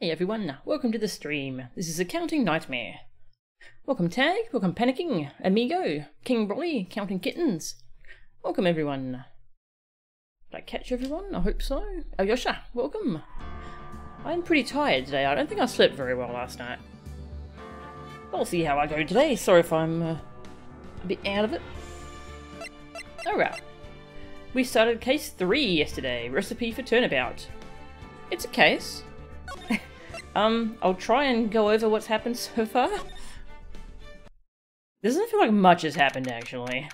Hey everyone, welcome to the stream. This is Accounting Nightmare. Welcome Tag, welcome Panicking, Amigo, King Broly, Counting Kittens. Welcome everyone. Did I catch everyone? I hope so. Alyosha, welcome. I'm pretty tired today. I don't think I slept very well last night. I'll see how I go today. Sorry if I'm uh, a bit out of it. Alright. We started case 3 yesterday. Recipe for turnabout. It's a case. um, I'll try and go over what's happened so far. Doesn't feel like much has happened, actually.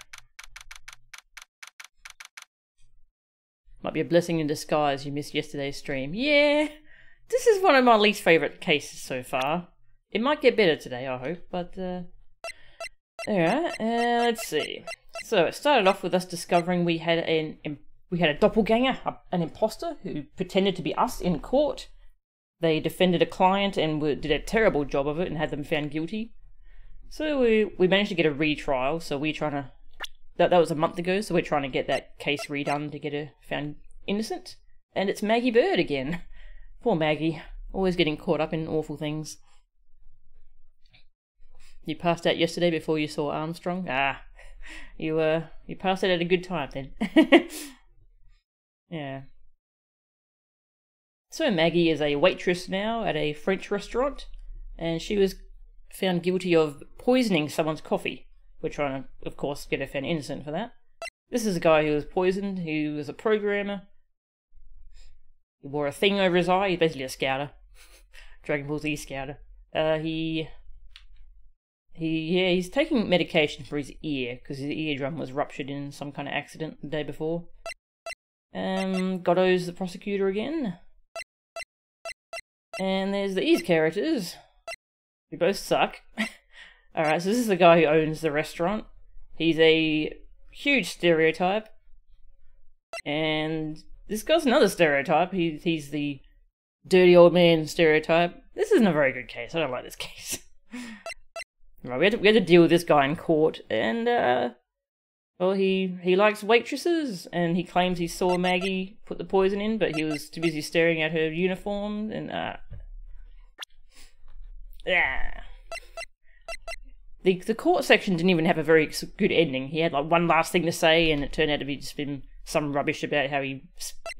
Might be a blessing in disguise you missed yesterday's stream. Yeah, this is one of my least favourite cases so far. It might get better today, I hope, but, uh... Alright, uh, let's see. So, it started off with us discovering we had an we had a doppelganger, an imposter, who pretended to be us in court. They defended a client and did a terrible job of it and had them found guilty. So we, we managed to get a retrial, so we're trying to... That, that was a month ago, so we're trying to get that case redone to get her found innocent. And it's Maggey Byrde again. Poor Maggie, always getting caught up in awful things. You passed out yesterday before you saw Armstrong? Ah, you uh, you passed out at a good time then. Yeah. So Maggie is a waitress now at a French restaurant, and she was found guilty of poisoning someone's coffee. We're trying to, of course, get her found innocent for that. This is a guy who was poisoned, who was a programmer. He wore a thing over his eye, he's basically a scouter. Dragon Ball Z scouter. Uh, he... He, yeah, he's taking medication for his ear, because his eardrum was ruptured in some kind of accident the day before. Um, Godot's the prosecutor again. And there's these characters. Who both suck. Alright, so this is the guy who owns the restaurant. He's a huge stereotype. And this guy's another stereotype. He, he's the dirty old man stereotype. This isn't a very good case. I don't like this case. right, we had, to, we had to deal with this guy in court, and uh, well, he, he likes waitresses, and he claims he saw Maggie put the poison in, but he was too busy staring at her uniform, and, uh... Yeah. The, the court section didn't even have a very good ending. He had, like, one last thing to say, and it turned out to be just been some rubbish about how he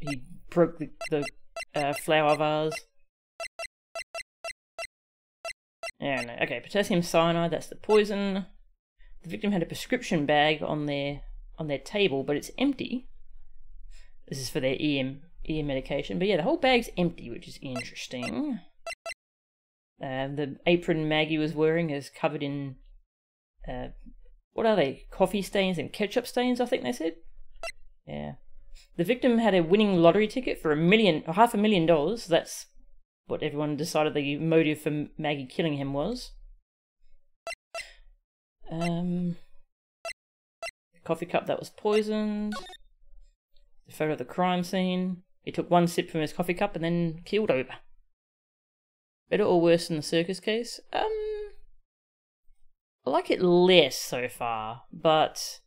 he broke the, the uh, flower vase. Yeah, no. Okay, potassium cyanide, that's the poison. The victim had a prescription bag on their on their table, but it's empty. This is for their ear ear medication. But yeah, the whole bag's empty, which is interesting. Uh, the apron Maggie was wearing is covered in uh, what are they? Coffee stains and ketchup stains, I think they said. Yeah. The victim had a winning lottery ticket for a million, or half a million dollars. That's what everyone decided the motive for Maggie killing him was. Um, coffee cup that was poisoned. The photo of the crime scene. He took one sip from his coffee cup and then keeled over. Better or worse than the circus case? Um, I like it less so far, but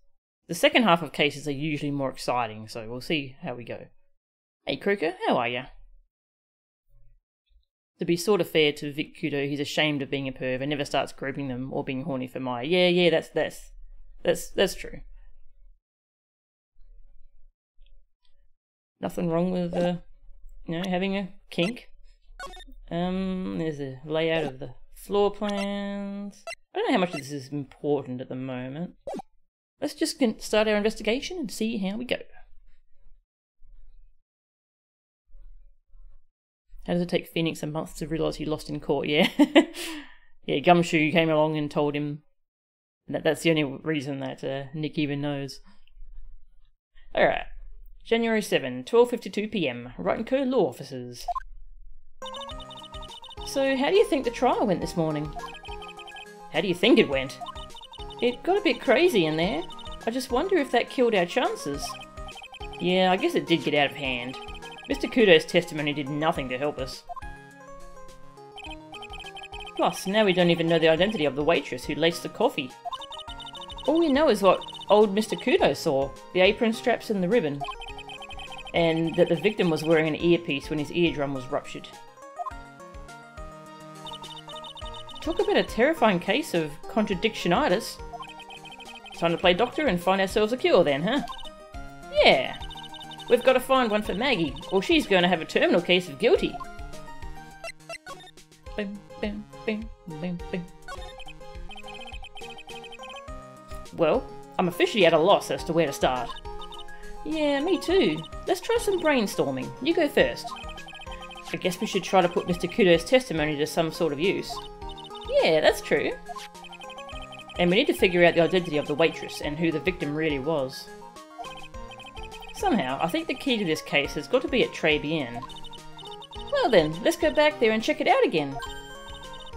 the second half of cases are usually more exciting, so we'll see how we go. Hey Croker, how are ya? to be sort of fair to Vic Kudo, he's ashamed of being a perv and never starts groping them or being horny for Maya. Yeah, yeah, that's that's that's that's true. Nothing wrong with uh, you know having a kink. Um, there's a layout of the floor plans. I don't know how much of this is important at the moment. Let's just start our investigation and see how we go. How does it take Phoenix a month to realise he lost in court? Yeah. yeah, Gumshoe came along and told him that that's the only reason that uh, Nick even knows. Alright. January 7, 12.52pm. Wright Co. Law Officers. So, how do you think the trial went this morning? How do you think it went? It got a bit crazy in there. I just wonder if that killed our chances. Yeah, I guess it did get out of hand. Mr. Kudo's testimony did nothing to help us. Plus, now we don't even know the identity of the waitress who laced the coffee. All we know is what old Mr. Kudo saw, the apron straps and the ribbon. And that the victim was wearing an earpiece when his eardrum was ruptured. Talk about a terrifying case of contradictionitis. Time to play doctor and find ourselves a cure then, huh? Yeah. We've got to find one for Maggie, or she's going to have a terminal case of guilty. Bing, bing, bing, bing, bing. Well, I'm officially at a loss as to where to start. Yeah, me too. Let's try some brainstorming. You go first. I guess we should try to put Mr. Kudo's testimony to some sort of use. Yeah, that's true. And we need to figure out the identity of the waitress and who the victim really was. Somehow, I think the key to this case has got to be at Très Bien. Well then, let's go back there and check it out again.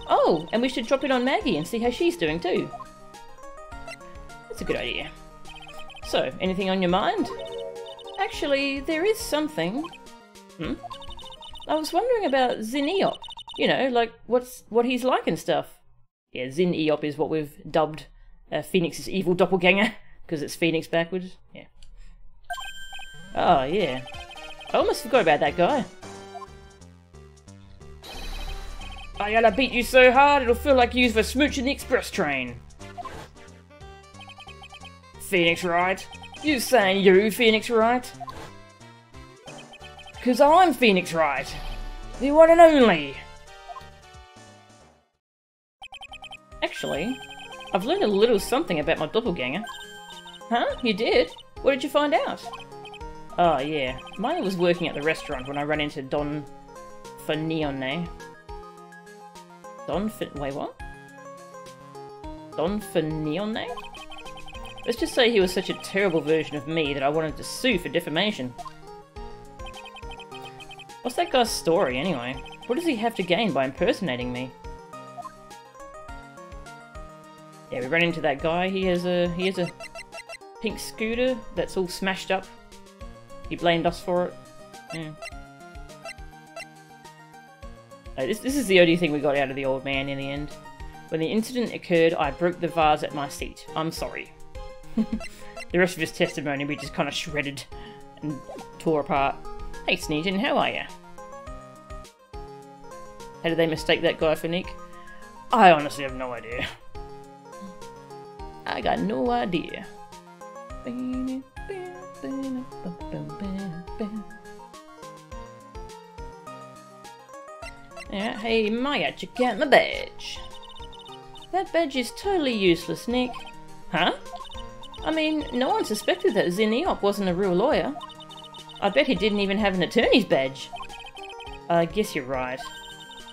Oh, and we should drop in on Maggie and see how she's doing too. That's a good idea. So, anything on your mind? Actually, there is something. Hmm? I was wondering about Zinniop. You know, like what's what he's like and stuff. Yeah, Zin Eop is what we've dubbed uh, Phoenix's evil doppelganger because it's Phoenix backwards. Yeah. Oh yeah. I almost forgot about that guy. I gotta beat you so hard it'll feel like you were smooching the express train. Phoenix Wright? You saying you Phoenix Wright? Cause I'm Phoenix Wright. The one and only. Actually, I've learned a little something about my doppelganger. Huh? You did? What did you find out? Oh, yeah. Maya was working at the restaurant when I ran into Don Fanione. Don F- wait, what? Don Fanione? Let's just say he was such a terrible version of me that I wanted to sue for defamation. What's that guy's story, anyway? What does he have to gain by impersonating me? Yeah, we ran into that guy. He has a he has a pink scooter that's all smashed up. He blamed us for it. Yeah. Uh, this, this is the only thing we got out of the old man in the end. When the incident occurred, I broke the vase at my seat. I'm sorry. the rest of his testimony we just kind of shredded and tore apart. Hey Sneeton, how are ya? How did they mistake that guy for Nick? I honestly have no idea. I got no idea. Yeah, hey Maya, check out my badge. That badge is totally useless, Nick. Huh? I mean, no one suspected that Zinniop wasn't a real lawyer. I bet he didn't even have an attorney's badge. I guess you're right.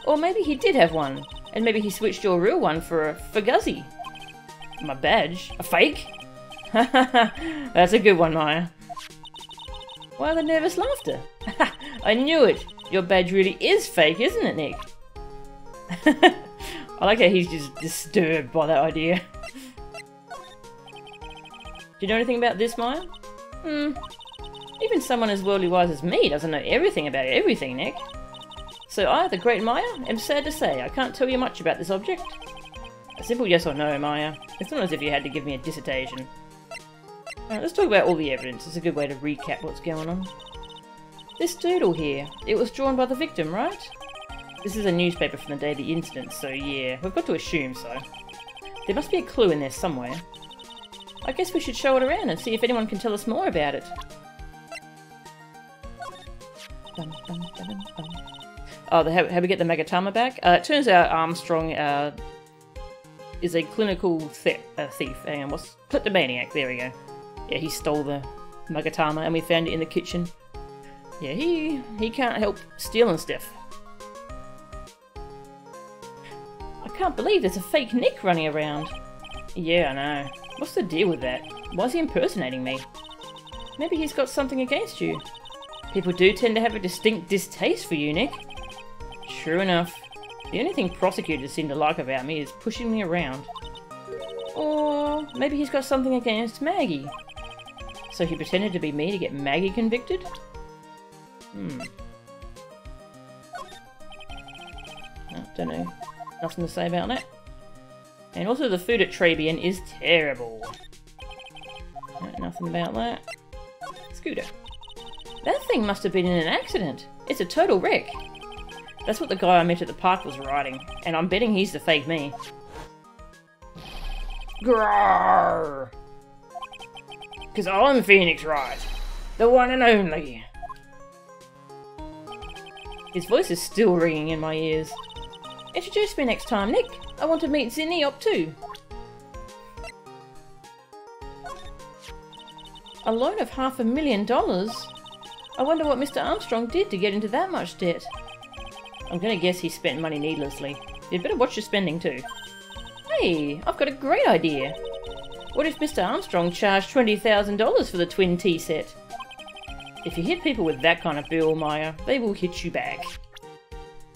Or maybe he did have one, and maybe he switched your real one for a Fugazi. My badge? A fake? That's a good one, Maya. Why the nervous laughter? I knew it! Your badge really is fake, isn't it, Nick? I like how he's just disturbed by that idea. Do you know anything about this, Maya? Hmm. Even someone as worldly wise as me doesn't know everything about everything, Nick. So I, the great Maya, am sad to say I can't tell you much about this object. A simple yes or no, Maya. It's not as if you had to give me a dissertation. Alright, let's talk about all the evidence. It's a good way to recap what's going on. This doodle here, it was drawn by the victim, right? This is a newspaper from the day of the incident, so yeah, we've got to assume so. There must be a clue in there somewhere. I guess we should show it around and see if anyone can tell us more about it. Oh, the, how, how we get the Magatama back? Uh, it turns out Armstrong uh, is a clinical th uh, thief. And what's kleptomaniac? There we go. Yeah, he stole the Magatama and we found it in the kitchen. Yeah, he he can't help stealing stuff. I can't believe there's a fake Nick running around. Yeah, I know. What's the deal with that? Why is he impersonating me? Maybe he's got something against you. People do tend to have a distinct distaste for you, Nick. True enough. The only thing prosecutors seem to like about me is pushing me around. Or maybe he's got something against Maggie. So he pretended to be me to get Maggie convicted? Hmm. I don't know. Nothing to say about that. And also the food at Très Bien is terrible. nothing about that. Scooter. That thing must have been in an accident. It's a total wreck. That's what the guy I met at the park was riding, and I'm betting he's the fake me. Grrrr! Because I'm Phoenix Wright, the one and only. His voice is still ringing in my ears. Introduce me next time, Nick. I want to meet Zinniop too. A loan of half a million dollars? I wonder what Mr. Armstrong did to get into that much debt. I'm gonna guess he spent money needlessly. You'd better watch your spending too. Hey, I've got a great idea. What if Mr. Armstrong charged $20,000 for the twin tea set? If you hit people with that kind of bill, Maya, they will hit you back.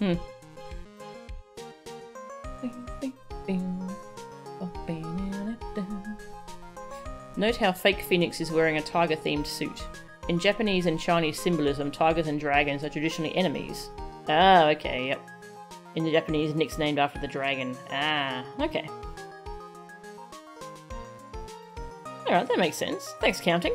Hmm. Note how fake Phoenix is wearing a tiger-themed suit. In Japanese and Chinese symbolism, tigers and dragons are traditionally enemies. Ah, okay, yep. In the Japanese, Nick's named after the dragon. Ah, okay. Alright, that makes sense. Thanks, counting.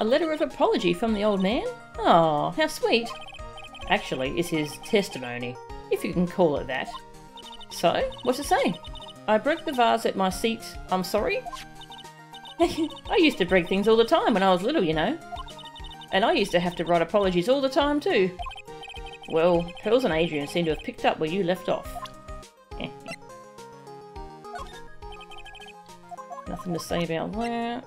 A letter of apology from the old man? Oh, how sweet. Actually, it's his testimony if you can call it that. So, what's it say? I broke the vase at my seat. I'm sorry? I used to break things all the time when I was little, you know. And I used to have to write apologies all the time too. Well, Pearls and Adrian seem to have picked up where you left off. Nothing to say about that.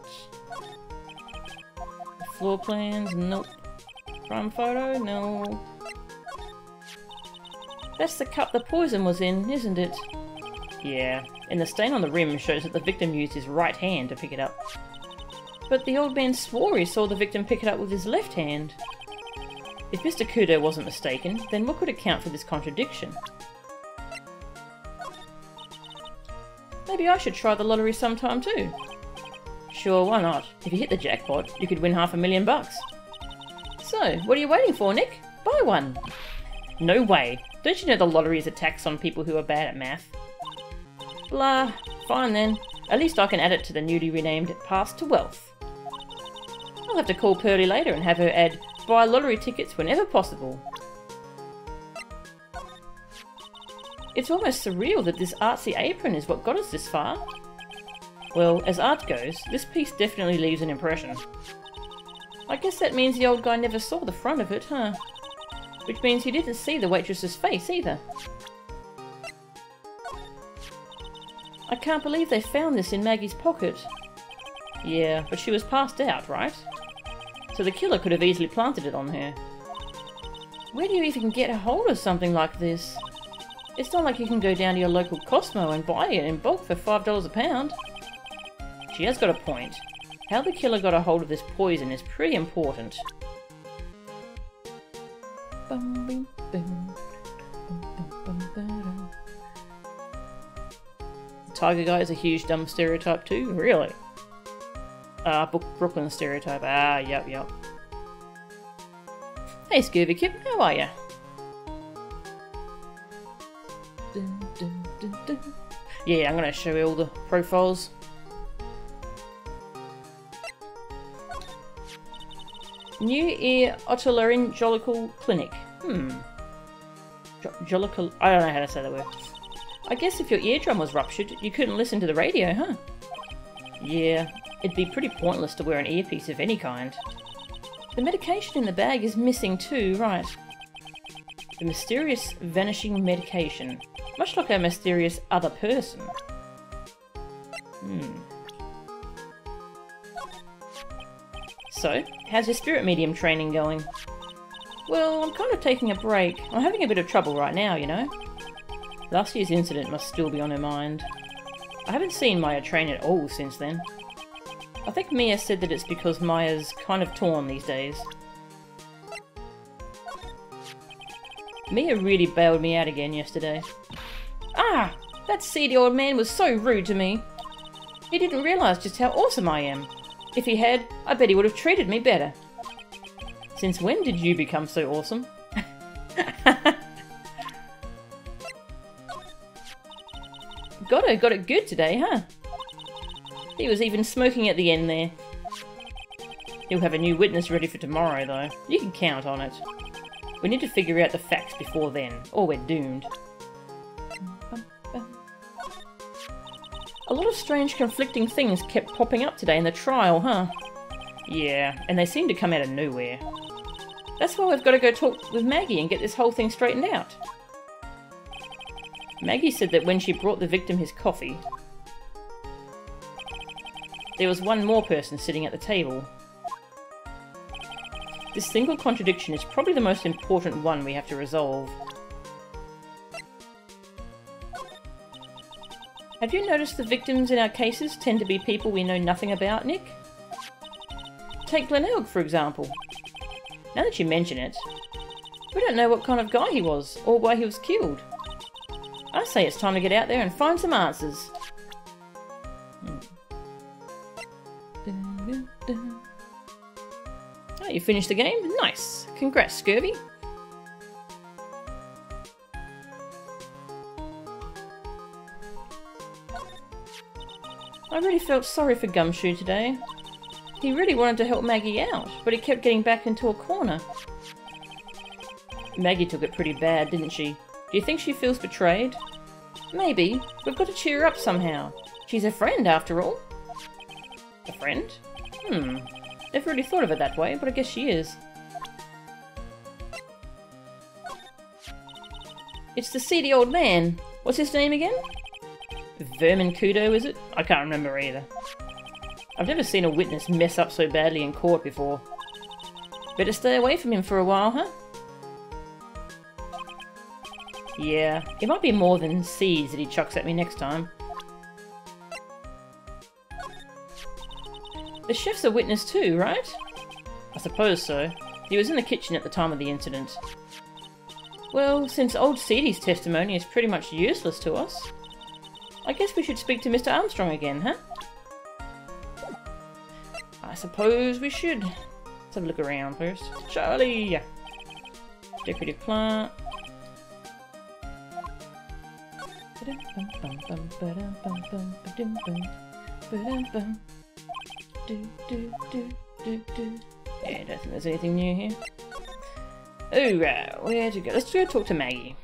Floor plans, nope. Crime photo, no. That's the cup the poison was in, isn't it? Yeah, and the stain on the rim shows that the victim used his right hand to pick it up. But the old man swore he saw the victim pick it up with his left hand. If Mr. Kudo wasn't mistaken, then what could account for this contradiction? Maybe I should try the lottery sometime too. Sure, why not? If you hit the jackpot, you could win half a million bucks. So, what are you waiting for, Nick? Buy one! No way! Don't you know the lottery is a tax on people who are bad at math? Blah. Fine then. At least I can add it to the newly renamed Path to Wealth. I'll have to call Pearly later and have her add buy lottery tickets whenever possible. It's almost surreal that this artsy apron is what got us this far. Well, as art goes, this piece definitely leaves an impression. I guess that means the old guy never saw the front of it, huh? Which means he didn't see the waitress's face either. I can't believe they found this in Maggie's pocket. Yeah, but she was passed out, right? So the killer could have easily planted it on her. Where do you even get a hold of something like this? It's not like you can go down to your local Cosmo and buy it in bulk for $5 a pound. She has got a point. How the killer got a hold of this poison is pretty important. Tiger guy is a huge dumb stereotype too? Really? Uh, Brooklyn stereotype. Ah, yep, yep. Hey Scooby Kip, how are ya? Yeah, I'm gonna show you all the profiles. New Ear Otolaryngological Clinic. Hmm. Jolical. I don't know how to say that word. I guess if your eardrum was ruptured, you couldn't listen to the radio, huh? Yeah, it'd be pretty pointless to wear an earpiece of any kind. The medication in the bag is missing too, right? The mysterious vanishing medication. Much like a mysterious other person. Hmm. So, how's your spirit medium training going? Well, I'm kind of taking a break. I'm having a bit of trouble right now, you know? Last year's incident must still be on her mind. I haven't seen Maya train at all since then. I think Mia said that it's because Maya's kind of torn these days. Mia really bailed me out again yesterday. Ah! That seedy old man was so rude to me. He didn't realise just how awesome I am. If he had, I bet he would have treated me better. Since when did you become so awesome? got it, got it good today, huh? He was even smoking at the end there. He'll have a new witness ready for tomorrow, though. You can count on it. We need to figure out the facts before then, or we're doomed. A lot of strange conflicting things kept popping up today in the trial, huh? Yeah, and they seem to come out of nowhere. That's why we've got to go talk with Maggie and get this whole thing straightened out. Maggie said that when she brought the victim his coffee, there was one more person sitting at the table. This single contradiction is probably the most important one we have to resolve. Have you noticed the victims in our cases tend to be people we know nothing about, Nick? Take Glen Elg, for example. Now that you mention it, we don't know what kind of guy he was, or why he was killed. I say it's time to get out there and find some answers. Oh, you finished the game? Nice. Congrats, Scurvy. I really felt sorry for Gumshoe today. He really wanted to help Maggie out, but he kept getting back into a corner. Maggie took it pretty bad, didn't she? Do you think she feels betrayed? Maybe. We've got to cheer her up somehow. She's a friend, after all. A friend? Hmm. Never really thought of it that way, but I guess she is. It's the seedy old man. What's his name again? Vermin Kudo, is it? I can't remember either. I've never seen a witness mess up so badly in court before. Better stay away from him for a while, huh? Yeah, it might be more than seeds that he chucks at me next time. The chef's a witness too, right? I suppose so. He was in the kitchen at the time of the incident. Well, since old Seedy's testimony is pretty much useless to us, I guess we should speak to Mr. Armstrong again, huh? I suppose we should. Let's have a look around first. Charlie! Decorative plant. Yeah, I don't think there's anything new here. Oh, right, where to go? Let's go talk to Maggie.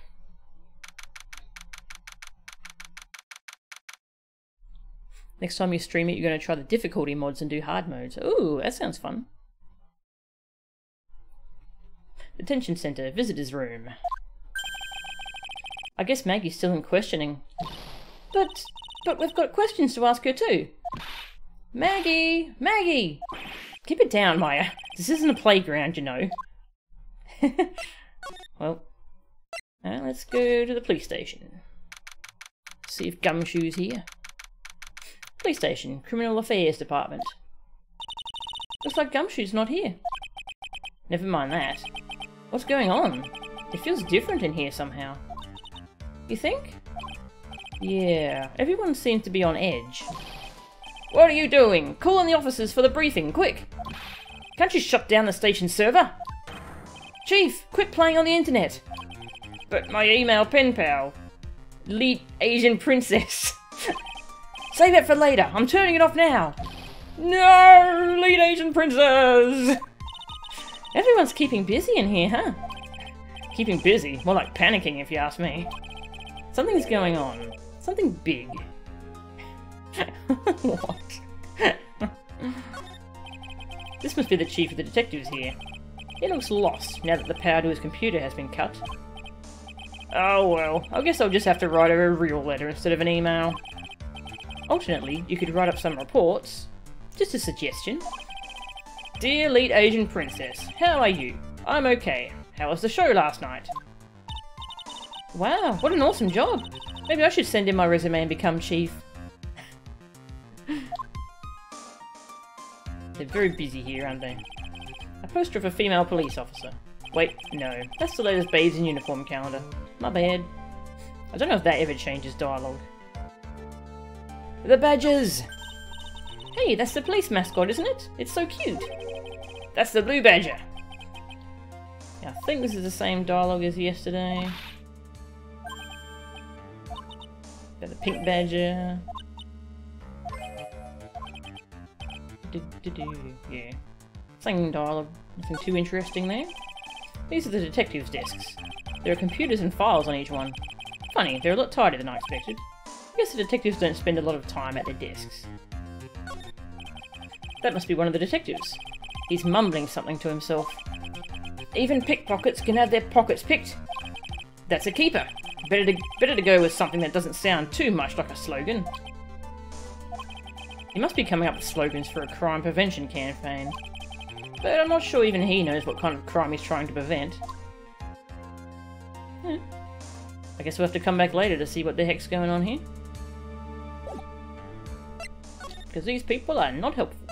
Next time you stream it, you're going to try the difficulty mods and do hard modes. Ooh, that sounds fun. Detention Center, Visitor's Room. I guess Maggie's still in questioning. But, but we've got questions to ask her too. Maggie! Maggie! Keep it down, Maya. This isn't a playground, you know. well, let's go to the police station. See if Gumshoe's here. Police station, Criminal Affairs Department. Looks like Gumshoe's not here. Never mind that. What's going on? It feels different in here somehow. You think? Yeah, everyone seems to be on edge. What are you doing? Call in the officers for the briefing, quick! Can't you shut down the station server? Chief, quit playing on the internet! But my email pen pal. Lead Asian princess. Save it for later. I'm turning it off now. No, lead Asian princess. Everyone's keeping busy in here, huh? Keeping busy? More like panicking, if you ask me. Something's going on. Something big. what? this must be the chief of the detectives here. He looks lost now that the power to his computer has been cut. Oh well, I guess I'll just have to write her a real letter instead of an email. Alternately, you could write up some reports. Just a suggestion. Dear lead Asian princess, how are you? I'm okay. How was the show last night? Wow, what an awesome job. Maybe I should send in my resume and become chief. They're very busy here, aren't they? A poster of a female police officer. Wait, no. That's the latest Babes in Uniform calendar. My bad. I don't know if that ever changes dialogue. The badgers! Hey, that's the police mascot, isn't it? It's so cute. That's the blue badger. I think this is the same dialogue as yesterday. The pink badger. Yeah. Same dialogue. Nothing too interesting there. These are the detectives' desks. There are computers and files on each one. Funny, they're a lot tidier than I expected. I guess the detectives don't spend a lot of time at their desks. That must be one of the detectives. He's mumbling something to himself. Even pickpockets can have their pockets picked. That's a keeper. Better to, better to go with something that doesn't sound too much like a slogan. He must be coming up with slogans for a crime prevention campaign. But I'm not sure even he knows what kind of crime he's trying to prevent. Hmm. I guess we'll have to come back later to see what the heck's going on here. Because these people are not helpful.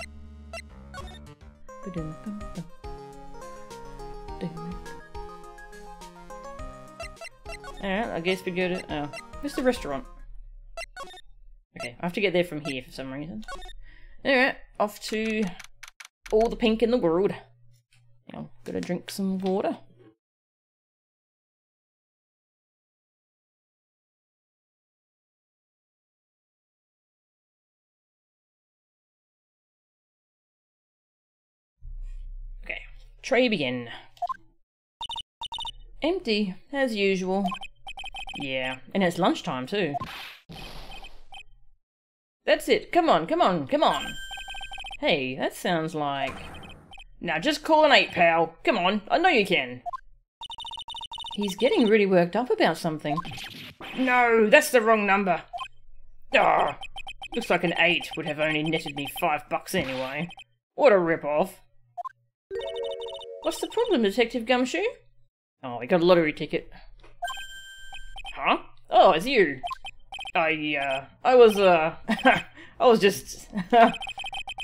Alright, I guess we go to... Oh, where's the restaurant? Okay, I have to get there from here for some reason. Alright, off to all the pink in the world. Now, gotta drink some water. Okay, try again. Empty, as usual. Yeah, and it's lunchtime too. That's it, come on, come on, come on. Hey, that sounds like... Now just call an 8, pal. Come on, I know you can. He's getting really worked up about something. No, that's the wrong number. Ah, looks like an 8 would have only netted me 5 bucks anyway. What a rip-off. What's the problem, Detective Gumshoe? Oh, we got a lottery ticket. Huh? Oh, it's you. I, uh, I was, uh, I was just, I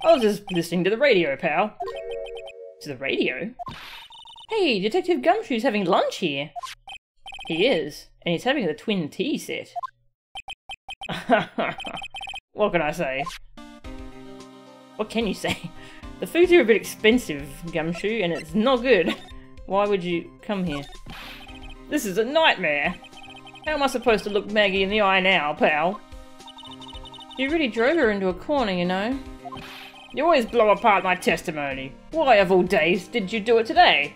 was just listening to the radio, pal. To the radio? Hey, Detective Gumshoe's having lunch here. He is, and he's having the twin tea set. what can I say? What can you say? The foods are a bit expensive, Gumshoe, and it's not good. Why would you come here? This is a nightmare. How am I supposed to look Maggie in the eye now, pal? You really drove her into a corner, you know. You always blow apart my testimony. Why, of all days, did you do it today?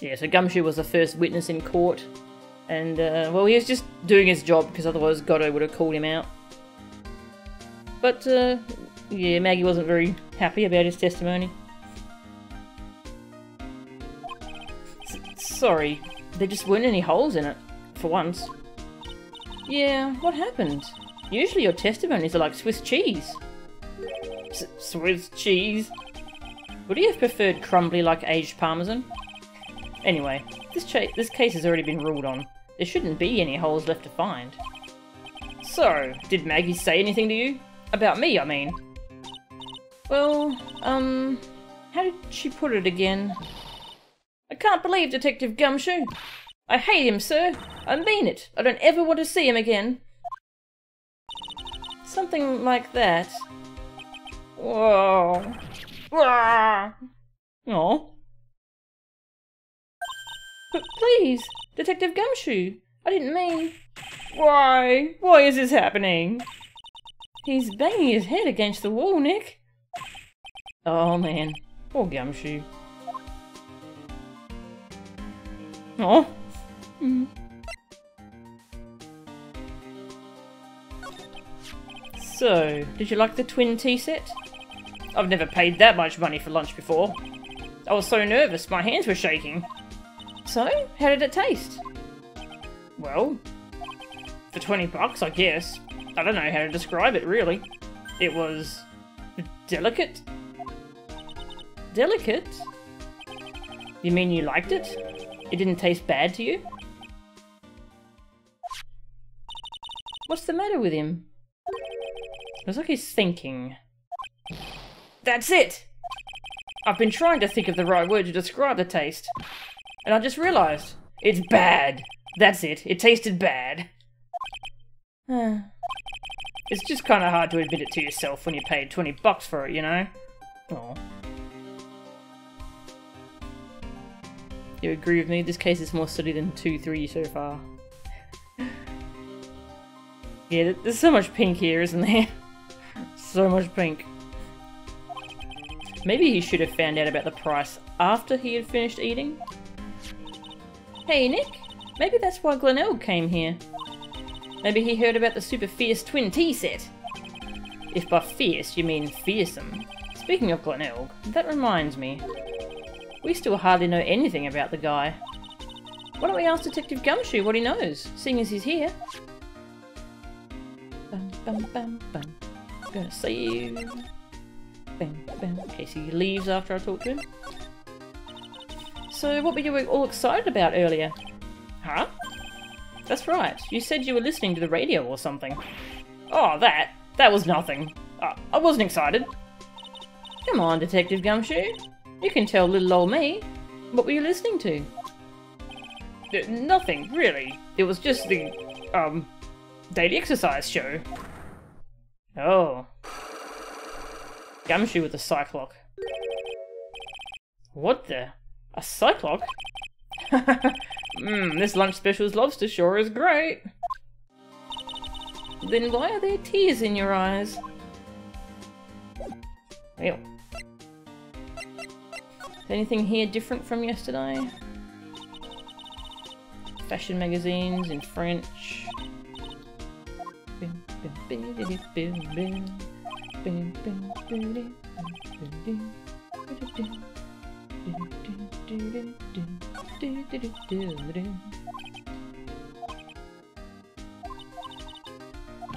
Yeah, so Gumshoe was the first witness in court. And, uh, well, he was just doing his job because otherwise Godot would have called him out. But, uh, yeah, Maggie wasn't very happy about his testimony. Sorry, there just weren't any holes in it for once. Yeah, what happened? Usually your testimonies are like Swiss cheese. S Swiss cheese? Would you have preferred crumbly like aged parmesan? Anyway, this, this case has already been ruled on. There shouldn't be any holes left to find. So, did Maggie say anything to you? About me, I mean. Well, um, how did she put it again? I can't believe Detective Gumshoe. I hate him, sir. I mean it. I don't ever want to see him again. Something like that. Whoa. Oh. But please, Detective Gumshoe, I didn't mean... Why? Why is this happening? He's banging his head against the wall, Nick. Oh man, poor Gumshoe. Oh. Mm. So, did you like the twin tea set? I've never paid that much money for lunch before. I was so nervous, my hands were shaking. So, how did it taste? Well, for 20 bucks, I guess. I don't know how to describe it, really. It was... delicate? Delicate? You mean you liked it? It didn't taste bad to you? What's the matter with him? Looks like he's thinking. That's it! I've been trying to think of the right word to describe the taste. And I just realised. It's bad. That's it. It tasted bad. it's just kind of hard to admit it to yourself when you paid 20 bucks for it, you know? Aww. You agree with me? This case is more studied than 2-3 so far. Yeah, there's so much pink here, isn't there? so much pink. Maybe he should have found out about the price after he had finished eating? Hey, Nick. Maybe that's why Glen Elg came here. Maybe he heard about the super fierce twin tea set. If by fierce you mean fearsome. Speaking of Glen Elg, that reminds me. We still hardly know anything about the guy. Why don't we ask Detective Gumshoe what he knows, seeing as he's here? Bum, bum, bum, bum. Gonna see you. Bam, bam. Okay, so he leaves after I talk to him. So, what were you all excited about earlier? Huh? That's right. You said you were listening to the radio or something. Oh, that? That was nothing. I wasn't excited. Come on, Detective Gumshoe. You can tell little old me. What were you listening to? Uh, nothing, really. It was just the, um, daily exercise show. Oh. Gumshoe with a Cyclock. What the? A Cyclock? Mmm, this lunch special's lobster sure is great. Then why are there tears in your eyes? Well. Anything here different from yesterday? Fashion magazines in French.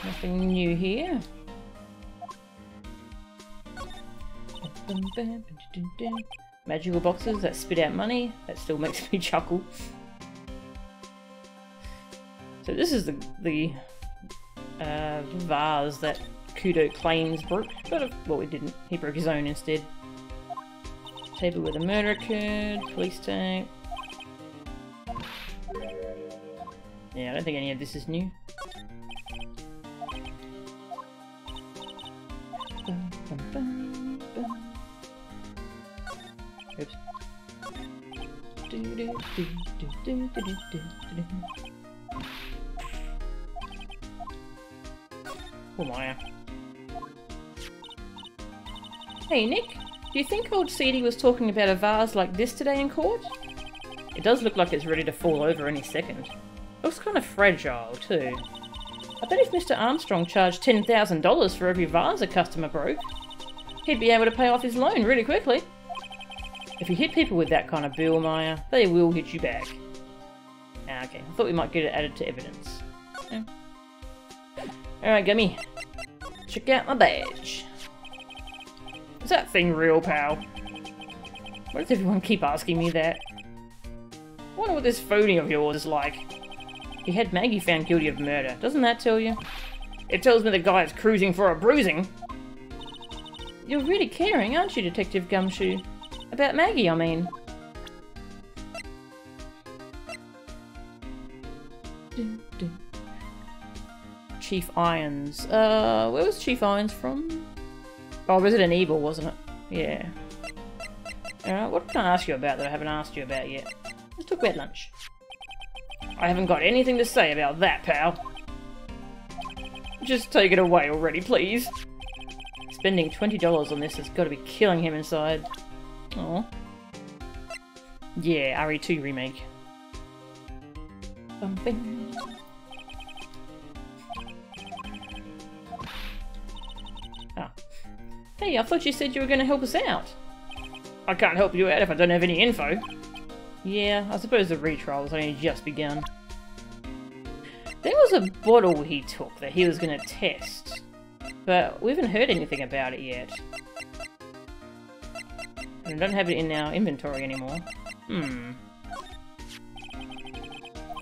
Nothing new here. Magical boxes that spit out money. That still makes me chuckle. So this is the the uh, vase that Kudo claims broke, but well, he didn't. He broke his own instead. Table with a murder occurred, police tank. Yeah, I don't think any of this is new. Oops. Oh my. Hey Nick, do you think old Seedy was talking about a vase like this today in court? It does look like it's ready to fall over any second. It Looks kind of fragile, too. I bet if Mr. Armstrong charged $10,000 for every vase a customer broke, he'd be able to pay off his loan really quickly. If you hit people with that kind of bill, Maya, they will hit you back. Ah, okay, I thought we might get it added to evidence. Yeah. Alright, Gummy. Check out my badge. Is that thing real, pal? Why does everyone keep asking me that? I wonder what this phony of yours is like. He had Maggie found guilty of murder. Doesn't that tell you? It tells me the guy is cruising for a bruising. You're really caring, aren't you, Detective Gumshoe? About Maggie, I mean. Chief Irons. Uh, where was Chief Irons from? Oh, Resident Evil, wasn't it? Yeah. Alright, what can I ask you about that I haven't asked you about yet? Let's talk about lunch. I haven't got anything to say about that, pal. Just take it away already, please. Spending $20 on this has got to be killing him inside. Oh. Yeah, RE2 remake. Bumping. Ah. Hey, I thought you said you were going to help us out. I can't help you out if I don't have any info. Yeah, I suppose the retrial has only just begun. There was a bottle he took that he was going to test, but we haven't heard anything about it yet. And don't have it in our inventory anymore. Hmm.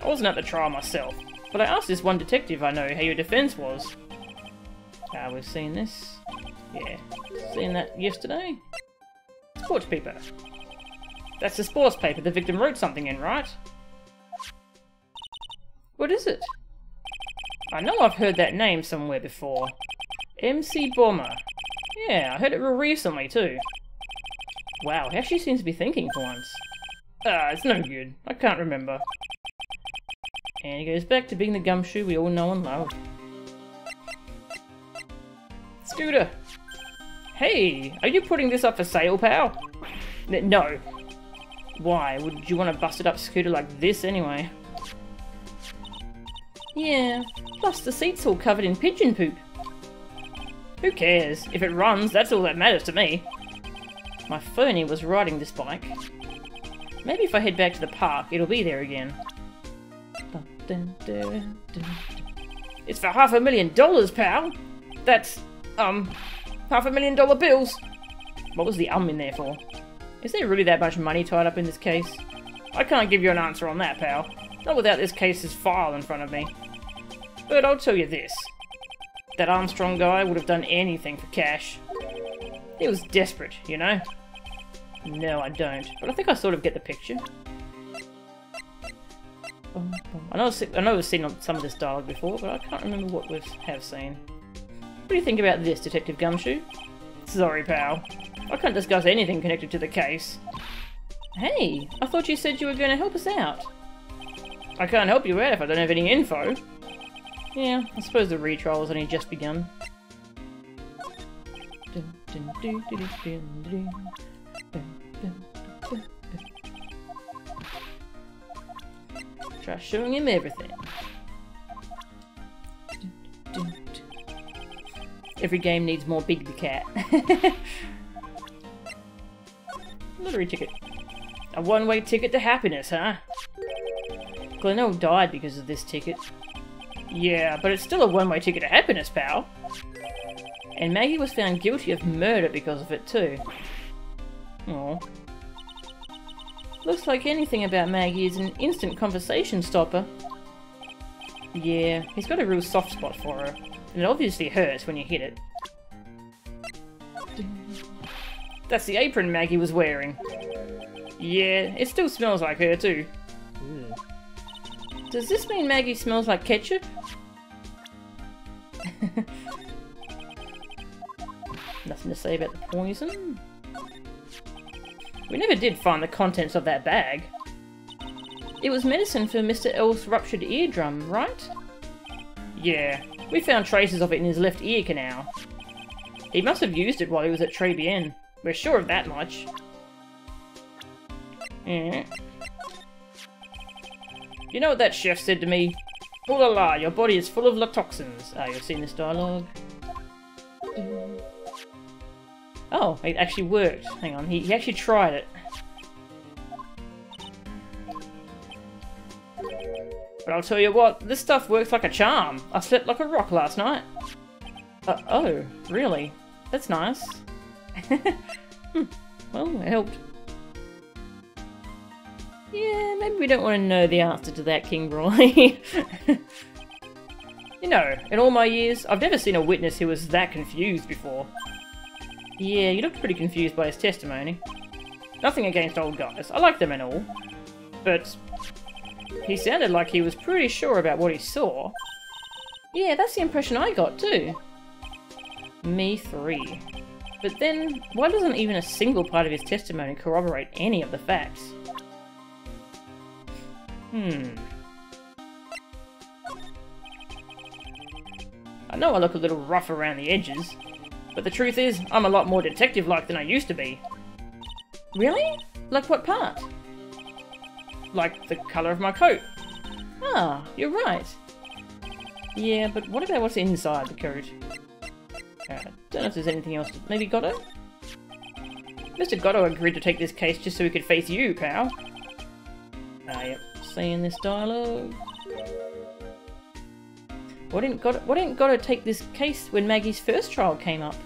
I wasn't at the trial myself, but I asked this one detective I know how your defense was. Ah, we've seen this. Yeah, seen that yesterday. Sports paper. That's the sports paper the victim wrote something in, right? What is it? I know I've heard that name somewhere before. MC Bomber. Yeah, I heard it real recently too. Wow, how she seems to be thinking for once. Ah, it's no good. I can't remember. And he goes back to being the gumshoe we all know and love. Scooter! Hey, are you putting this up for sale, pal? N no. Why? Would you want to bust it up scooter like this anyway? Yeah, plus the seat's all covered in pigeon poop. Who cares? If it runs, that's all that matters to me. My Fernie was riding this bike. Maybe if I head back to the park, it'll be there again. It's for half a million dollars, pal! That's, um, half a million dollar bills! What was the um in there for? Is there really that much money tied up in this case? I can't give you an answer on that, pal. Not without this case's file in front of me. But I'll tell you this. That Armstrong guy would have done anything for cash. He was desperate, you know? No, I don't. But I think I sort of get the picture. I know, I know we've seen some of this dialogue before, but I can't remember what we have seen. What do you think about this, Detective Gumshoe? Sorry, pal. I can't discuss anything connected to the case. Hey, I thought you said you were going to help us out. I can't help you out if I don't have any info. Yeah, I suppose the retrial has only just begun. Try showing him everything. Every game needs more Big the Cat. Lottery ticket. A one-way ticket to happiness, huh? Glen Elg died because of this ticket. Yeah, but it's still a one-way ticket to happiness, pal. And Maggey was found guilty of murder because of it too. Oh. Looks like anything about Maggey is an instant conversation stopper. Yeah, he's got a real soft spot for her. And it obviously hurts when you hit it. That's the apron Maggey was wearing. Yeah, it still smells like her too. Hmm. Does this mean Maggey smells like ketchup? Nothing to say about the poison. We never did find the contents of that bag. It was medicine for Mr. L's ruptured eardrum, right? Yeah, we found traces of it in his left ear canal. He must have used it while he was at Trés Bien. We're sure of that much. Yeah. You know what that chef said to me? Oh la la, your body is full of toxins. Ah, you've seen this dialogue. Oh, it actually worked. Hang on, he, he actually tried it. But I'll tell you what, this stuff works like a charm. I slept like a rock last night. Uh, oh, really? That's nice. hmm. Well, it helped. Yeah, maybe we don't want to know the answer to that, King Broly. you know, in all my years, I've never seen a witness who was that confused before. Yeah, he looked pretty confused by his testimony. Nothing against old guys, I like them and all. But he sounded like he was pretty sure about what he saw. Yeah, that's the impression I got too. Me three. But then, why doesn't even a single part of his testimony corroborate any of the facts? Hmm. I know I look a little rough around the edges, but the truth is, I'm a lot more detective-like than I used to be. Really? Like what part? Like the colour of my coat. Ah, you're right. Yeah, but what about what's inside the coat? Uh, don't know if there's anything else. To... Maybe Godot? Mr. Godot agreed to take this case just so he could face you, pal. Ah, yep saying this dialogue. Why didn't God why didn't Godot take this case when Maggey's first trial came up?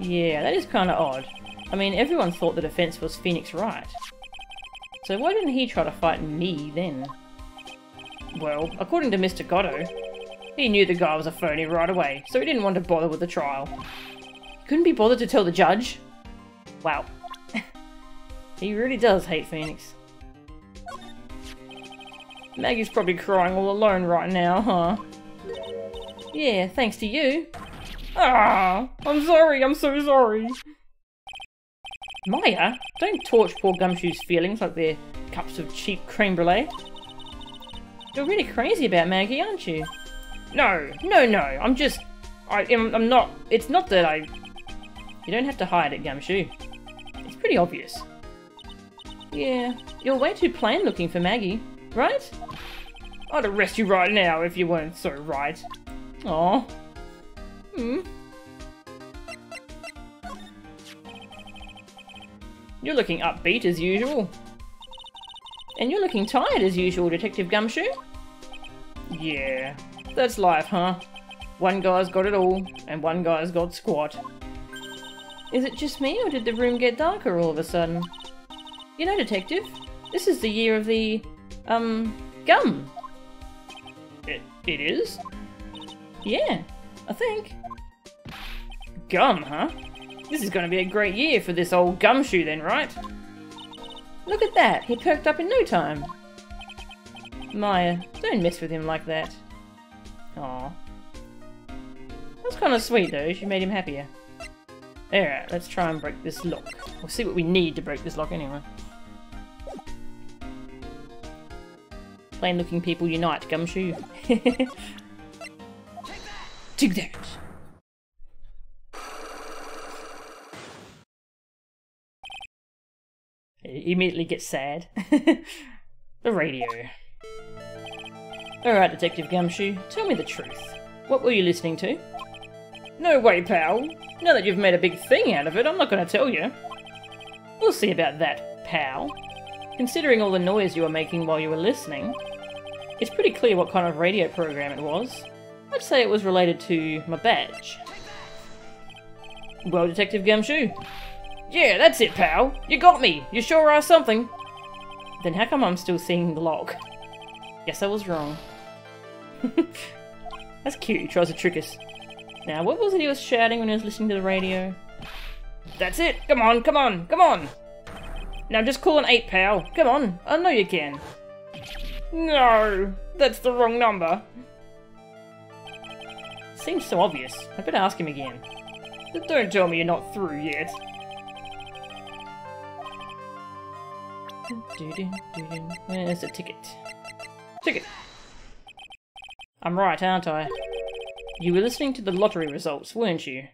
Yeah, that is kinda odd. I mean everyone thought the defense was Phoenix Wright. So why didn't he try to fight me then? Well, according to Mr. Godot, he knew the guy was a phony right away, so he didn't want to bother with the trial. Couldn't be bothered to tell the judge? Wow. he really does hate Phoenix. Maggey's probably crying all alone right now, huh? Yeah, thanks to you. Ah, I'm sorry, I'm so sorry. Maya, don't torch poor Gumshoe's feelings like they're cups of cheap creme brulee. You're really crazy about Maggey, aren't you? No, no, no, I'm just... I, I'm, I'm not... It's not that I... You don't have to hide it, Gumshoe. It's pretty obvious. Yeah, you're way too plain looking for Maggey, right? I'd arrest you right now if you weren't so right. Aw. Hmm. You're looking upbeat as usual. And you're looking tired as usual, Detective Gumshoe. Yeah, that's life, huh? One guy's got it all, and one guy's got squat. Is it just me, or did the room get darker all of a sudden? You know, Detective, this is the year of the, um, gum. It, is? Yeah, I think. Gum, huh? This is going to be a great year for this old gumshoe then, right? Look at that, he perked up in no time. Maya, don't mess with him like that. Aw. That's kind of sweet though, she made him happier. Alright, let's try and break this lock. We'll see what we need to break this lock anyway. Plain looking people unite, gumshoe. Take that! He immediately gets sad. the radio. Alright, Detective Gumshoe, tell me the truth. What were you listening to? No way, pal. Now that you've made a big thing out of it, I'm not going to tell you. We'll see about that, pal. Considering all the noise you were making while you were listening, it's pretty clear what kind of radio program it was. I'd say it was related to my badge. Well, Detective Gumshoe, yeah, that's it, pal. You got me. You sure are something. Then how come I'm still seeing the log? Guess I was wrong. that's cute. He tries to trick us. Now, what was it he was shouting when he was listening to the radio? That's it. Come on, come on, come on. Now just call an 8, pal. Come on. I know you can. No, that's the wrong number. Seems so obvious. I better ask him again. But Don't tell me you're not through yet. Where's the ticket? Ticket! I'm right, aren't I? You were listening to the lottery results, weren't you?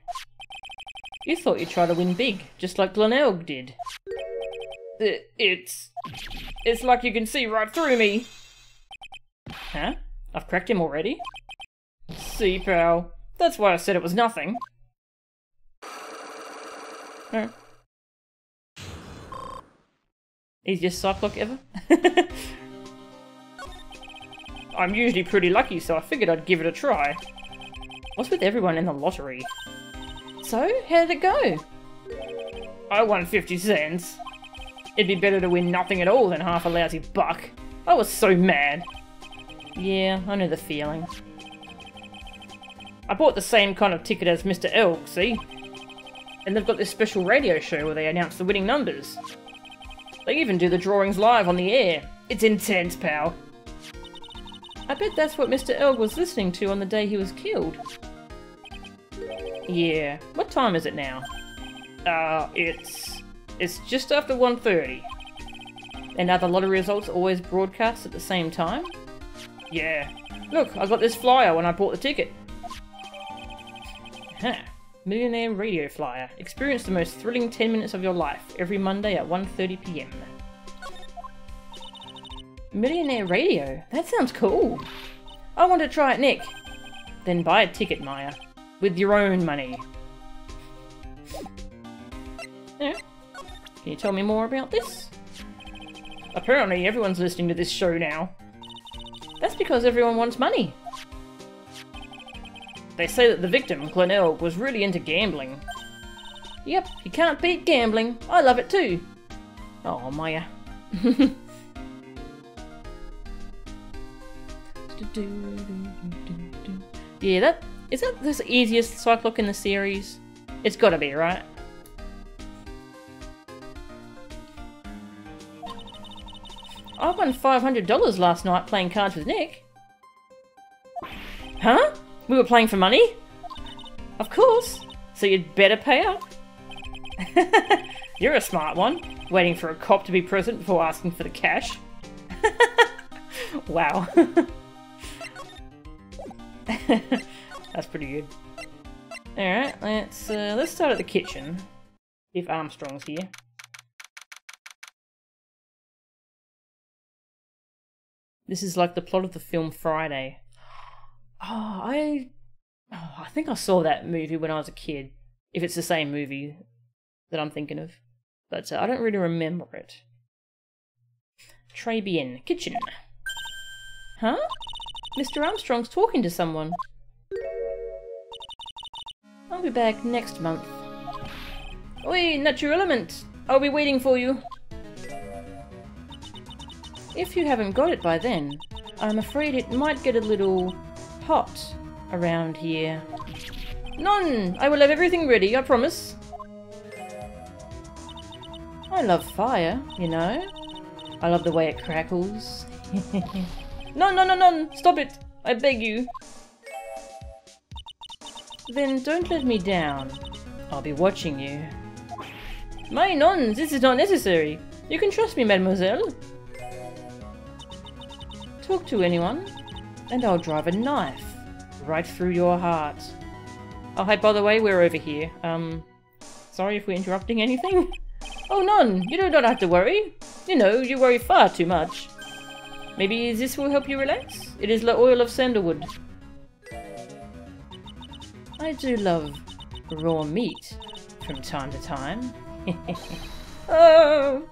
You thought you'd try to win big, just like Glen Elg did. Uh, it's... It's like you can see right through me! Huh? I've cracked him already? See, pal. That's why I said it was nothing. Huh? Easiest Psyche-Lock ever? I'm usually pretty lucky, so I figured I'd give it a try. What's with everyone in the lottery? So, how did it go? I won 50 cents. It'd be better to win nothing at all than half a lousy buck. I was so mad. Yeah, I know the feeling. I bought the same kind of ticket as Mr. Elg, see? And they've got this special radio show where they announce the winning numbers. They even do the drawings live on the air. It's intense, pal. I bet that's what Mr. Elg was listening to on the day he was killed. Yeah. What time is it now? Uh, it's... It's just after 1.30. And are the lottery results always broadcast at the same time? Yeah. Look, I got this flyer when I bought the ticket. Huh. Millionaire Radio Flyer. Experience the most thrilling 10 minutes of your life every Monday at 1.30pm. Millionaire Radio? That sounds cool. I want to try it, Nick. Then buy a ticket, Maya. With your own money. Yeah. Can you tell me more about this? Apparently everyone's listening to this show now. That's because everyone wants money. They say that the victim, Glen Elg, was really into gambling. Yep, you can't beat gambling. I love it too. Oh, Maya. yeah, that is that the easiest Psyche-Lock in the series? It's gotta be, right? I won $500 last night playing cards with Nick. Huh? We were playing for money? Of course. So you'd better pay up. You're a smart one, waiting for a cop to be present before asking for the cash. wow. That's pretty good. Alright, let's uh, let's start at the kitchen. If Armstrong's here. This is like the plot of the film Friday. Oh, I oh, I think I saw that movie when I was a kid. If it's the same movie that I'm thinking of. But uh, I don't really remember it. Très bien. Kitchen. Huh? Mr. Armstrong's talking to someone. I'll be back next month. Oi, natural element! I'll be waiting for you. If you haven't got it by then, I'm afraid it might get a little hot around here. None! I will have everything ready, I promise. I love fire, you know. I love the way it crackles. no, no, no, no! Stop it! I beg you. Then don't let me down. I'll be watching you. My nuns, this is not necessary. You can trust me, mademoiselle. Talk to anyone, and I'll drive a knife right through your heart. Oh, hey, by the way, we're over here. Um, sorry if we're interrupting anything. Oh, none. You do not have to worry. You know, you worry far too much. Maybe this will help you relax? It is the oil of sandalwood. I do love raw meat from time to time. oh!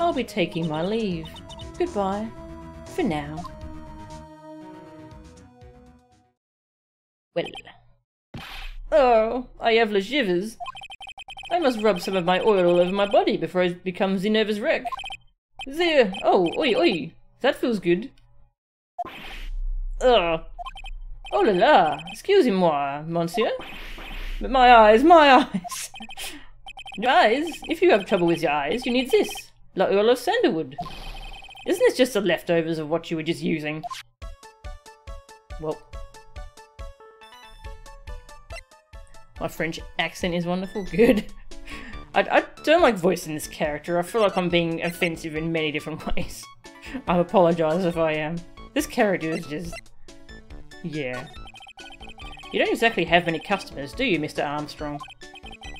I'll be taking my leave. Goodbye. For now. Well. Oh, I have the shivers. I must rub some of my oil all over my body before I become nervous wreck. There. Oh, oi, oi. That feels good. Ugh. Oh la la. Excusez-moi, monsieur. But my eyes, my eyes. your eyes? If you have trouble with your eyes, you need this. La oil of sandalwood. Isn't this just the leftovers of what you were just using? Well. My French accent is wonderful. Good. I, I don't like voicing this character. I feel like I'm being offensive in many different ways. I apologise if I am. This character is just... Yeah. You don't exactly have many customers, do you, Mr. Armstrong?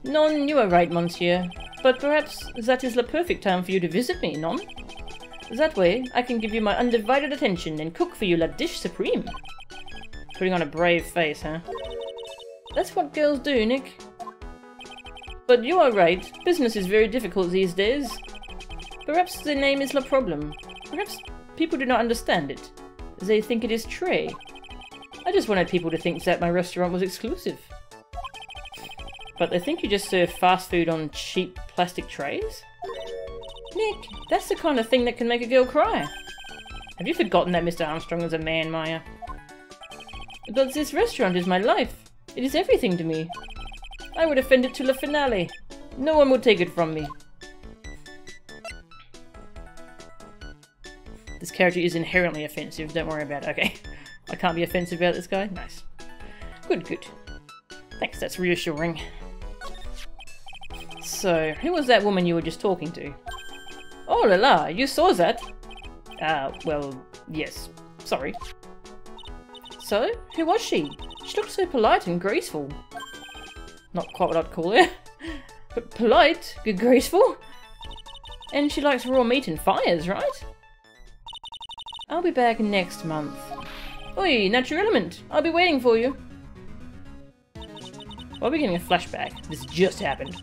Non, you are right, monsieur. But perhaps that is the perfect time for you to visit me, non? That way, I can give you my undivided attention and cook for you la dish supreme. Putting on a brave face, huh? That's what girls do, Nick. But you are right, business is very difficult these days. Perhaps the name is the problem. Perhaps people do not understand it. They think it is Trey. I just wanted people to think that my restaurant was exclusive. But they think you just serve fast food on cheap plastic trays? Nick, that's the kind of thing that can make a girl cry. Have you forgotten that Mr. Armstrong is a man, Maya? But this restaurant is my life. It is everything to me. I would offend it to the finale. No one would take it from me. This character is inherently offensive, don't worry about it. Okay. I can't be offensive about this guy? Nice. Good, good. Thanks, that's reassuring. So, who was that woman you were just talking to? Oh la la, you saw that? Ah, uh, well, yes. Sorry. So, who was she? She looked so polite and graceful. Not quite what I'd call her. but polite, good graceful. And she likes raw meat and fires, right? I'll be back next month. Oi, natural element. I'll be waiting for you. I'll be getting a flashback. This just happened.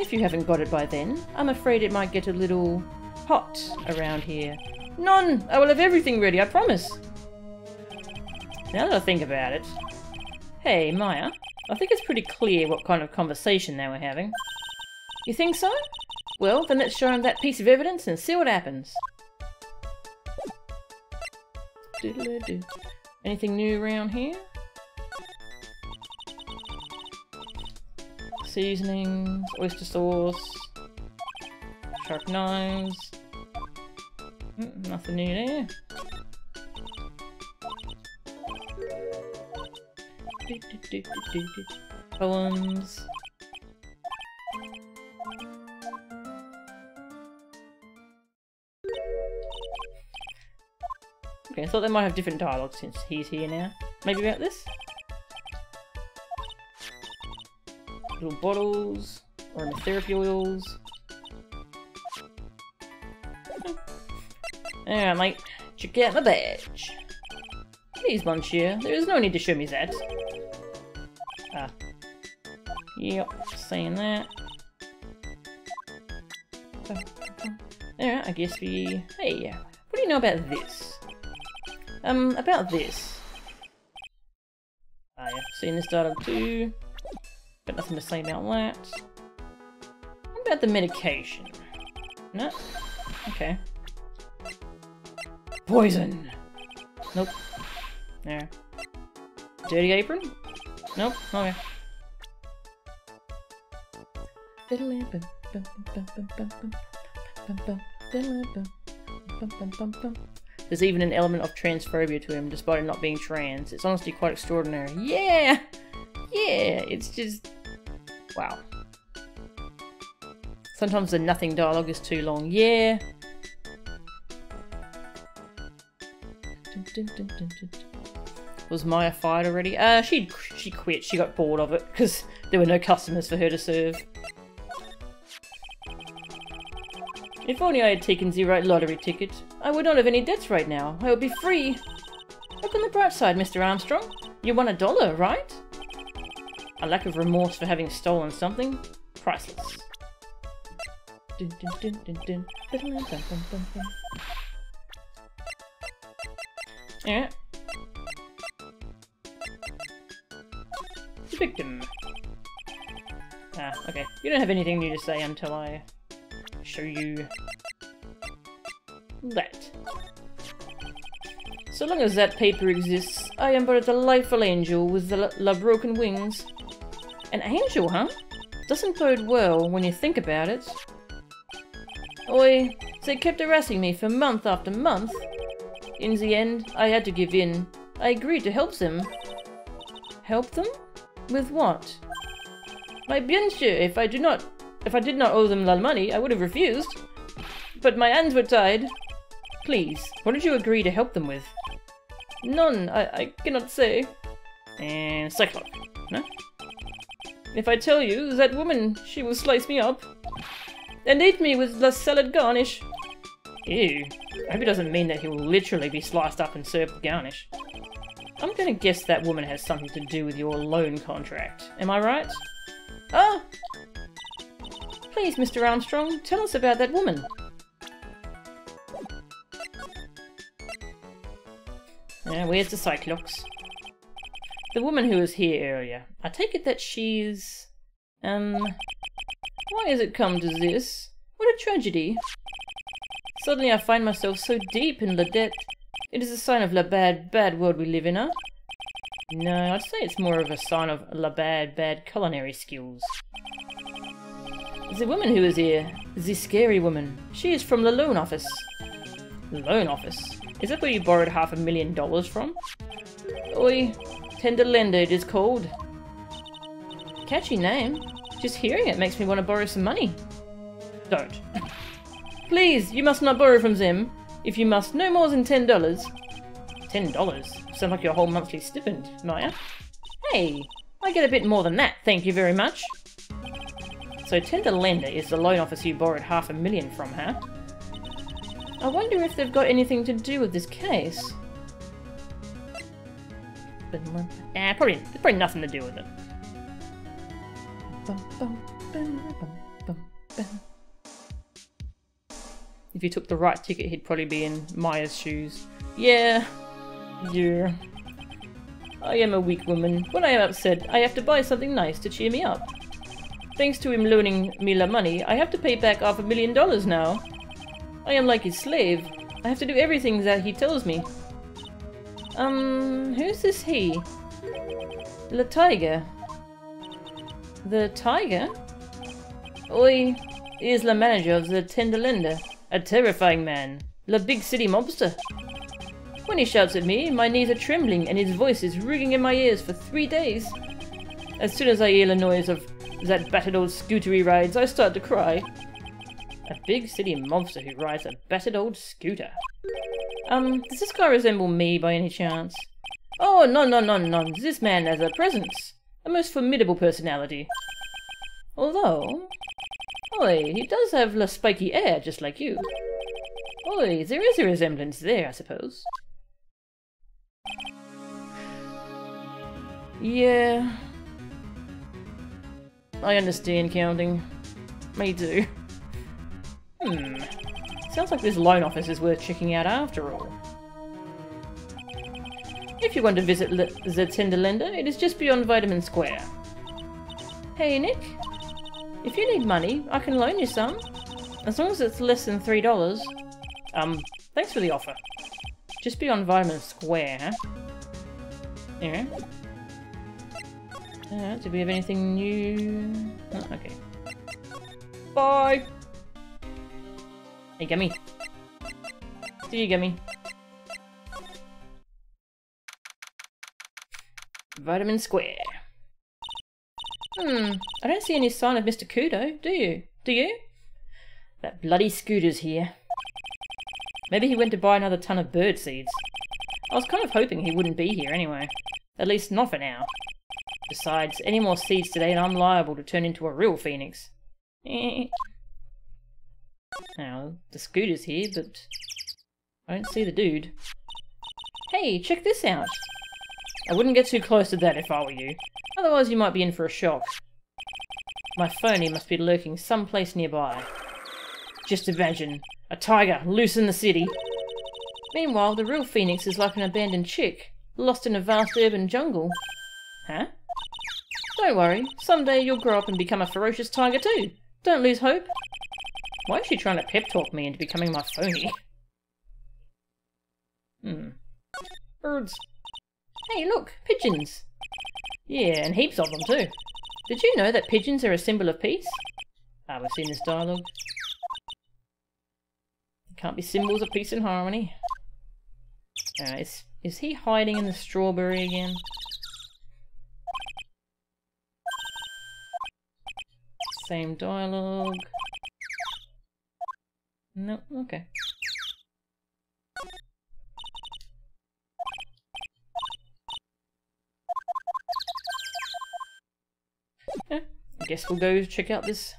If you haven't got it by then, I'm afraid it might get a little hot around here. None! I will have everything ready, I promise. Now that I think about it... Hey, Maya, I think it's pretty clear what kind of conversation they were having. You think so? Well, then let's show him that piece of evidence and see what happens. Anything new around here? Seasonings, oyster sauce, sharp knives. Mm, nothing new there. Poems. Okay, I thought they might have different dialogue since he's here now. Maybe about this? Little bottles, aromatherapy oils. Alright, mate. Check out my badge. Please, monsieur, there is no need to show me that. Ah. Yep, saying that. Alright, I guess we... Hey, yeah. what do you know about this? Um, about this. Ah, yeah, seen this dialogue too. Nothing to say about that. What about the medication? No? Okay. Poison! Nope. There. Dirty apron? Nope. Okay. There's even an element of transphobia to him, despite him not being trans. It's honestly quite extraordinary. Yeah! Yeah! It's just... Wow. Sometimes the nothing dialogue is too long. Yeah! Was Maya fired already? Uh, she she quit. She got bored of it because there were no customers for her to serve. If only I had taken right lottery ticket. I would not have any debts right now. I would be free. Look on the bright side, Mr. Armstrong. You won a dollar, right? A lack of remorse for having stolen something? Priceless. Dun, yeah. Victim. Ah, okay. You don't have anything new to say until I show you that. So long as that paper exists, I am but a delightful angel with the la broken wings. An angel, huh? Doesn't bode well when you think about it. Oi, they kept harassing me for month after month. In the end, I had to give in. I agreed to help them. Help them? With what? My bien sûr, if I do not if I did not owe them the money, I would have refused. But my hands were tied. Please, what did you agree to help them with? None, I, I cannot say. And Psyche-Locks, no? If I tell you, that woman, she will slice me up. And eat me with the salad garnish. Ew. I hope it doesn't mean that he will literally be sliced up and served with garnish. I'm gonna guess that woman has something to do with your loan contract. Am I right? Ah! Please, Mr. Armstrong, tell us about that woman. Where's the Psyche-Locks? The woman who was here earlier. I take it that she's... Um... Why has it come to this? What a tragedy. Suddenly I find myself so deep in the debt. It is a sign of the bad, bad world we live in, huh? No, I'd say it's more of a sign of the bad, bad culinary skills. The woman who is here, the scary woman, she is from the loan office. Loan office? Is that where you borrowed half a million dollars from? Oi, tender lender it is called. Catchy name. Just hearing it makes me want to borrow some money. Don't. Please, you must not borrow from them. If you must, no more than ten dollars. Ten dollars? Sound like your whole monthly stipend, Maya. Hey, I get a bit more than that, thank you very much. So Tender Lender is the loan officer you borrowed half a million from, huh? I wonder if they've got anything to do with this case. Ah, probably, probably nothing to do with it. If you took the right ticket, he'd probably be in Maya's shoes. Yeah. Yeah. I am a weak woman. When I am upset, I have to buy something nice to cheer me up. Thanks to him loaning me the money, I have to pay back half a million dollars now. I am like his slave. I have to do everything that he tells me. Um, who's this he? The tiger. The tiger? Oi, is the manager of the Tenderlender, a terrifying man, the big city mobster. When he shouts at me, my knees are trembling and his voice is ringing in my ears for three days. As soon as I hear the noise of that battered old scooter he rides, I start to cry. A big city monster who rides a battered old scooter. Um, does this guy resemble me by any chance? Oh, no, no, no, no. This man has a presence. A most formidable personality. Although... Oi, he does have the spiky air, just like you. Oi, there is a resemblance there, I suppose. Yeah. I understand counting. Me too. Hmm. Sounds like this loan office is worth checking out after all. If you want to visit Le the Tender Lender, it is just beyond Vitamin Square. Hey Nick, if you need money, I can loan you some. As long as it's less than $3. Um, thanks for the offer. Just beyond Vitamin Square. Yeah. Uh, do we have anything new? Oh, okay. Bye! Hey, Gummy. See you, Gummy. Vitamin Square. Hmm, I don't see any sign of Mr. Kudo, do you? Do you? That bloody scooter's here. Maybe he went to buy another ton of bird seeds. I was kind of hoping he wouldn't be here anyway. At least not for now. Besides, any more seeds today and I'm liable to turn into a real phoenix. Now, the scooter's here, but I don't see the dude. Hey, check this out! I wouldn't get too close to that if I were you. Otherwise you might be in for a shock. My phony must be lurking someplace nearby. Just imagine, a tiger loose in the city. Meanwhile, the real phoenix is like an abandoned chick, lost in a vast urban jungle. Huh? Don't worry, someday you'll grow up and become a ferocious tiger too. Don't lose hope. Why is she trying to pep talk me into becoming my phony? Hmm. Birds. Hey, look, pigeons. Yeah, and heaps of them too. Did you know that pigeons are a symbol of peace? Ah, we've seen this dialogue. Can't be symbols of peace and harmony. Uh, is, is he hiding in the strawberry again? Same dialogue. No, okay. I guess we'll go check out this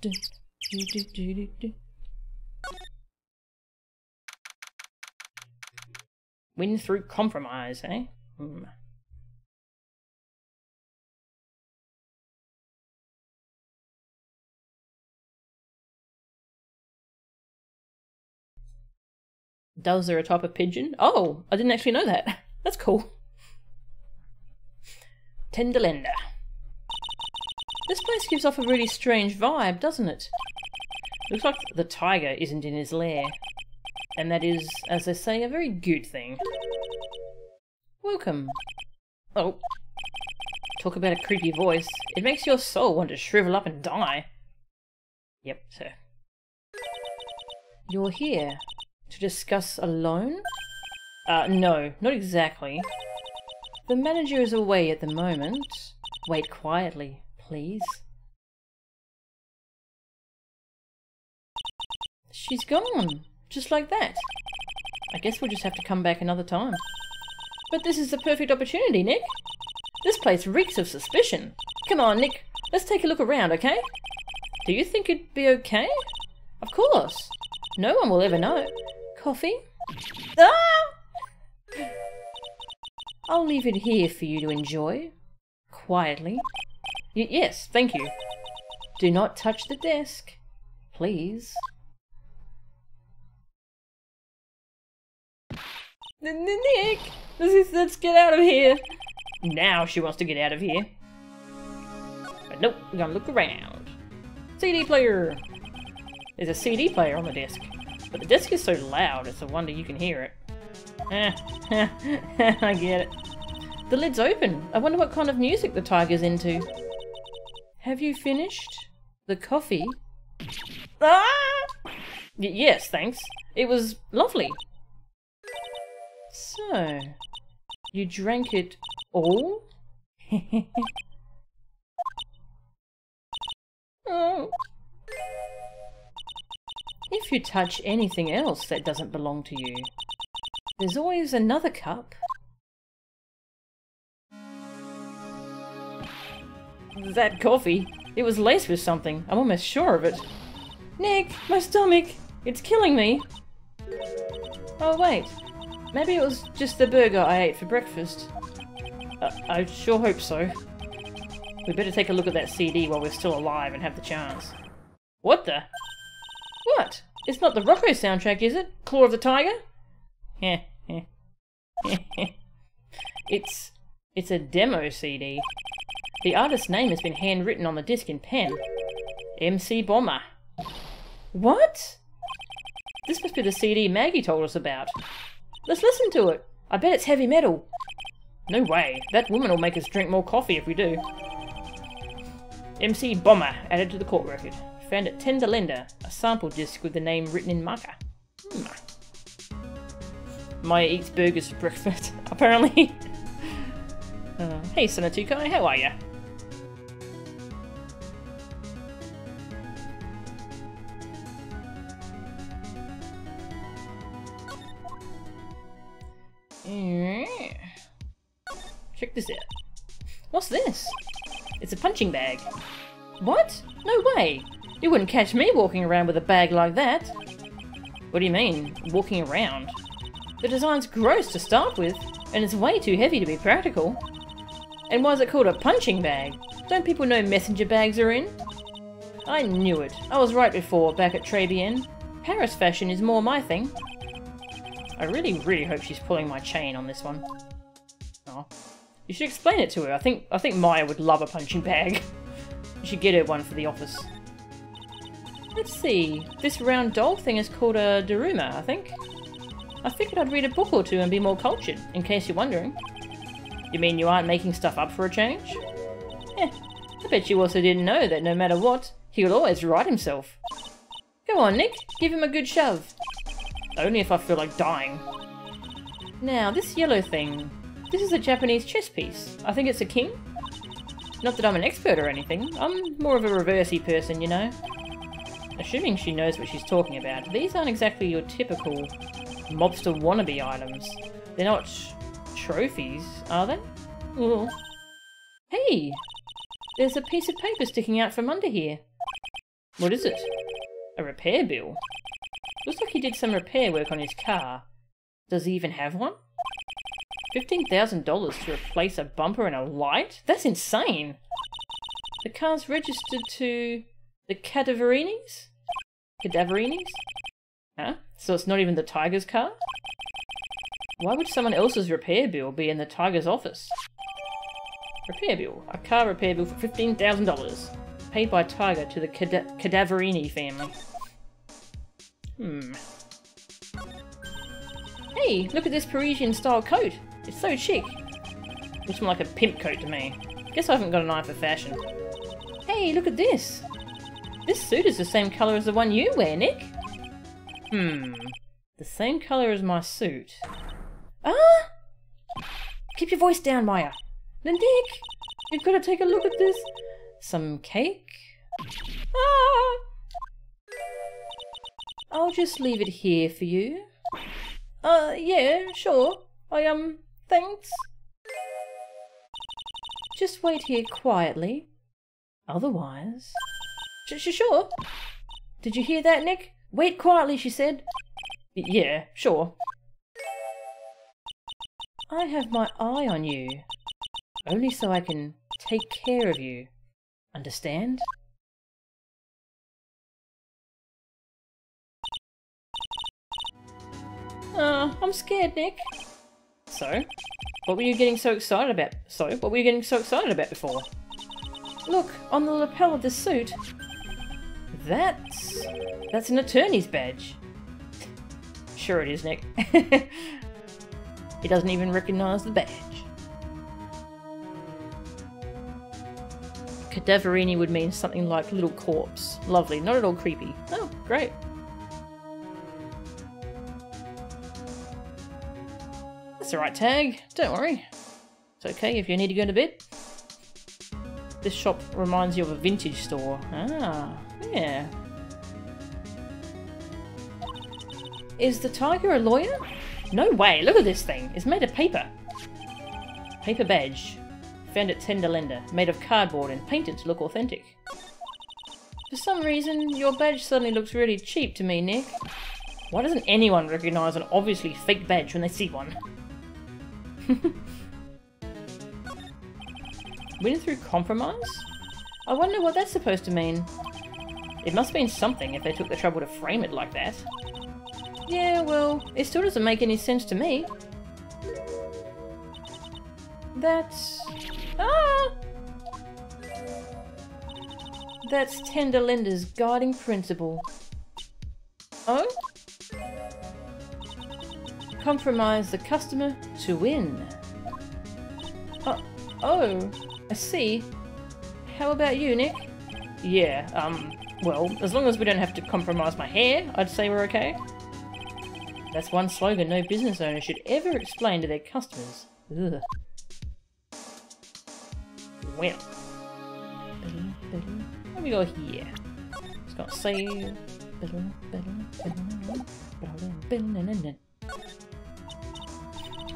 do, Win through compromise, eh? Hmm. Does there a type of pigeon? Oh, I didn't actually know that. That's cool. Tender Lender. This place gives off a really strange vibe, doesn't it? Looks like the tiger isn't in his lair. And that is, as they say, a very good thing. Welcome. Oh. Talk about a creepy voice. It makes your soul want to shrivel up and die. Yep, sir. You're here to discuss a loan? Uh, no, not exactly. The manager is away at the moment. Wait quietly, please. She's gone, just like that. I guess we'll just have to come back another time. But this is the perfect opportunity, Nick. This place reeks of suspicion. Come on, Nick, let's take a look around, okay? Do you think it'd be okay? Of course. No one will ever know. Coffee? Ah! I'll leave it here for you to enjoy. Quietly. Y yes, thank you. Do not touch the desk. Please. Nick! Let's, get out of here. Now she wants to get out of here. But nope, we're gonna look around. CD player! There's a CD player on the desk. But the disc is so loud, it's a wonder you can hear it. I get it. The lid's open. I wonder what kind of music the tiger's into. Have you finished? The coffee? Ah! Y yes, thanks. It was lovely. So, you drank it all? oh. If you touch anything else that doesn't belong to you, there's always another cup. That coffee, it was laced with something. I'm almost sure of it. Nick, my stomach! It's killing me! Oh wait, maybe it was just the burger I ate for breakfast. Uh, I sure hope so. We better take a look at that CD while we're still alive and have the chance. What the? What? It's not the Rocco soundtrack, is it? Claw of the Tiger? Heh, heh. it's... it's a demo CD. The artist's name has been handwritten on the disc in pen. MC Bomber. What? This must be the CD Maggey told us about. Let's listen to it. I bet it's heavy metal. No way. That woman will make us drink more coffee if we do. MC Bomber added to the court record. Found at Tender Lender, a sample disc with the name written in marker. Hmm. Maya eats burgers for breakfast, apparently. uh, hey, Sonatukai, how are ya? Check this out. What's this? It's a punching bag. What? No way! You wouldn't catch me walking around with a bag like that. What do you mean, walking around? The design's gross to start with, and it's way too heavy to be practical. And why is it called a punching bag? Don't people know messenger bags are in? I knew it. I was right before, back at Trés Bien. Paris fashion is more my thing. I really, really hope she's pulling my chain on this one. Oh. You should explain it to her. I think I think Maya would love a punching bag. You should get her one for the office. Let's see. This round doll thing is called a Daruma, I think. I figured I'd read a book or two and be more cultured, in case you're wondering. You mean you aren't making stuff up for a change? Yeah. I bet you also didn't know that no matter what, he would always right himself. Go on, Nick. Give him a good shove. Only if I feel like dying. Now, this yellow thing. This is a Japanese chess piece. I think it's a king? Not that I'm an expert or anything. I'm more of a Reversi person, you know. Assuming she knows what she's talking about, these aren't exactly your typical mobster wannabe items. They're not trophies, are they? Ooh. Hey! There's a piece of paper sticking out from under here. What is it? A repair bill? Looks like he did some repair work on his car. Does he even have one? $15,000 to replace a bumper and a light? That's insane! The car's registered to the Cadaverinis? Cadaverinis? Huh? So it's not even the Tiger's car? Why would someone else's repair bill be in the Tiger's office? Repair bill. A car repair bill for $15,000. Paid by Tiger to the Cadaverini family. Hmm. Hey, look at this Parisian style coat. It's so chic. Looks more like a pimp coat to me. Guess I haven't got an eye for fashion. Hey, look at this. This suit is the same colour as the one you wear, Nick. Hmm. The same colour as my suit. Ah! Keep your voice down, Maya. Now, Nick, you've got to take a look at this. Some cake? Ah! I'll just leave it here for you. Uh, yeah, sure. I, um, Thanks. Just wait here quietly. Otherwise... Sure. Did you hear that, Nick? Wait quietly, she said. Yeah, sure. I have my eye on you. Only so I can take care of you. Understand? Uh, I'm scared, Nick. So, what were you getting so excited about? So, what were you getting so excited about before? Look, on the lapel of the suit. That's... That's an attorney's badge. Sure it is, Nick. he doesn't even recognize the badge. Cadaverini would mean something like little corpse. Lovely, not at all creepy. Oh, great. That's the right tag. Don't worry. It's okay if you need to go to bed. This shop reminds you of a vintage store. Ah, yeah. Is the tiger a lawyer? No way, look at this thing. It's made of paper. Paper badge. Found at Tenderlender, made of cardboard and painted to look authentic. For some reason, your badge suddenly looks really cheap to me, Nick. Why doesn't anyone recognise an obviously fake badge when they see one? Win through compromise? I wonder what that's supposed to mean. It must mean something if they took the trouble to frame it like that. Yeah, well, it still doesn't make any sense to me. That's... Ah! That's Tender Lender's guiding principle. Oh? Compromise the customer to win. Uh, oh, I see. How about you, Nick? Yeah, um, well, as long as we don't have to compromise my hair, I'd say we're okay. That's one slogan no business owner should ever explain to their customers. Ugh. Well. Let me go here. It's got save.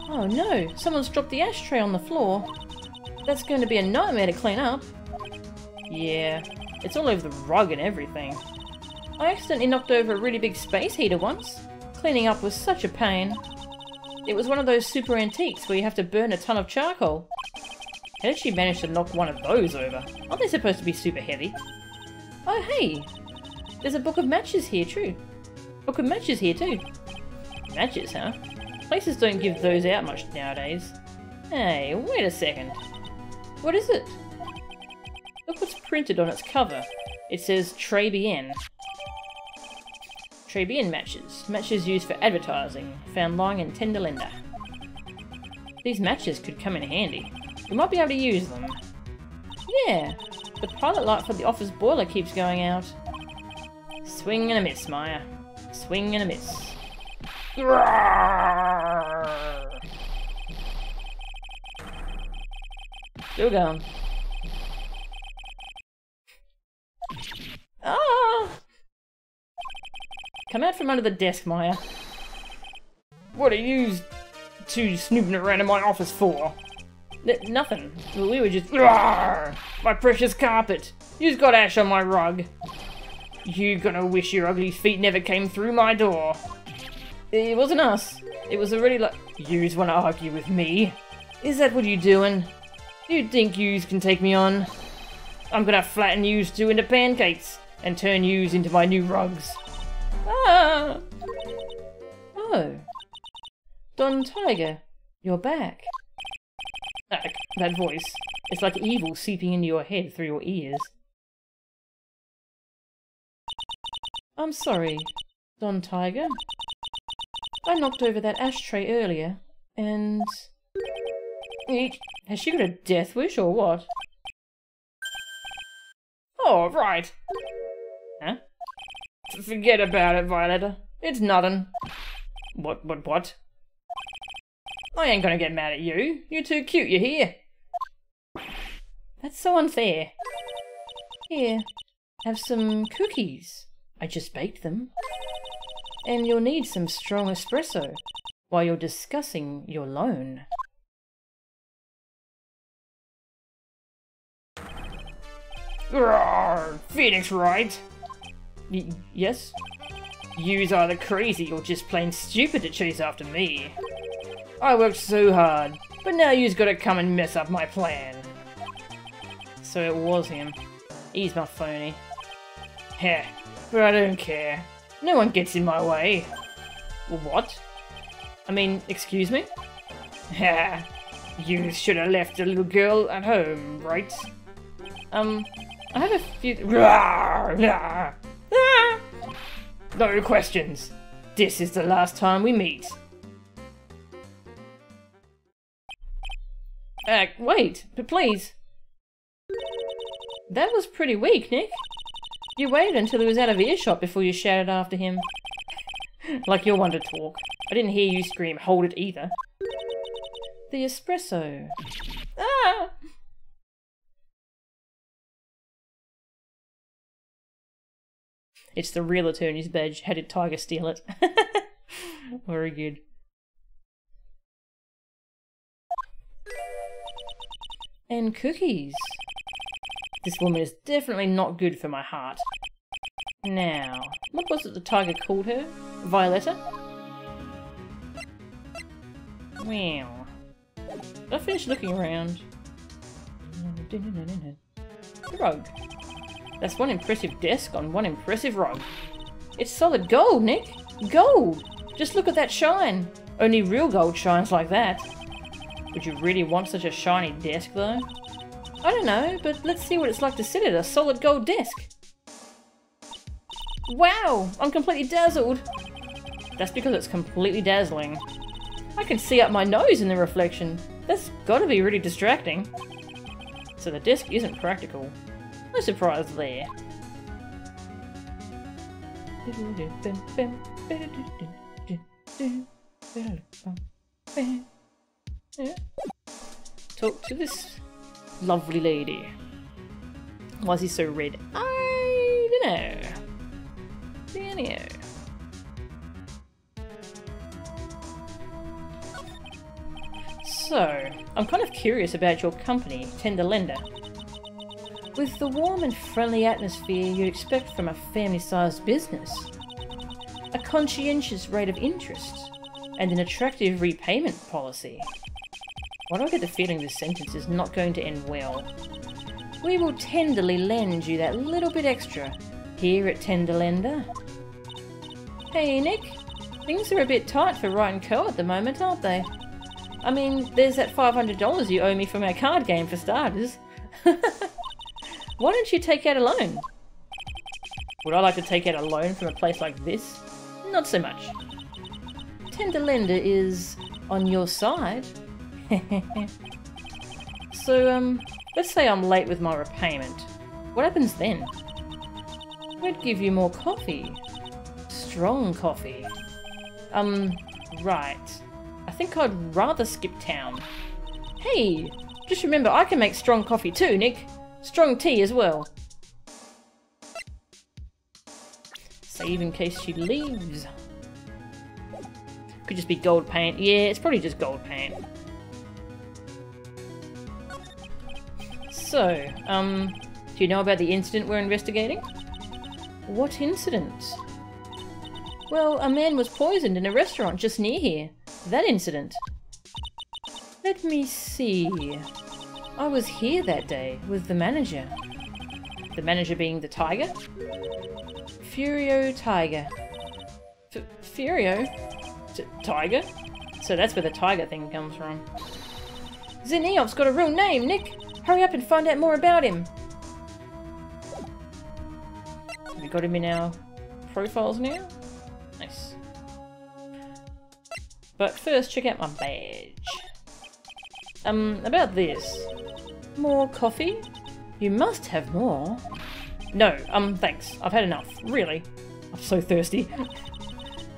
Oh no! Someone's dropped the ashtray on the floor. That's going to be a nightmare to clean up. Yeah, it's all over the rug and everything. I accidentally knocked over a really big space heater once. Cleaning up was such a pain. It was one of those super antiques where you have to burn a ton of charcoal. How did she manage to knock one of those over? Aren't they supposed to be super heavy? Oh hey! There's a book of matches here too. Book of matches here too. Matches, huh? Places don't give those out much nowadays. Hey, wait a second. What is it? Look what's printed on its cover. It says Trés Bien. Trés Bien matches. Matches used for advertising. Found lying in Tender Lender. These matches could come in handy. We might be able to use them. Yeah, the pilot light for the office boiler keeps going out. Swing and a miss, Maya. Swing and a miss. Still going. Ah! Come out from under the desk, Maya. What are you two snooping around in my office for? N nothing. We were just... My precious carpet! You've got ash on my rug. You're gonna wish your ugly feet never came through my door. It wasn't us. It was already like... Yous wanna argue with me? Is that what you're doing? You think yous can take me on? I'm gonna flatten yous two into pancakes and turn yous into my new rugs. Ah! Oh. Don Tiger, you're back. That, that voice. It's like evil seeping into your head through your ears. I'm sorry, Don Tiger. I knocked over that ashtray earlier, and... Has she got a death wish or what? Oh, right. Huh? Forget about it, Violetta. It's nothing. What, what, what? I ain't gonna get mad at you. You're too cute, you hear? That's so unfair. Here, have some cookies. I just baked them. And you'll need some strong espresso while you're discussing your loan. Roar, Phoenix, right? Yes? Yous either crazy or just plain stupid to chase after me. I worked so hard, but now you's gotta come and mess up my plan. So it was him. He's my phony. Heh, but I don't care. No one gets in my way. What? I mean, excuse me? Heh, you should have left the little girl at home, right? Um, I have a few... No questions. This is the last time we meet. Uh, wait, but please. That was pretty weak, Nick. You waited until he was out of earshot before you shouted after him. like you're one to talk. I didn't hear you scream, hold it either. The espresso. Ah! It's the real attorney's badge. How did Tiger steal it? Very good. And cookies. This woman is definitely not good for my heart. Now, what was it the tiger called her? Violetta? Did I finish looking around? Rug. That's one impressive desk on one impressive rug. It's solid gold, Nick! Gold! Just look at that shine! Only real gold shines like that. Would you really want such a shiny desk, though? I don't know, but let's see what it's like to sit at a solid gold desk. Wow! I'm completely dazzled! That's because it's completely dazzling. I can see up my nose in the reflection. That's gotta be really distracting. So the desk isn't practical. No surprise there. Talk to this lovely lady. Why is he so red? I don't know. Know. So, I'm kind of curious about your company, Tender Lender. With the warm and friendly atmosphere you'd expect from a family-sized business, a conscientious rate of interest, and an attractive repayment policy. Why do I get the feeling this sentence is not going to end well? We will tenderly lend you that little bit extra here at Tender Lender. Hey Nick, things are a bit tight for Wright & Co at the moment, aren't they? I mean, there's that $500 you owe me from our card game for starters. Why don't you take out a loan? Would I like to take out a loan from a place like this? Not so much. Tender Lender is on your side. so, um, let's say I'm late with my repayment. What happens then? We'd give you more coffee. Strong coffee. Um, right. I think I'd rather skip town. Hey, just remember I can make strong coffee too, Nick. Strong tea as well. Save in case she leaves. Could just be gold paint. Yeah, it's probably just gold paint. So, um, do you know about the incident we're investigating? What incident? Well, a man was poisoned in a restaurant just near here. That incident. Let me see. I was here that day with the manager. The manager being the tiger? Furio Tiger. F Furio? T tiger? So that's where the tiger thing comes from. Zenioff's got a real name, Nick! Hurry up and find out more about him! We got him in our profiles now? Nice. But first, check out my badge. Um, about this. More coffee? You must have more. No, um, thanks. I've had enough. Really. I'm so thirsty.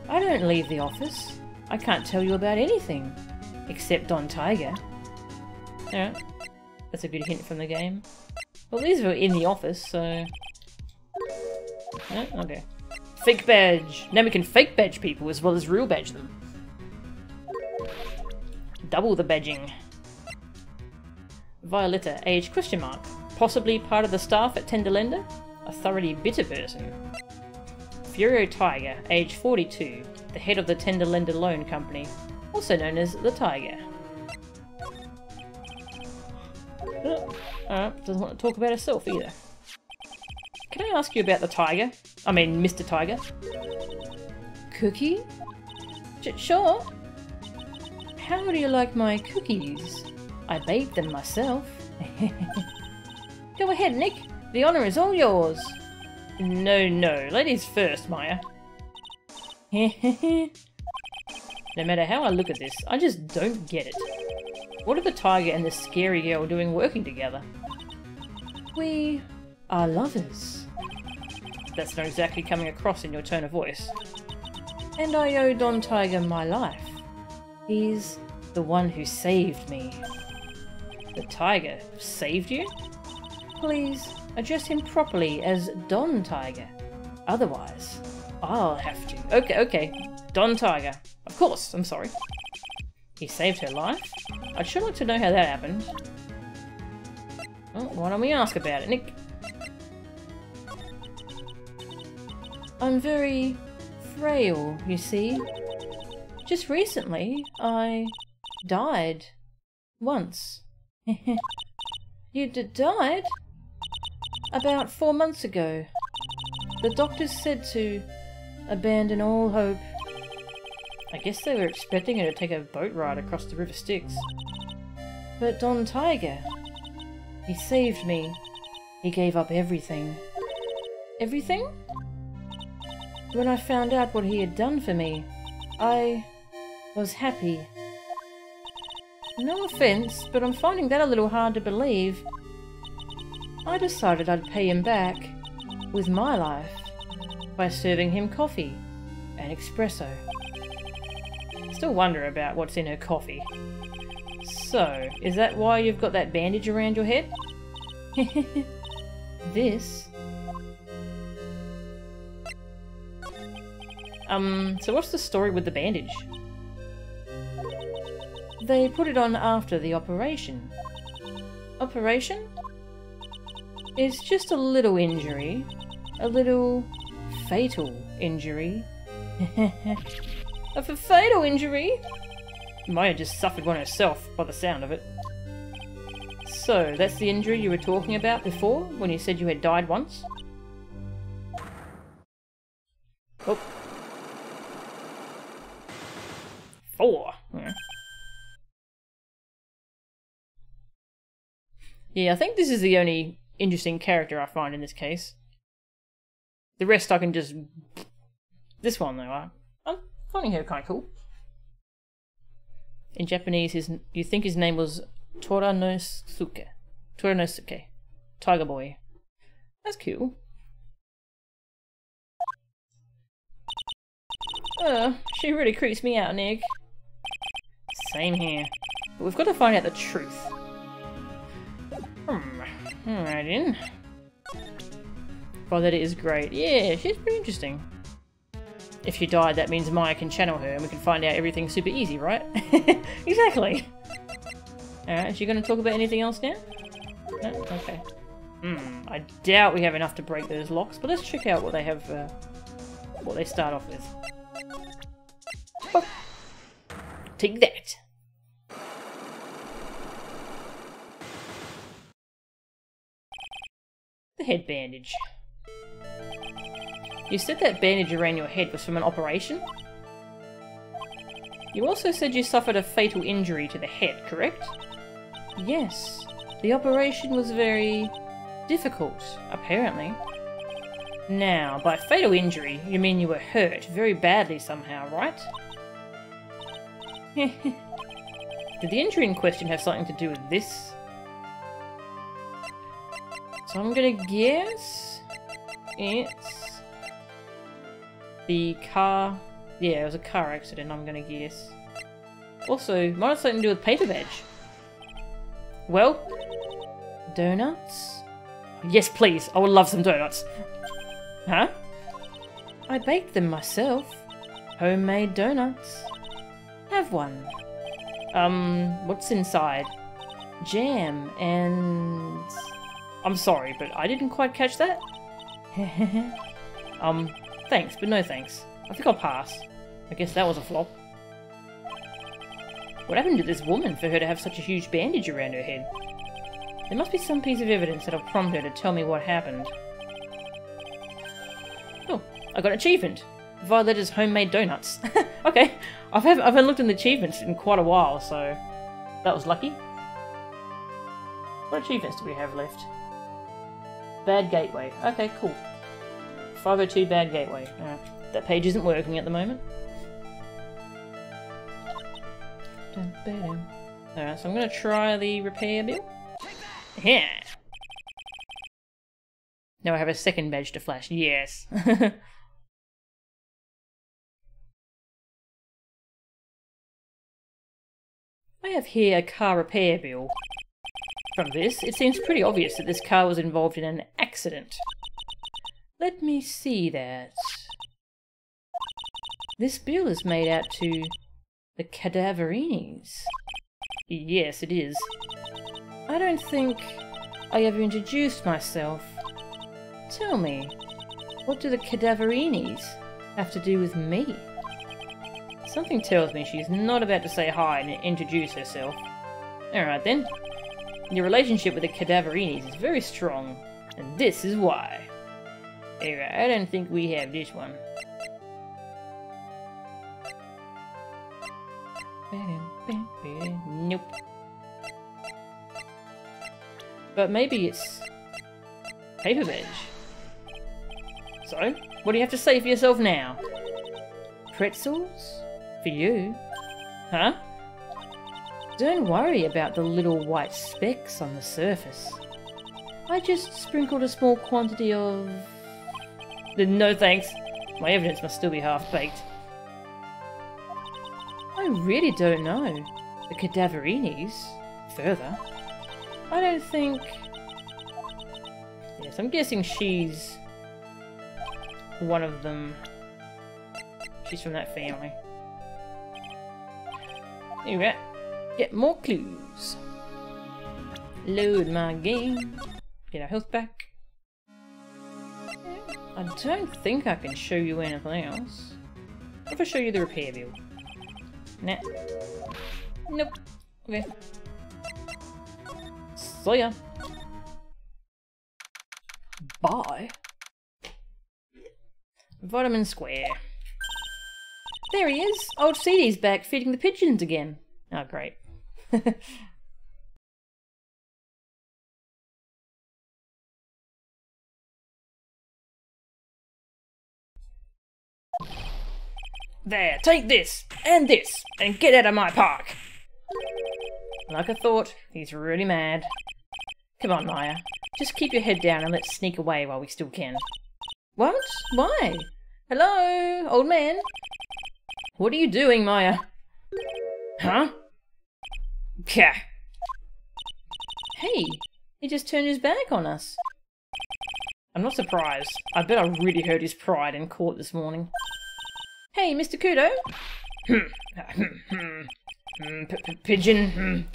I don't leave the office. I can't tell you about anything. Except Don Tiger. Yeah, that's a good hint from the game. Well, these are in the office, so... Yeah, okay. Fake badge! Now we can fake badge people as well as real badge them. Double the badging. Violetta, age question mark. Possibly part of the staff at Tender Lender? A thoroughly bitter person. Furio Tiger, age 42, the head of the Tender Lender Loan Company, also known as the Tiger. Uh, doesn't want to talk about herself either. Can I ask you about the tiger? I mean, Mr. Tiger. Cookie? Sh sure. How do you like my cookies? I baked them myself. Go ahead, Nick. The honour is all yours. No, no. Ladies first, Maya. no matter how I look at this, I just don't get it. What are the tiger and the scary girl doing working together? We are lovers. That's not exactly coming across in your tone of voice. And I owe Don Tiger my life. He's the one who saved me. The tiger saved you? Please address him properly as Don Tiger. Otherwise, I'll have to. Okay, okay. Don Tiger. Of course, I'm sorry. He saved her life? I'd sure like to know how that happened. Well, why don't we ask about it, Nick? I'm very frail, you see. Just recently, I died. Once. you died? About four months ago. The doctors said to abandon all hope. I guess they were expecting her to take a boat ride across the River Styx. But Don Tiger, he saved me. He gave up everything. Everything? When I found out what he had done for me, I was happy. No offense, but I'm finding that a little hard to believe. I decided I'd pay him back with my life by serving him coffee and espresso. Still wonder about what's in her coffee. So, is that why you've got that bandage around your head? this? Um, so what's the story with the bandage? They put it on after the operation. Operation? It's just a little injury. A little fatal injury. a fatal injury? Maya just suffered one herself, by the sound of it. So, that's the injury you were talking about before, when you said you had died once? Oh. Four. Yeah. Yeah, I think this is the only interesting character I find in this case. The rest I can just... This one, though, I, I'm finding her kind of cool. In Japanese, his you think his name was Toranosuke. Toranosuke. Tiger Boy. That's cool. Uh, she really creeps me out, Nick. Same here. But we've got to find out the truth. Hmm. Alright then. that is great. Yeah, she's pretty interesting. If she died, that means Maya can channel her and we can find out everything super easy, right? exactly! Alright, is she going to talk about anything else now? No? Okay. Hmm, I doubt we have enough to break those locks, but let's check out what they have, uh, what they start off with. Oh. Take that! The head bandage. You said that bandage around your head was from an operation? You also said you suffered a fatal injury to the head, correct? Yes. The operation was very... difficult, apparently. Now, by fatal injury, you mean you were hurt very badly somehow, right? Did the injury in question have something to do with this? So I'm gonna guess it's the car. Yeah, it was a car accident, I'm gonna guess. Also, might have something to do with paper veg. Well, donuts? Yes, please. I would love some donuts. Huh? I baked them myself. Homemade donuts. Have one. Um, what's inside? Jam and... I'm sorry, but I didn't quite catch that. um, thanks, but no thanks. I think I'll pass. I guess that was a flop. What happened to this woman for her to have such a huge bandage around her head? There must be some piece of evidence that'll prompt her to tell me what happened. Oh, I got an achievement. Violetta's homemade donuts. okay, I've, have, I haven't looked in the achievements in quite a while, so that was lucky. What achievements do we have left? Bad Gateway. Okay, cool. 502 Bad Gateway. Alright. That page isn't working at the moment. Alright, so I'm gonna try the repair bill. Yeah! Now I have a second badge to flash. Yes! I have here a car repair bill. From this, it seems pretty obvious that this car was involved in an accident. Let me see that. This bill is made out to The Cadaverinis. Yes, it is. I don't think I ever introduced myself. Tell me, what do the Cadaverinis have to do with me? Something tells me she's not about to say hi and introduce herself. Alright then. Your relationship with the Cadaverinis is very strong, and this is why. Alright, I don't think we have this one. Nope. But maybe it's paper veg. So, what do you have to say for yourself now? Pretzels? For you? Huh? Don't worry about the little white specks on the surface. I just sprinkled a small quantity of... No thanks. My evidence must still be half-baked. I really don't know. The Cadaverinis? Further? I don't think... Yes, I'm guessing she's... One of them. She's from that family. Alright. Get more clues. Load my game. Get our health back. I don't think I can show you anything else. If I show you the repair bill. Nah. Nope. Okay. So ya. Bye. Vitamin Square. There he is! Old CD's back feeding the pigeons again. Oh, great. there, take this, and this, and get out of my park! Like I thought, he's really mad. Come on, Maya. Just keep your head down and let's sneak away while we still can. What? Why? Hello, old man? What are you doing, Maya? Huh? Kah. Hey, he just turned his back on us. I'm not surprised. I bet I really hurt his pride in court this morning. Hey, Mr. Kudo. Hmm. Ah, hmm, hmm. Pigeon.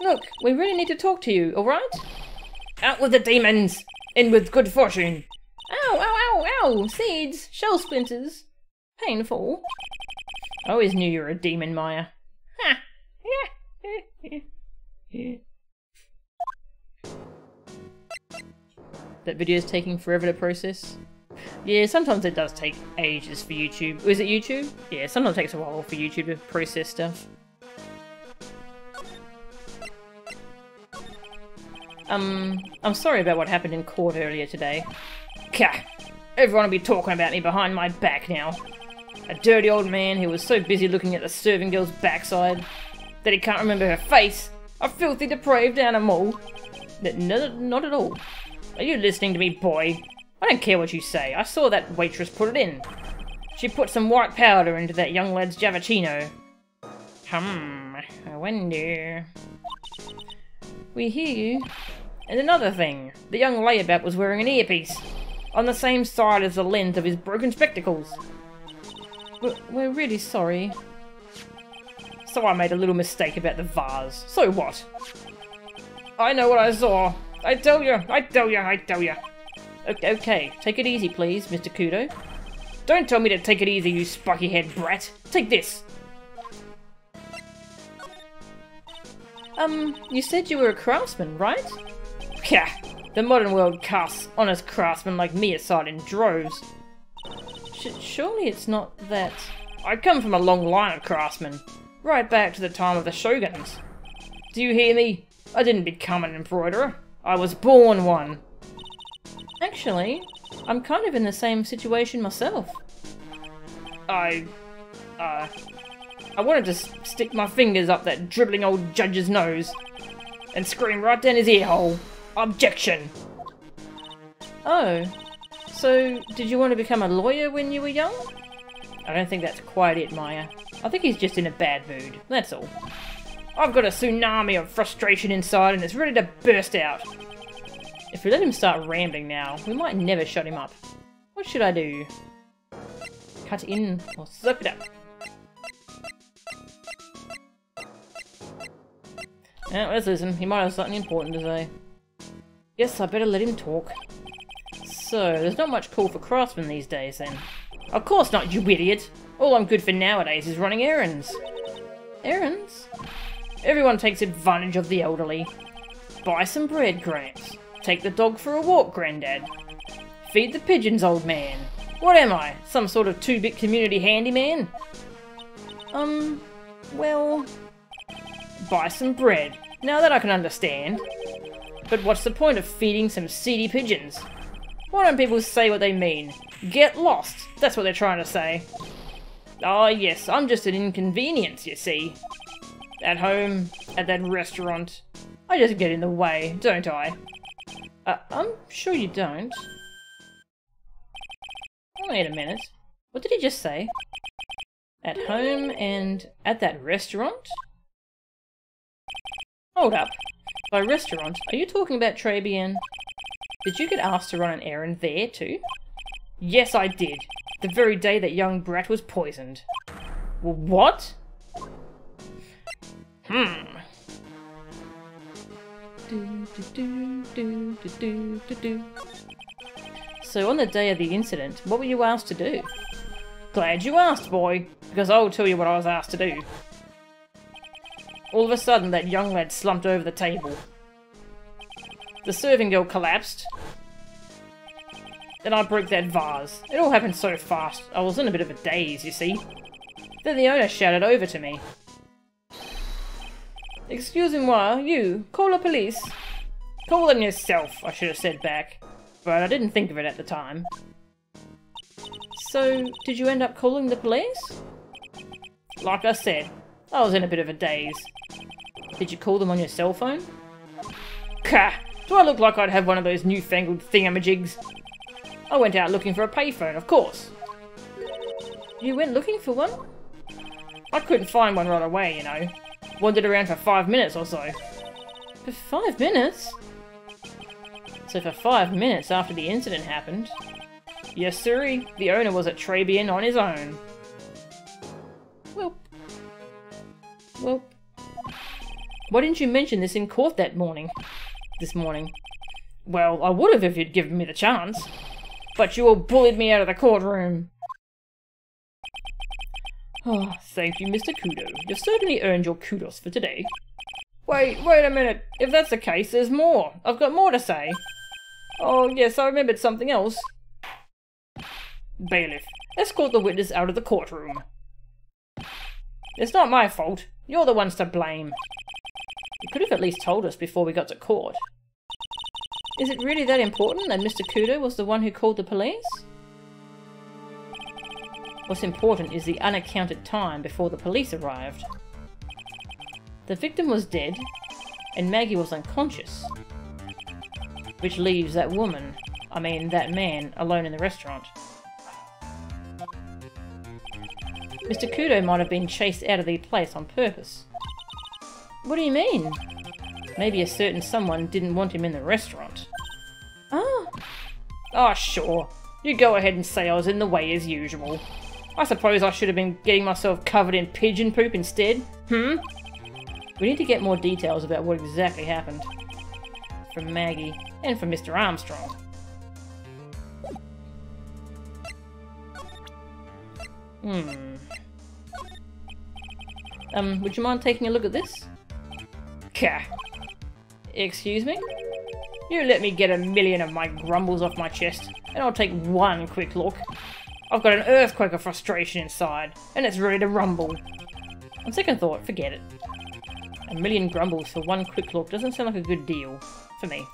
Look, we really need to talk to you, alright? Out with the demons! In with good fortune! Ow, ow, ow, ow! Seeds! Shell splinters! Painful. I always knew you were a demon, Maya. Ha! that video is taking forever to process. Yeah, sometimes it does take ages for YouTube. Is it YouTube? Yeah, sometimes it takes a while for YouTube to process stuff. Um, I'm sorry about what happened in court earlier today. Kah! Everyone will be talking about me behind my back now. A dirty old man who was so busy looking at the serving girl's backside that he can't remember her face. A filthy, depraved animal. No, not at all. Are you listening to me, boy? I don't care what you say. I saw that waitress put it in. She put some white powder into that young lad's Javachino. Hmm, I wonder... We hear you. And another thing, the young layabout was wearing an earpiece, on the same side as the lens of his broken spectacles. We're, we're really sorry. So I made a little mistake about the vase. So what? I know what I saw. I tell you, I tell you, I tell you. Okay, okay, take it easy, please, Mr. Kudo. Don't tell me to take it easy, you spiky-head brat. Take this. Um, you said you were a craftsman, right? Yeah, the modern world casts honest craftsmen like me aside in droves. Sh surely it's not that... I come from a long line of craftsmen, right back to the time of the shoguns. Do you hear me? I didn't become an embroiderer. I was born one. Actually, I'm kind of in the same situation myself. I... uh... I wanted to stick my fingers up that dribbling old judge's nose and scream right down his earhole. Objection! Oh, so did you want to become a lawyer when you were young? I don't think that's quite it, Maya. I think he's just in a bad mood, that's all. I've got a tsunami of frustration inside and it's ready to burst out. If we let him start rambling now, we might never shut him up. What should I do? Cut in or slurp it up. Yeah, let's listen. He might have something important to say. Yes, I better let him talk. So, there's not much call for craftsmen these days, then. Of course not, you idiot! All I'm good for nowadays is running errands. Errands? Everyone takes advantage of the elderly. Buy some bread, Gramps. Take the dog for a walk, Grandad. Feed the pigeons, old man. What am I? Some sort of two-bit community handyman? Um, well... Buy some bread. Now that I can understand. But what's the point of feeding some seedy pigeons? Why don't people say what they mean? Get lost! That's what they're trying to say. Ah, oh, yes, I'm just an inconvenience, you see. At home, at that restaurant. I just get in the way, don't I? Uh, I'm sure you don't. Wait a minute. What did he just say? At home and at that restaurant? Hold up. By restaurant, are you talking about Trés Bien? Did you get asked to run an errand there too? Yes, I did. The very day that young Brat was poisoned. What? Hmm. So on the day of the incident, what were you asked to do? Glad you asked, boy, because I'll tell you what I was asked to do. All of a sudden, that young lad slumped over the table. The serving girl collapsed. Then I broke that vase. It all happened so fast, I was in a bit of a daze, you see. Then the owner shouted over to me. Excuse moi, you, call the police. Call them yourself, I should have said back. But I didn't think of it at the time. So, did you end up calling the police? Like I said, I was in a bit of a daze. Did you call them on your cell phone? Kah! Do I look like I'd have one of those newfangled thingamajigs? I went out looking for a payphone, of course. You went looking for one? I couldn't find one right away, you know. Wandered around for five minutes or so. For five minutes? So for five minutes after the incident happened, Yes, sirree, the owner was at Trés Bien on his own. Well, well, why didn't you mention this in court that morning? This morning. Well, I would have if you'd given me the chance. But you all bullied me out of the courtroom. Oh, thank you, Mr. Kudo. You've certainly earned your kudos for today. Wait, wait a minute. If that's the case, there's more. I've got more to say. Oh, yes, I remembered something else. Bailiff, escort the witness out of the courtroom. It's not my fault. You're the ones to blame. You could have at least told us before we got to court. Is it really that important that Mr. Kudo was the one who called the police? What's important is the unaccounted time before the police arrived. The victim was dead, and Maggey was unconscious. Which leaves that woman, I mean that man, alone in the restaurant. Mr. Kudo might have been chased out of the place on purpose. What do you mean? Maybe a certain someone didn't want him in the restaurant. Ah. Oh, sure. You go ahead and say I was in the way as usual. I suppose I should have been getting myself covered in pigeon poop instead. Hmm? We need to get more details about what exactly happened. From Maggey, and from Mr. Armstrong. Hmm. Um, would you mind taking a look at this? Kah. Excuse me? You let me get a million of my grumbles off my chest, and I'll take one quick look. I've got an earthquake of frustration inside, and it's ready to rumble. On second thought, forget it. A million grumbles for one quick look doesn't sound like a good deal. For me.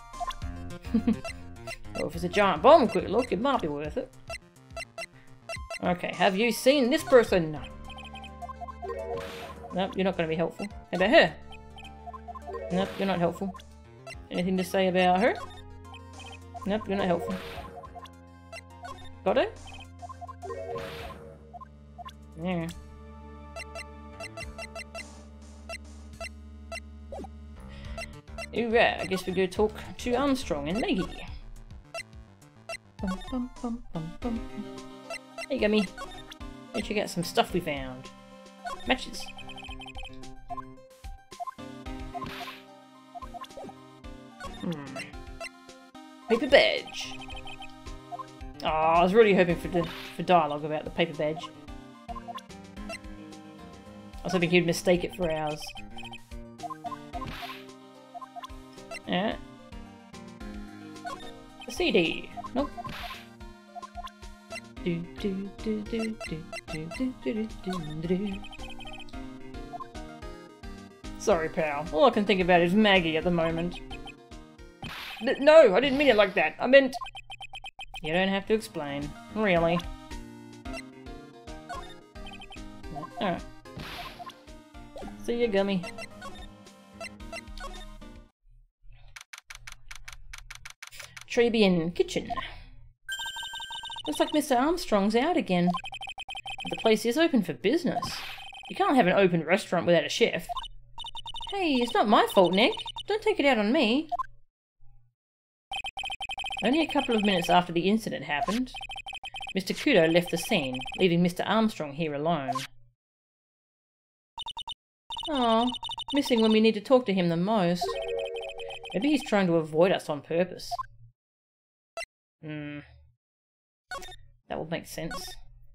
well, oh, if it's a giant bomb quick look, it might be worth it. Okay, have you seen this person? No. Nope, you're not going to be helpful. How about her? Nope, you're not helpful. Anything to say about her? Nope, you're not helpful. Got it? Yeah. Alright, I guess we go talk to Armstrong and Maggey. Hey, Gummy. Let's check out some stuff we found. Matches. Hmm. Paper badge. Oh, I was really hoping for for dialogue about the paper badge. I was hoping he'd mistake it for ours. Yeah. A CD. Nope. Sorry, pal. All I can think about is Maggey at the moment. No, I didn't mean it like that. I meant... You don't have to explain. Really. Alright. See you, Gummy. Trés Bien Kitchen. Looks like Mr. Armstrong's out again. The place is open for business. You can't have an open restaurant without a chef. Hey, it's not my fault, Nick. Don't take it out on me. Only a couple of minutes after the incident happened, Mr. Kudo left the scene, leaving Mr. Armstrong here alone. Oh, missing when we need to talk to him the most. Maybe he's trying to avoid us on purpose. Hmm. That would make sense.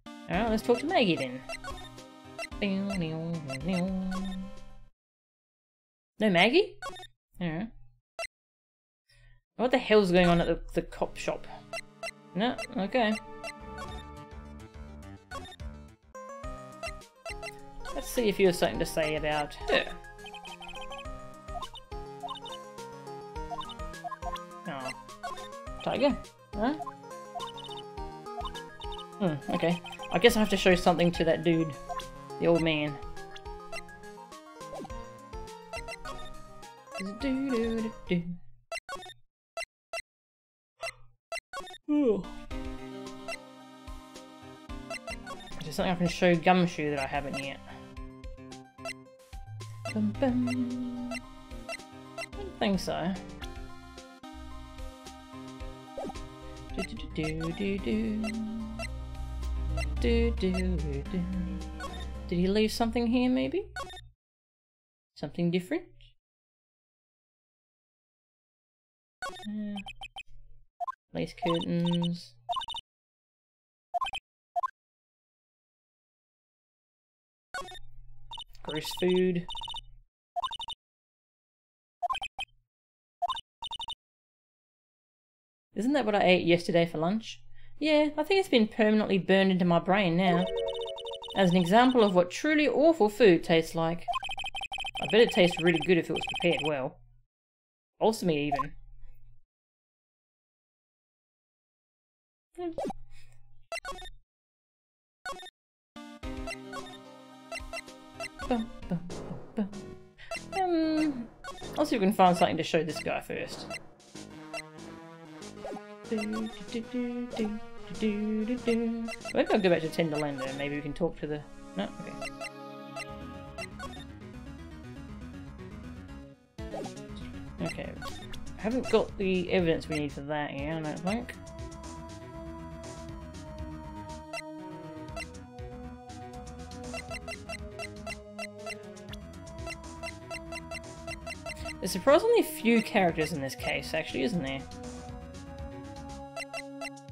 Alright, let's talk to Maggey then. No Maggey? Alright. What the hell's going on at the, the cop shop? No, okay. Let's see if you have something to say about her. Oh. Tiger? Huh? Hmm, okay. I guess I have to show something to that dude. The old man. Do do do Ooh. Is there something I can show Gumshoe that I haven't yet? Bum, bum. I don't think so. Do do do do do do do do do. Did he leave something here, maybe? Something different? Uh, lace curtains. Gross food. Isn't that what I ate yesterday for lunch? Yeah, I think it's been permanently burned into my brain now. As an example of what truly awful food tastes like. I bet it tastes really good if it was prepared well. Awesome even. Um, I'll see if we can find something to show this guy first. Maybe I'll go back to Tender Lender. Maybe we can talk to the... No? Okay. Okay. I haven't got the evidence we need for that yet, I don't think. There's surprisingly few characters in this case, actually, isn't there?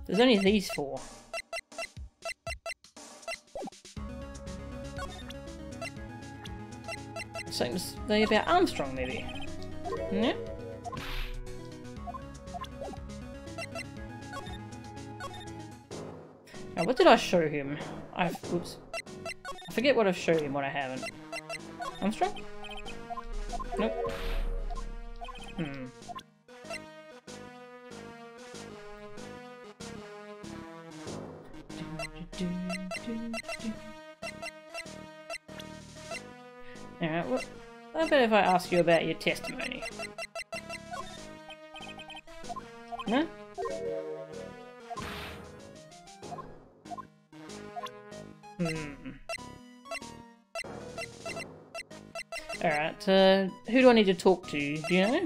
There's only these four. Something say about Armstrong, maybe? No? Now, what did I show him? I oops. I forget what I've showed him, what I haven't. Armstrong? Nope. Alright, well, how about if I ask you about your testimony? No? Hmm. Alright, uh, who do I need to talk to? Do you know?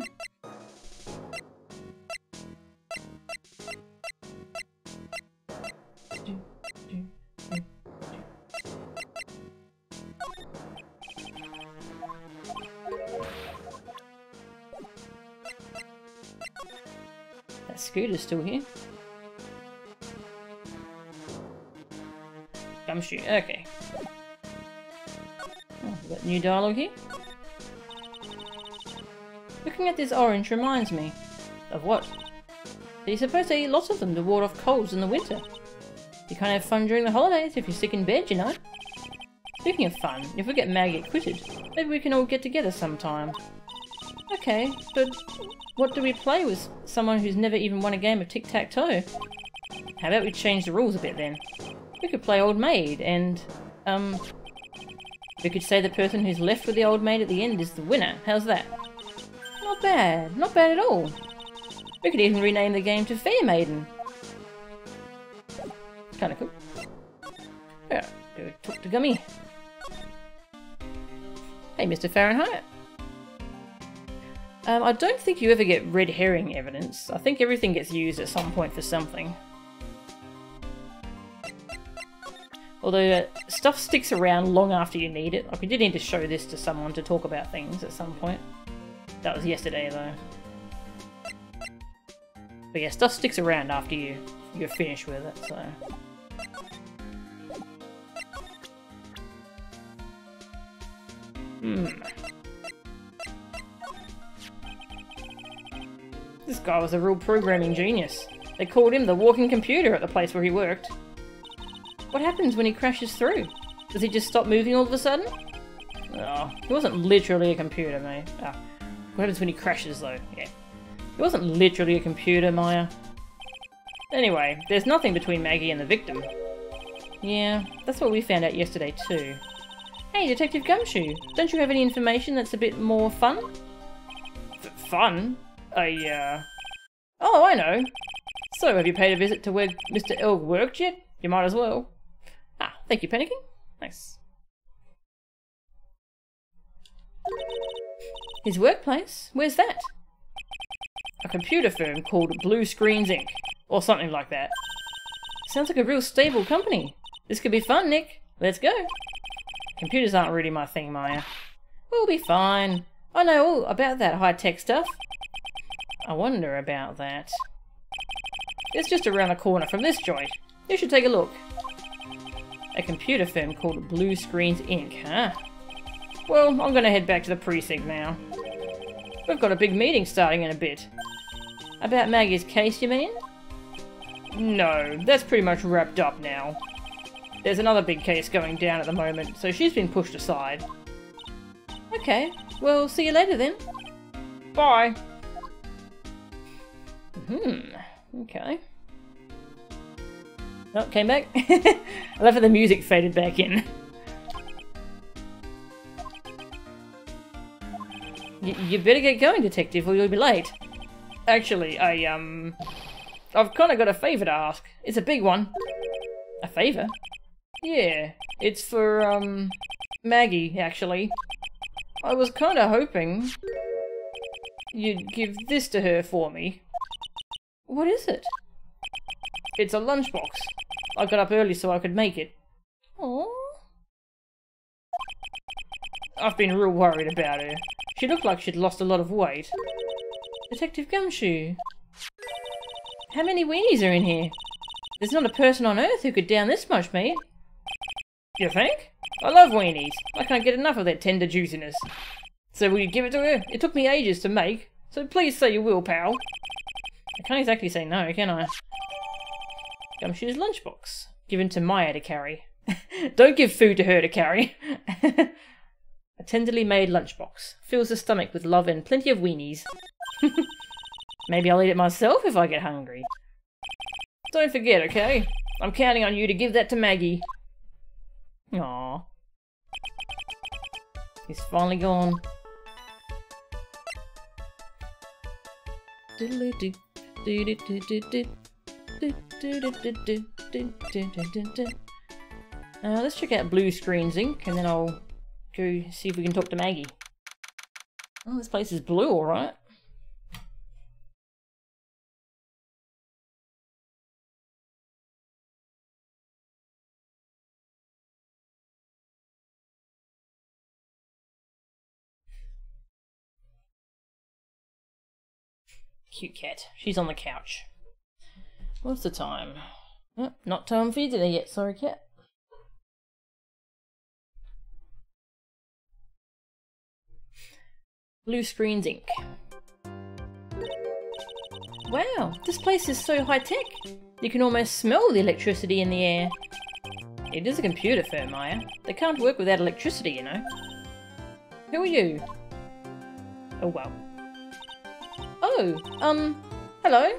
Still here. Gumshoe, okay. Oh, got new dialogue here. Looking at this orange reminds me. Of what? You're supposed to eat lots of them to ward off colds in the winter. You can't have fun during the holidays if you're sick in bed, you know. Speaking of fun, if we get Maggey acquitted, maybe we can all get together sometime. Okay, but what do we play with someone who's never even won a game of tic-tac-toe? How about we change the rules a bit then? We could play Old Maid and, um, we could say the person who's left with the Old Maid at the end is the winner. How's that? Not bad. Not bad at all. We could even rename the game to Fair Maiden. Kinda cool. Yeah, go talk to Gummy. Hey, Mr. Fahrenheit. Um, I don't think you ever get red herring evidence. I think everything gets used at some point for something. Although uh, stuff sticks around long after you need it. Like we did need to show this to someone to talk about things at some point. That was yesterday though. But yeah, stuff sticks around after you you're finished with it, so. Hmm. This guy was a real programming genius. They called him the walking computer at the place where he worked. What happens when he crashes through? Does he just stop moving all of a sudden? Oh, he wasn't literally a computer, mate. Ah. What happens when he crashes, though? Yeah. He wasn't literally a computer, Maya. Anyway, there's nothing between Maggey and the victim. Yeah, that's what we found out yesterday, too. Hey, Detective Gumshoe, don't you have any information that's a bit more fun? F fun? I, uh... Oh, I know. So, have you paid a visit to where Mr. Elg worked yet? You might as well. Ah, thank you, Pennikin. Nice. His workplace? Where's that? A computer firm called Blue Screens Inc. Or something like that. Sounds like a real stable company. This could be fun, Nick. Let's go. Computers aren't really my thing, Maya. We'll be fine. I know all about that high-tech stuff. I wonder about that. It's just around the corner from this joint. You should take a look. A computer firm called Blue Screens Inc., huh? Well, I'm gonna head back to the precinct now. We've got a big meeting starting in a bit. About Maggey's case, you mean? No, that's pretty much wrapped up now. There's another big case going down at the moment, so she's been pushed aside. Okay, well, see you later then. Bye. Hmm, okay. Oh, came back. I love how the music faded back in. Y you better get going, detective, or you'll be late. Actually, I, um... I've kind of got a favour to ask. It's a big one. A favour? Yeah, it's for, um... Maggey, actually. I was kind of hoping you'd give this to her for me. What is it? It's a lunchbox. I got up early so I could make it. Aww. I've been real worried about her. She looked like she'd lost a lot of weight. Detective Gumshoe. How many weenies are in here? There's not a person on earth who could down this much meat. You think? I love weenies. I can't get enough of that tender juiciness. So will you give it to her? It took me ages to make, so please say you will, pal. I can't exactly say no, can I? Gumshoe's lunchbox. Given to Maya to carry. Don't give food to her to carry. A tenderly made lunchbox. Fills the stomach with love and plenty of weenies. Maybe I'll eat it myself if I get hungry. Don't forget, okay? I'm counting on you to give that to Maggey. Aww. He's finally gone. Uh, let's check out Blue Screens Inc. and then I'll go see if we can talk to Maggey. Oh, this place is blue, alright. Cute cat. She's on the couch. What's the time? Oh, not time for you dinner yet, sorry cat. Blue Screens Inc. Wow, this place is so high tech. You can almost smell the electricity in the air. It is a computer firm, Maya. They can't work without electricity, you know. Who are you? Oh, well. Oh, um, hello?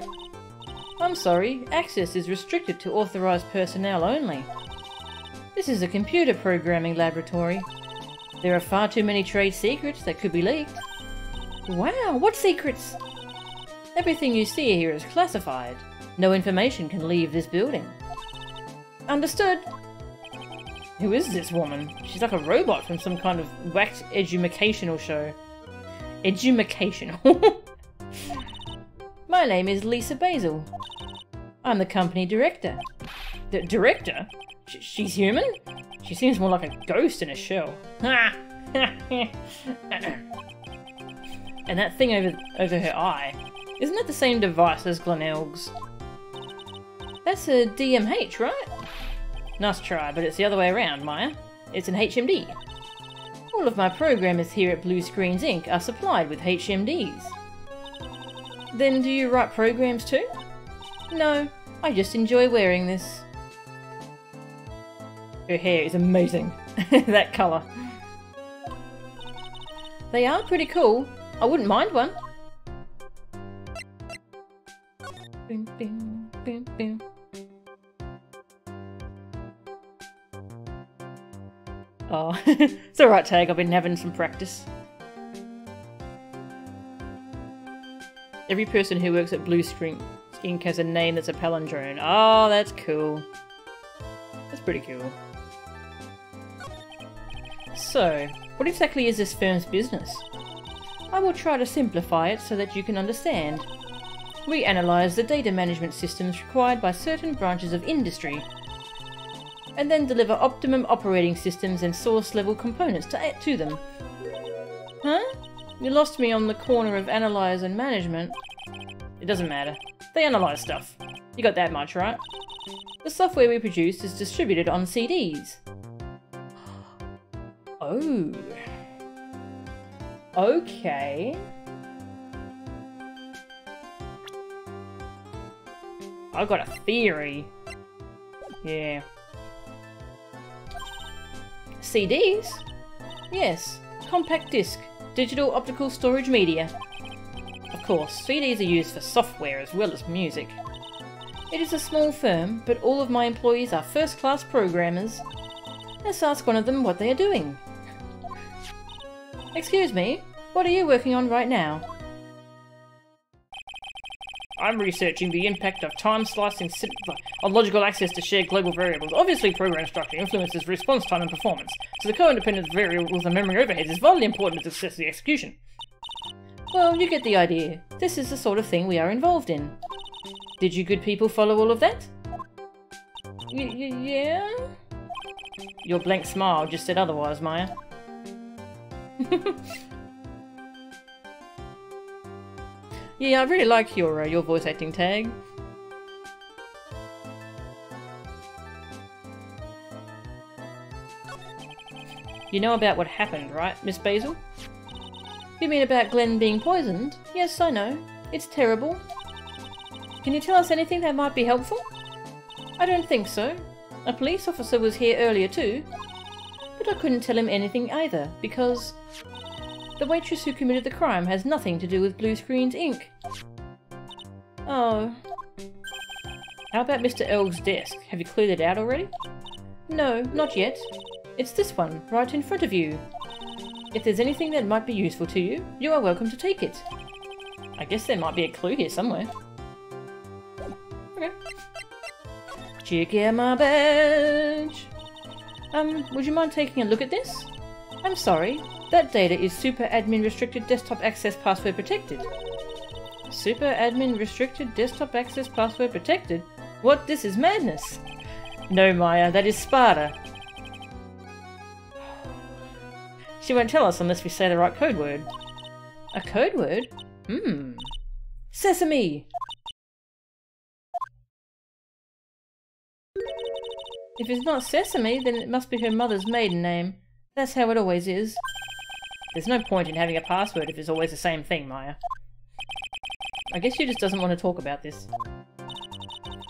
I'm sorry, access is restricted to authorised personnel only. This is a computer programming laboratory. There are far too many trade secrets that could be leaked. Wow, what secrets? Everything you see here is classified. No information can leave this building. Understood. Who is this woman? She's like a robot from some kind of whacked educational show. Educational. My name is Lisa Basil. I'm the company director. The director? Sh she's human? She seems more like a ghost in a shell. and that thing over over her eye, isn't that the same device as Glen Elg's? That's a DMH, right? Nice try, but it's the other way around, Maya. It's an HMD. All of my programmers here at Blue Screens Inc. are supplied with HMDs. Then do you write programs too? No, I just enjoy wearing this. Her hair is amazing. that colour. They are pretty cool. I wouldn't mind one. Bing, bing, bing, bing. Oh, it's alright, Tag. I've been having some practice. Every person who works at Blue Screen Inc. has a name that's a palindrome. Oh, that's cool. That's pretty cool. So, what exactly is this firm's business? I will try to simplify it so that you can understand. We analyse the data management systems required by certain branches of industry and then deliver optimum operating systems and source level components to, to them. Huh? You lost me on the corner of analyze and management. It doesn't matter. They analyze stuff. You got that much, right? The software we produce is distributed on CDs. Oh. Okay. I've got a theory. Yeah. CDs? Yes, compact disc, digital optical storage media. Of course, CDs are used for software as well as music. It is a small firm, but all of my employees are first-class programmers. Let's ask one of them what they are doing. Excuse me, what are you working on right now? I'm researching the impact of time slicing on logical access to shared global variables. Obviously, program structure influences response time and performance, so the co-independent variables and memory overheads is vitally important to success the execution. Well, you get the idea. This is the sort of thing we are involved in. Did you good people follow all of that? Y yeah? Your blank smile just said otherwise, Maya. Yeah, I really like your uh, your voice acting tag. You know about what happened, right, Miss Basil? You mean about Glen being poisoned? Yes, I know. It's terrible. Can you tell us anything that might be helpful? I don't think so. A police officer was here earlier too, but I couldn't tell him anything either, because the waitress who committed the crime has nothing to do with Blue Screens Inc. Oh. How about Mr. Elg's desk? Have you cleared it out already? No, not yet. It's this one, right in front of you. If there's anything that might be useful to you, you are welcome to take it. I guess there might be a clue here somewhere. Okay. Check out my badge! Um, would you mind taking a look at this? I'm sorry, that data is super admin restricted desktop access password protected. Super admin restricted desktop access password protected? What? This is madness! No, Maya, that is Sparta. She won't tell us unless we say the right code word. A code word? Hmm. Sesame! If it's not Sesame, then it must be her mother's maiden name. That's how it always is. There's no point in having a password if it's always the same thing, Maya. I guess she just doesn't want to talk about this.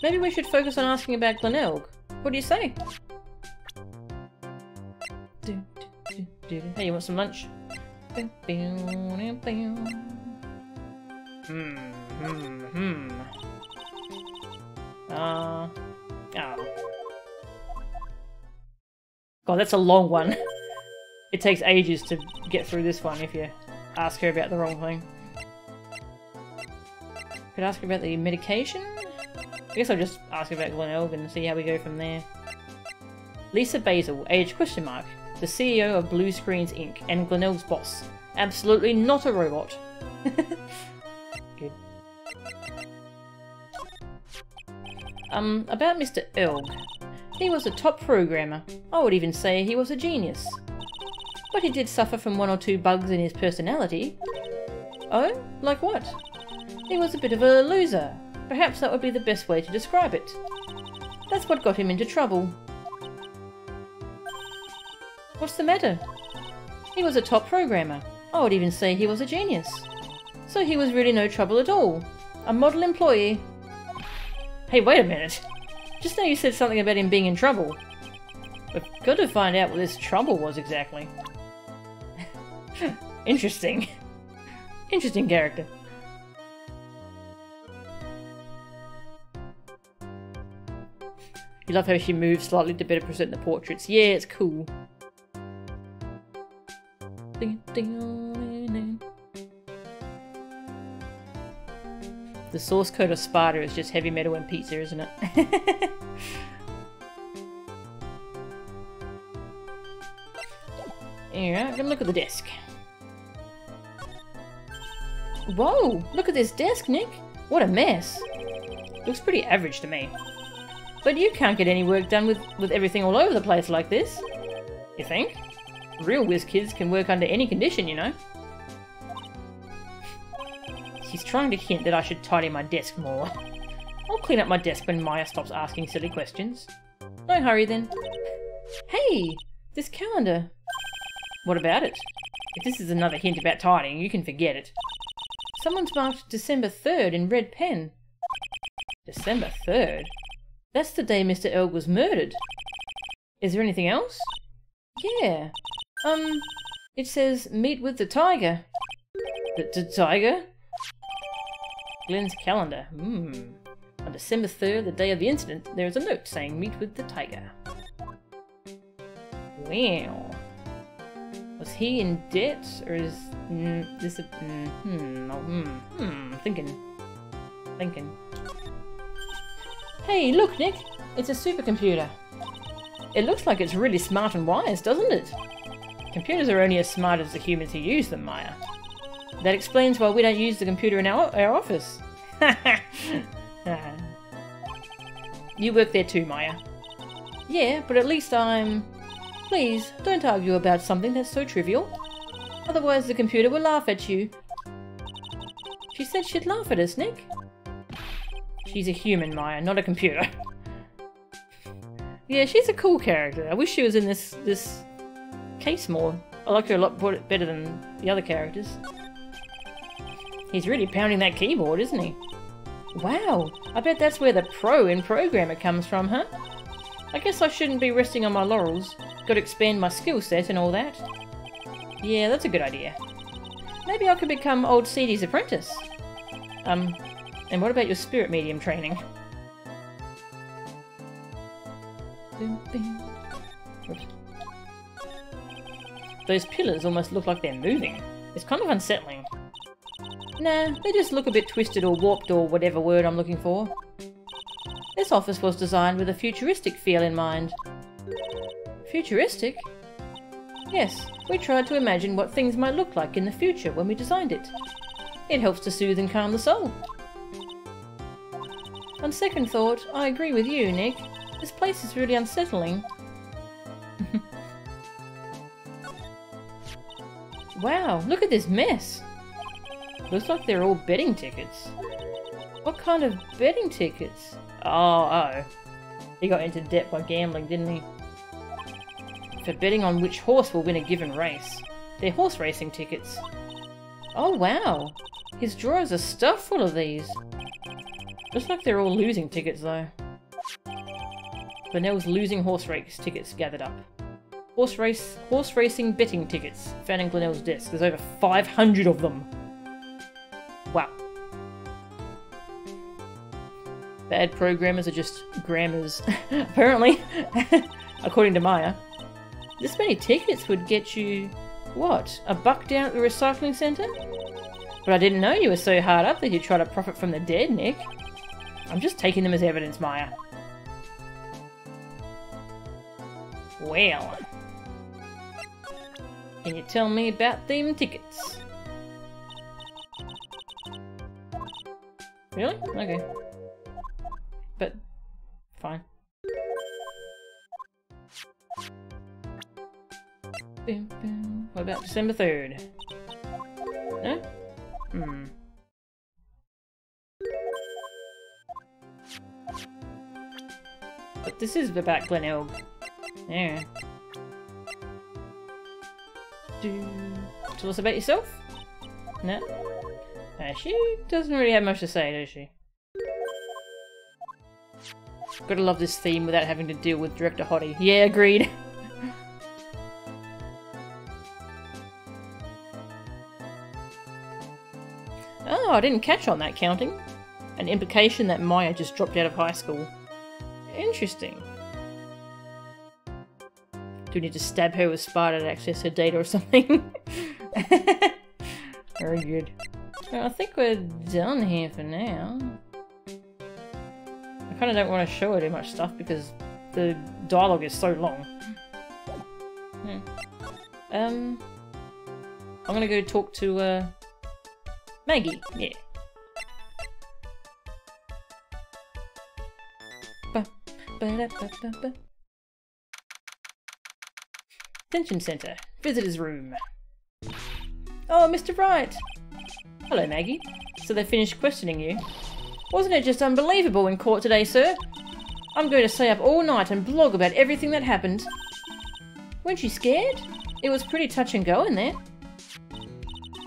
Maybe we should focus on asking about Glen Elg. What do you say? Hey, you want some lunch? Hmm, hmm, hmm. Uh, oh. God, that's a long one. it takes ages to get through this one if you ask her about the wrong thing. Could ask her about the medication? I guess I'll just ask her about Glen Elg and see how we go from there. Lisa Basil, age question mark. The CEO of Blue Screens Inc. and Glen Elg's boss. Absolutely not a robot. Good. Um, about Mr. Elg. He was a top programmer. I would even say he was a genius. But he did suffer from one or two bugs in his personality. Oh? Like what? He was a bit of a loser. Perhaps that would be the best way to describe it. That's what got him into trouble. What's the matter? He was a top programmer. I would even say he was a genius. So he was really no trouble at all. A model employee. Hey, wait a minute. Just now you said something about him being in trouble. We've got to find out what this trouble was exactly. Interesting. Interesting character. You love how she moves slightly to better present the portraits. Yeah, it's cool. The source code of Sparta is just heavy metal and pizza, isn't it? Alright, gonna look at the desk. Whoa! Look at this desk, Nick! What a mess! Looks pretty average to me. But you can't get any work done with, with everything all over the place like this. You think? Real whiz kids can work under any condition, you know. He's trying to hint that I should tidy my desk more. I'll clean up my desk when Maya stops asking silly questions. No hurry then. Hey! This calendar. What about it? If this is another hint about tidying, you can forget it. Someone's marked December 3rd in red pen. December 3rd? That's the day Mr. Elg was murdered. Is there anything else? Yeah. Um, it says meet with the tiger. The, the tiger? Glen's calendar. Hmm. On December 3rd, the day of the incident, there is a note saying meet with the tiger. Wow. Was he in debt, or is mm, this a... Mm, hmm, oh, hmm, hmm, thinking. Thinking. Hey, look, Nick! It's a supercomputer. It looks like it's really smart and wise, doesn't it? Computers are only as smart as the humans who use them, Maya. That explains why we don't use the computer in our, our office. you work there too, Maya. Yeah, but at least I'm... Please, don't argue about something that's so trivial. Otherwise the computer will laugh at you. She said she'd laugh at us, Nick. She's a human, Maya, not a computer. yeah, she's a cool character. I wish she was in this this case more. I like her a lot better than the other characters. He's really pounding that keyboard, isn't he? Wow, I bet that's where the pro in programmer comes from, huh? I guess I shouldn't be resting on my laurels. Got to expand my skill set and all that. Yeah, that's a good idea. Maybe I could become old Seedy's apprentice. Um, and what about your spirit medium training? Those pillars almost look like they're moving. It's kind of unsettling. Nah, they just look a bit twisted or warped or whatever word I'm looking for. This office was designed with a futuristic feel in mind. Futuristic? Yes, we tried to imagine what things might look like in the future when we designed it. It helps to soothe and calm the soul. On second thought, I agree with you, Nick. This place is really unsettling. wow, look at this mess! Looks like they're all betting tickets. What kind of betting tickets? Oh, oh. He got into debt by gambling, didn't he? For betting on which horse will win a given race. They're horse racing tickets. Oh, wow. His drawers are stuffed full of these. Looks like they're all losing tickets, though. Glen Elg's losing horse race tickets gathered up. Horse race, horse racing betting tickets found in Glen Elg's desk. There's over 500 of them. Wow. Bad programmers are just grammars, apparently, according to Maya. This many tickets would get you, what, a buck down at the recycling centre? But I didn't know you were so hard up that you'd try to profit from the dead, Nick. I'm just taking them as evidence, Maya. Well. Can you tell me about them tickets? Really? Okay. Fine. What about December 3rd? No? Hmm. But this is about Glen Elg. Yeah. Do tell us about yourself? No. Uh, she doesn't really have much to say, does she? Gotta love this theme without having to deal with Director Hottie. Yeah, agreed. oh, I didn't catch on that counting. An implication that Maya just dropped out of high school. Interesting. Do we need to stab her with Sparta to access her data or something? Very good. Well, I think we're done here for now. I kind of don't want to show her too much stuff because the dialogue is so long. Hmm. Um, I'm gonna go talk to uh, Maggey. Yeah. Ba, ba, ba, Centre. Visitor's room. Oh, Mr. Wright! Hello, Maggey. So they finished questioning you? Wasn't it just unbelievable in court today, sir? I'm going to stay up all night and blog about everything that happened. Weren't you scared? It was pretty touch and go in there.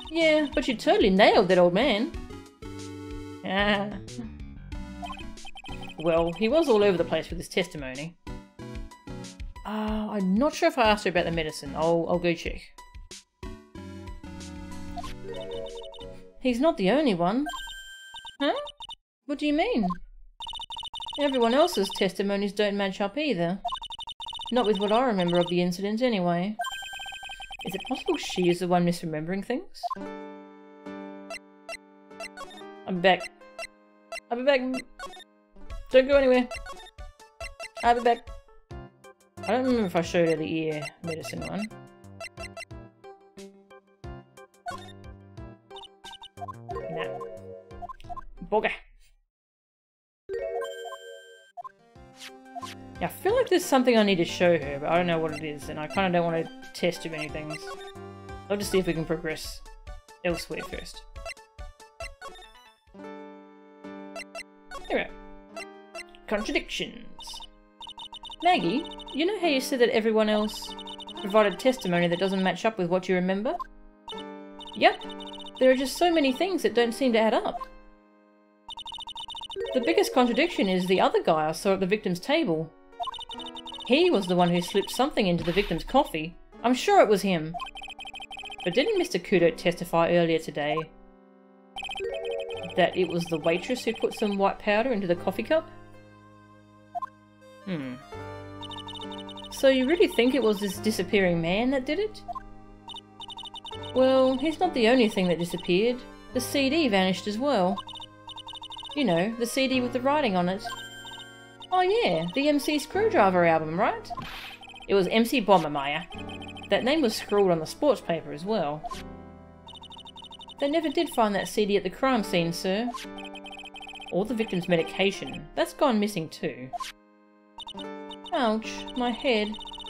Yeah, but you totally nailed that old man. Ah. Well, he was all over the place with his testimony. Uh, I'm not sure if I asked her about the medicine. I'll, I'll go check. He's not the only one. Huh? What do you mean? Everyone else's testimonies don't match up either. Not with what I remember of the incident, anyway. Is it possible she is the one misremembering things? I'm back. I'll be back. Don't go anywhere. I'll be back. I don't remember if I showed her the ear medicine one. Nah. Bugger. Yeah, I feel like there's something I need to show her, but I don't know what it is, and I kind of don't want to test too many things. I'll just see if we can progress elsewhere first. Here Contradictions. Maggey, you know how you said that everyone else provided testimony that doesn't match up with what you remember? Yep. There are just so many things that don't seem to add up. The biggest contradiction is the other guy I saw at the victim's table. He was the one who slipped something into the victim's coffee. I'm sure it was him. But didn't Mr. Kudo testify earlier today that it was the waitress who put some white powder into the coffee cup? Hmm. So you really think it was this disappearing man that did it? Well, he's not the only thing that disappeared. The CD vanished as well. You know, the CD with the writing on it. Oh yeah, the MC Screwdriver album, right? It was MC Bomber, Maya. That name was scrawled on the sports paper as well. They never did find that CD at the crime scene, sir. Or the victim's medication. That's gone missing too. Ouch, my head.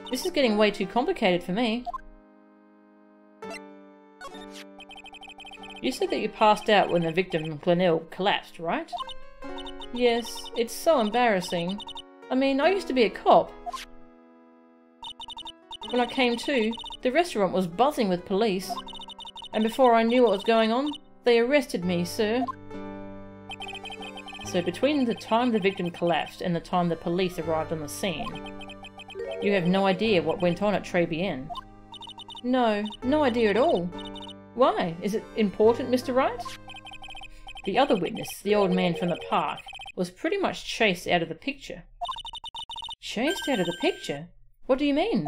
This is getting way too complicated for me. You said that you passed out when the victim, Glen Elg, collapsed, right? Yes, it's so embarrassing. I mean, I used to be a cop. When I came to, the restaurant was buzzing with police. And before I knew what was going on, they arrested me, sir. So between the time the victim collapsed and the time the police arrived on the scene, you have no idea what went on at Trés Bien. No, no idea at all. Why? Is it important, Mr. Wright? The other witness, the old man from the park, was pretty much chased out of the picture. Chased out of the picture? What do you mean?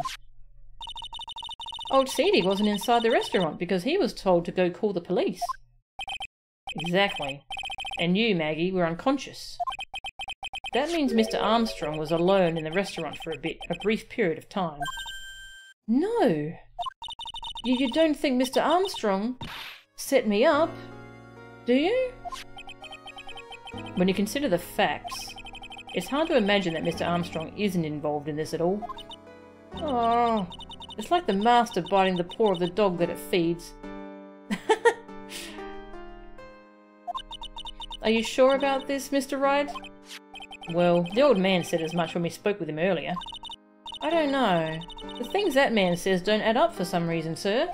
Old Seedy wasn't inside the restaurant because he was told to go call the police. Exactly. And you, Maggey, were unconscious. That means Mr. Armstrong was alone in the restaurant for a bit, a brief period of time. No! You, you don't think Mr. Armstrong set me up, do you? When you consider the facts, it's hard to imagine that Mr. Armstrong isn't involved in this at all. Oh, it's like the master biting the paw of the dog that it feeds. Are you sure about this, Mr. Wright? Well, the old man said as much when we spoke with him earlier. I don't know. The things that man says don't add up for some reason, sir.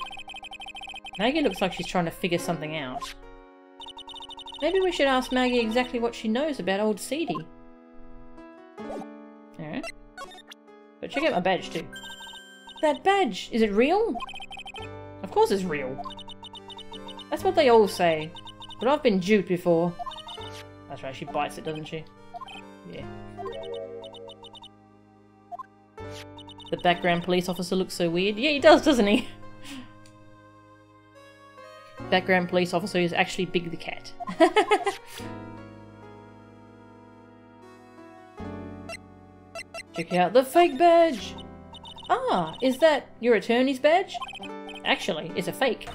Maggey looks like she's trying to figure something out. Maybe we should ask Maggey exactly what she knows about old Seedy. Alright. But check out my badge too. That badge! Is it real? Of course it's real. That's what they all say. But I've been duped before. That's right, she bites it, doesn't she? Yeah. The background police officer looks so weird. Yeah, he does, doesn't he? background police officer is actually Big the Cat. Check out the fake badge! Ah, is that your attorney's badge? Actually, it's a fake.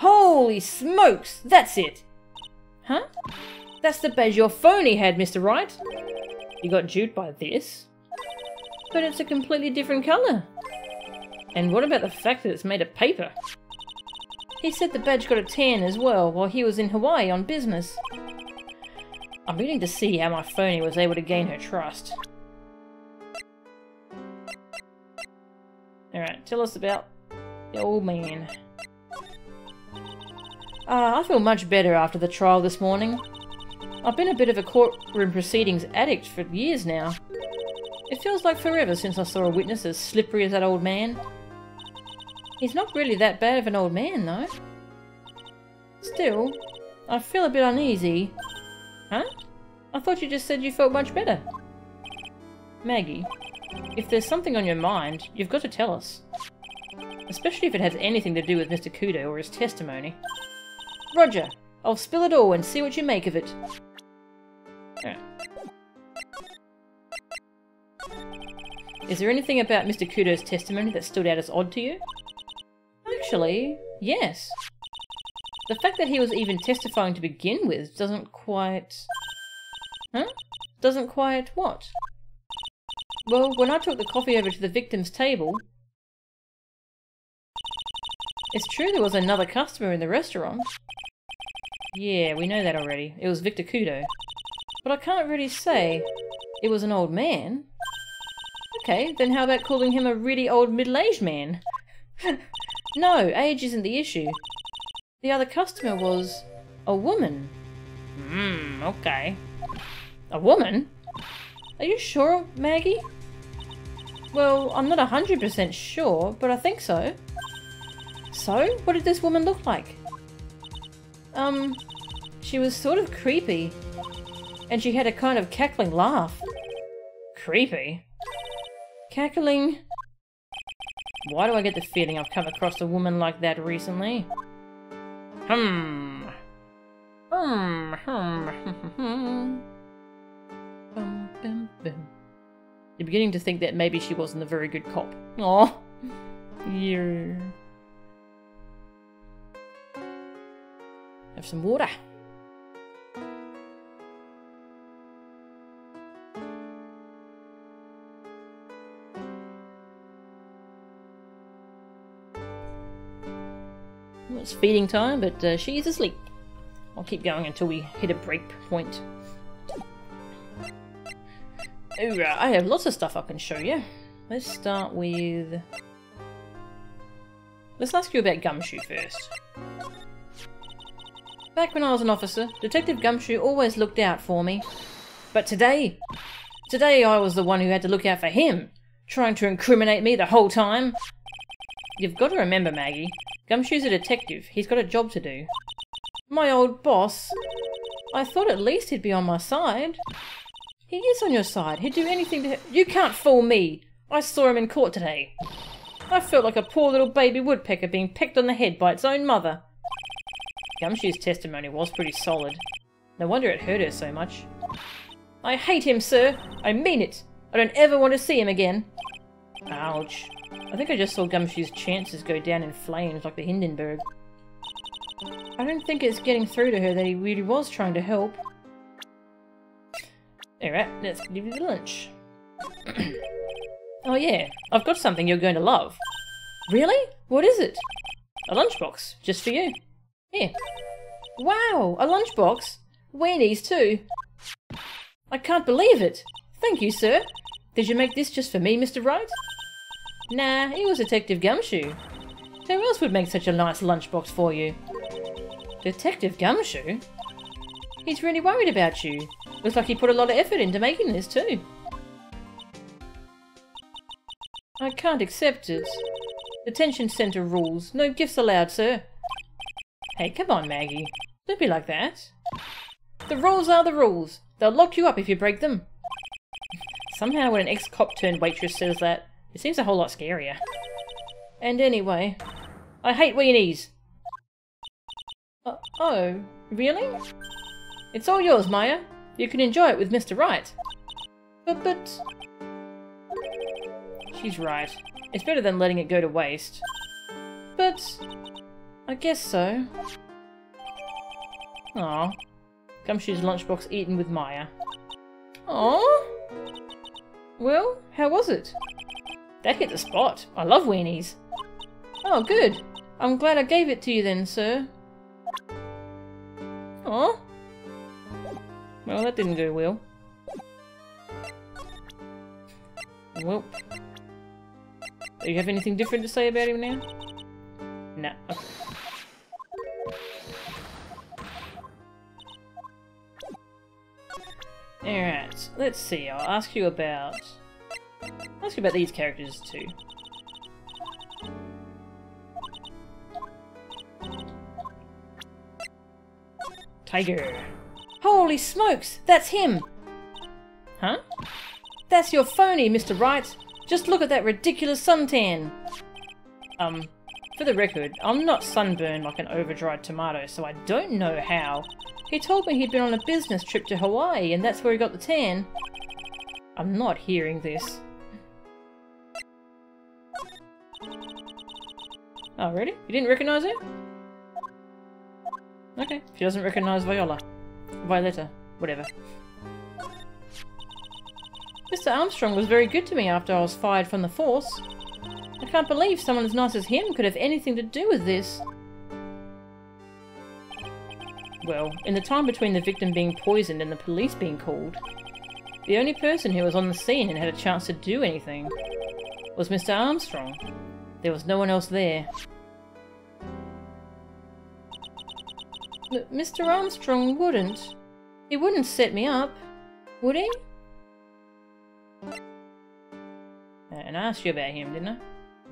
Holy smokes, that's it! Huh? That's the badge your phony had, Mr. Wright. You got duped by this? But it's a completely different colour. And what about the fact that it's made of paper? He said the badge got a tan as well while he was in Hawaii on business. I'm beginning to see how my phony was able to gain her trust. Alright, tell us about the old man. Uh, I feel much better after the trial this morning. I've been a bit of a courtroom proceedings addict for years now. It feels like forever since I saw a witness as slippery as that old man. He's not really that bad of an old man, though. Still, I feel a bit uneasy. Huh? I thought you just said you felt much better. Maggey, if there's something on your mind, you've got to tell us. Especially if it has anything to do with Mr. Kudo or his testimony. Roger, I'll spill it all and see what you make of it. Is there anything about Mr. Kudo's testimony that stood out as odd to you? Actually, yes. The fact that he was even testifying to begin with doesn't quite... Huh? Doesn't quite what? Well, when I took the coffee over to the victim's table... It's true there was another customer in the restaurant. Yeah, we know that already. It was Victor Kudo. But I can't really say it was an old man. Okay, then how about calling him a really old middle-aged man? no, age isn't the issue. The other customer was a woman. Hmm, okay. A woman? Are you sure, Maggey? Well, I'm not 100% sure, but I think so. So, what did this woman look like? Um, she was sort of creepy. And she had a kind of cackling laugh. Creepy? Cackling? Why do I get the feeling I've come across a woman like that recently? Hmm. Hmm. Hmm. Hmm. Bum, bum. You're beginning to think that maybe she wasn't a very good cop. Aw. Yeah. Have some water. It's feeding time, but uh, she's asleep. I'll keep going until we hit a break point. Alright, I have lots of stuff I can show you. Let's start with... Let's ask you about Gumshoe first. Back when I was an officer, Detective Gumshoe always looked out for me. But today, today I was the one who had to look out for him, trying to incriminate me the whole time. You've got to remember, Maggey, Gumshoe's a detective. He's got a job to do. My old boss. I thought at least he'd be on my side. He is on your side. He'd do anything to... You can't fool me. I saw him in court today. I felt like a poor little baby woodpecker being pecked on the head by its own mother. Gumshoe's testimony was pretty solid. No wonder it hurt her so much. I hate him, sir. I mean it. I don't ever want to see him again. Ouch. I think I just saw Gumshoe's chances go down in flames like the Hindenburg. I don't think it's getting through to her that he really was trying to help. Alright, let's give you the lunch. oh yeah, I've got something you're going to love. Really? What is it? A lunchbox, just for you. Here. Wow, a lunchbox? Weenies too. I can't believe it. Thank you, sir. Did you make this just for me, Mr. Wright? Nah, it was Detective Gumshoe. Who else would make such a nice lunchbox for you? Detective Gumshoe? He's really worried about you. Looks like he put a lot of effort into making this too. I can't accept it. Detention centre rules. No gifts allowed, sir. Hey, come on, Maggey. Don't be like that. The rules are the rules. They'll lock you up if you break them. Somehow when an ex-cop turned waitress says that, it seems a whole lot scarier. And anyway, I hate weenies. Uh, oh, really? It's all yours, Maya. You can enjoy it with Mr. Wright. But, but... She's right. It's better than letting it go to waste. But... I guess so. Aw. Gumshoe's lunchbox eaten with Maya. Aw. Well, how was it? That hit the spot. I love weenies. Oh, good. I'm glad I gave it to you then, sir. Oh. Well, that didn't go well. Well. Do you have anything different to say about him now? No. Alright, let's see. I'll ask you about... Ask you about these characters too. Tiger. Holy smokes, that's him! Huh? That's your phony, Mr. Wright. Just look at that ridiculous suntan. Um, for the record, I'm not sunburned like an over-dried tomato, so I don't know how. He told me he'd been on a business trip to Hawaii, and that's where he got the tan. I'm not hearing this. Oh, really? You didn't recognize it? Okay, she doesn't recognize Viola. Violetta. Whatever. Mr. Armstrong was very good to me after I was fired from the force. I can't believe someone as nice as him could have anything to do with this. Well, in the time between the victim being poisoned and the police being called, the only person who was on the scene and had a chance to do anything was Mr. Armstrong. There was no one else there. M Mr. Armstrong wouldn't. He wouldn't set me up, would he? Uh, and I asked you about him, didn't I?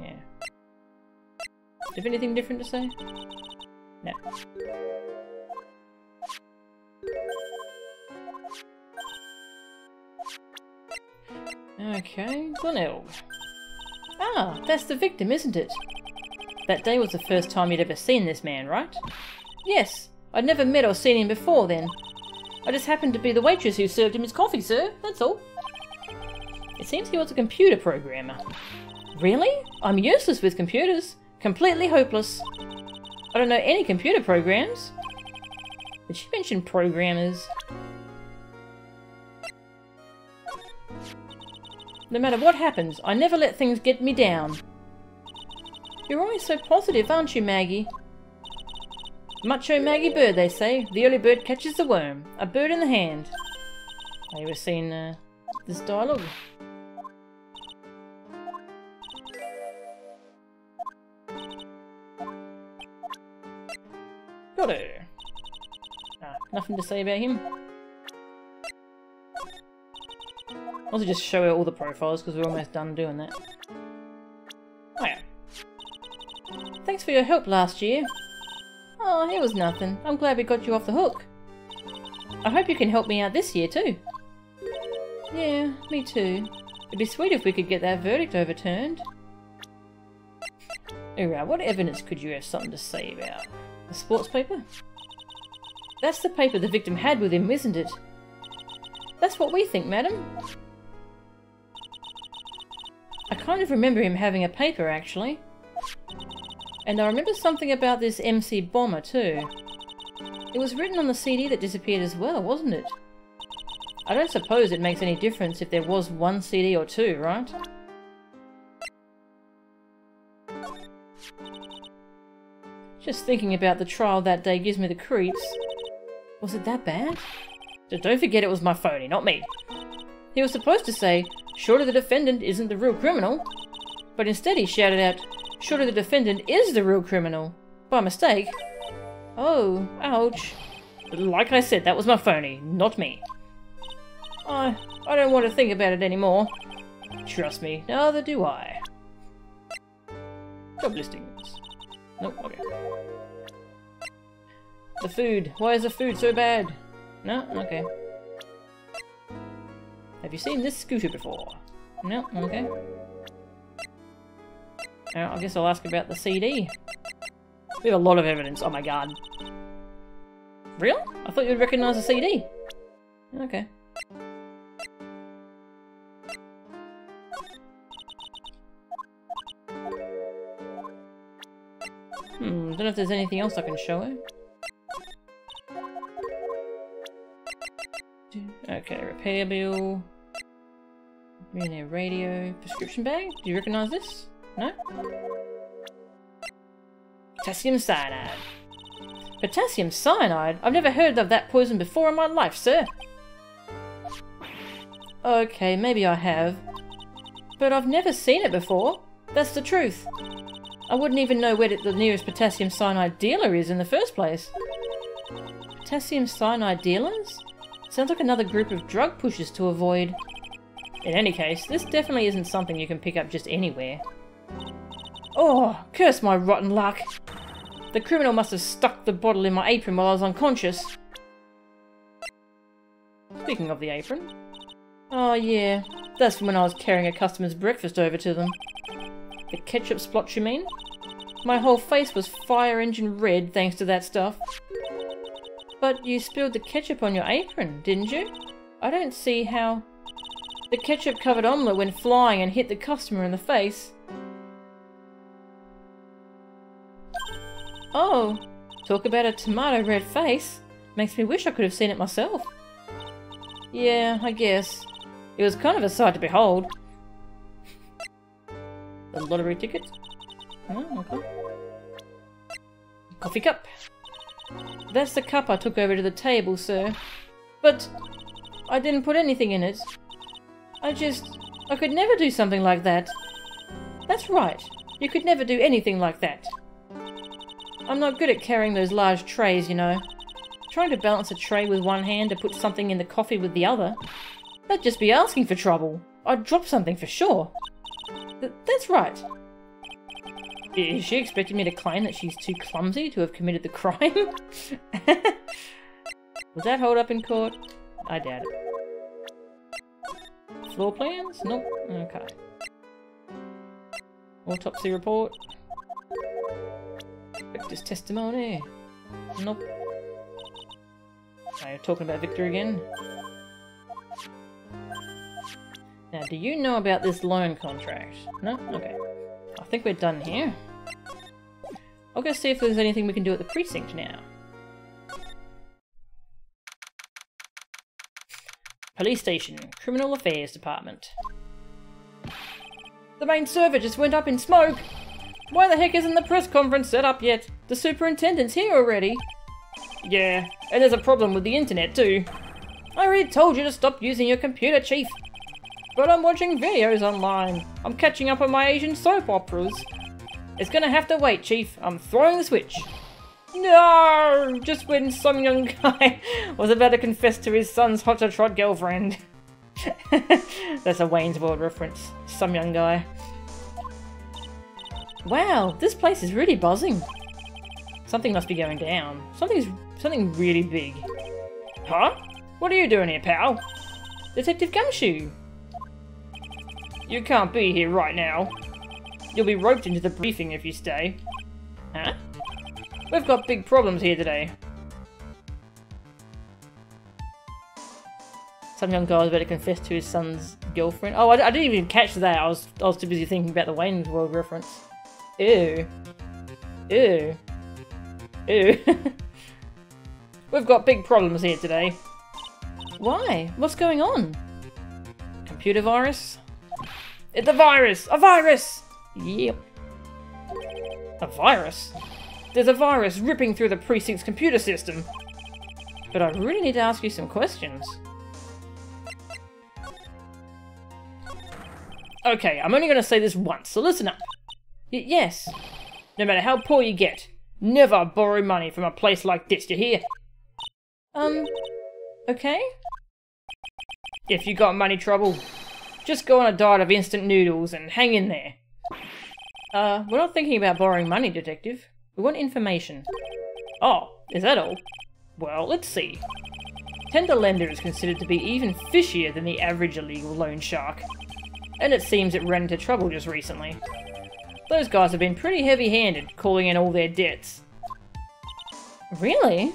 Yeah. Do you have anything different to say? No. Okay, Glen Elg. Ah, that's the victim, isn't it? That day was the first time you'd ever seen this man, right? Yes, I'd never met or seen him before then. I just happened to be the waitress who served him his coffee, sir, that's all. It seems he was a computer programmer. Really? I'm useless with computers. Completely hopeless. I don't know any computer programs. Did she mention programmers? No matter what happens, I never let things get me down. You're always so positive, aren't you, Maggey? Macho Maggey Byrde, they say. The early bird catches the worm. A bird in the hand. Oh, you were seeing uh, this dialogue. Got it. Ah, nothing to say about him. Also just show her all the profiles because we're almost done doing that. Oh yeah. Thanks for your help last year. Oh, it was nothing. I'm glad we got you off the hook. I hope you can help me out this year too. Yeah, me too. It'd be sweet if we could get that verdict overturned. Alright, what evidence could you have something to say about? The sports paper? That's the paper the victim had with him, isn't it? That's what we think, madam. I kind of remember him having a paper, actually. And I remember something about this MC Bomber, too. It was written on the CD that disappeared as well, wasn't it? I don't suppose it makes any difference if there was one CD or two, right? Just thinking about the trial that day gives me the creeps. Was it that bad? don't forget it was my phony, not me. He was supposed to say, surely the defendant isn't the real criminal. But instead he shouted out, surely the defendant is the real criminal. By mistake. Oh, ouch. Like I said, that was my phony, not me. I, I don't want to think about it anymore. Trust me, neither do I. Job listings. Nope, okay. The food. Why is the food so bad? No? Okay. Have you seen this scooter before? No? Okay. Now, I guess I'll ask about the CD. We have a lot of evidence. Oh my god. Real? I thought you'd recognize the CD. Okay. Hmm, don't know if there's anything else I can show her. Okay, repair bill. Millionaire radio. Prescription bag? Do you recognize this? No? Potassium cyanide. Potassium cyanide? I've never heard of that poison before in my life, sir. Okay, maybe I have. But I've never seen it before. That's the truth. I wouldn't even know where the nearest potassium cyanide dealer is in the first place. Potassium cyanide dealers? Sounds like another group of drug pushers to avoid. In any case, this definitely isn't something you can pick up just anywhere. Oh, curse my rotten luck! The criminal must have stuck the bottle in my apron while I was unconscious. Speaking of the apron. Oh yeah, that's from when I was carrying a customer's breakfast over to them. The ketchup splotch, you mean? My whole face was fire engine red thanks to that stuff. But you spilled the ketchup on your apron, didn't you? I don't see how... The ketchup-covered omelette went flying and hit the customer in the face. Oh, talk about a tomato red face. Makes me wish I could have seen it myself. Yeah, I guess. It was kind of a sight to behold. The lottery ticket? Oh, okay. Coffee cup. That's the cup I took over to the table, sir. But I didn't put anything in it. I just... I could never do something like that. That's right. You could never do anything like that. I'm not good at carrying those large trays, you know. Trying to balance a tray with one hand to put something in the coffee with the other. That'd just be asking for trouble. I'd drop something for sure. Th that's right. Is she expecting me to claim that she's too clumsy to have committed the crime? Will that hold up in court? I doubt it. Floor plans? Nope. Okay. Autopsy report. Victor's testimony. Nope. Are you talking about Victor again? Now, do you know about this loan contract? No? Okay. I think we're done here. I'll go see if there's anything we can do at the precinct now. Police Station, Criminal Affairs Department. The main server just went up in smoke! Why the heck isn't the press conference set up yet? The superintendent's here already. Yeah, and there's a problem with the internet too. I already told you to stop using your computer, Chief. but I'm watching videos online. I'm catching up on my Asian soap operas. It's gonna have to wait, Chief. I'm throwing the switch. No! Just when some young guy was about to confess to his son's hot trot girlfriend. That's a Wayne's World reference. Some young guy. Wow, this place is really buzzing. Something must be going down. Something's something really big. Huh? What are you doing here, pal? Detective Gumshoe. You can't be here right now. You'll be roped into the briefing if you stay. Huh? We've got big problems here today. Some young guy was about to confess to his son's girlfriend. Oh, I, I, didn't even catch that. I was I was too busy thinking about the Wayne's World reference. Ew. Ew. Ew. We've got big problems here today. Why? What's going on? Computer virus? It's a virus! A virus! Yep. A virus? There's a virus ripping through the precinct's computer system. But I really need to ask you some questions. Okay, I'm only going to say this once, so listen up. Y yes. No matter how poor you get, never borrow money from a place like this, you hear? Um, okay? If you got money trouble, just go on a diet of instant noodles and hang in there. Uh, we're not thinking about borrowing money, Detective. We want information. Oh, is that all? Well, let's see. Tender lender is considered to be even fishier than the average illegal loan shark. And it seems it ran into trouble just recently. Those guys have been pretty heavy-handed, calling in all their debts. Really?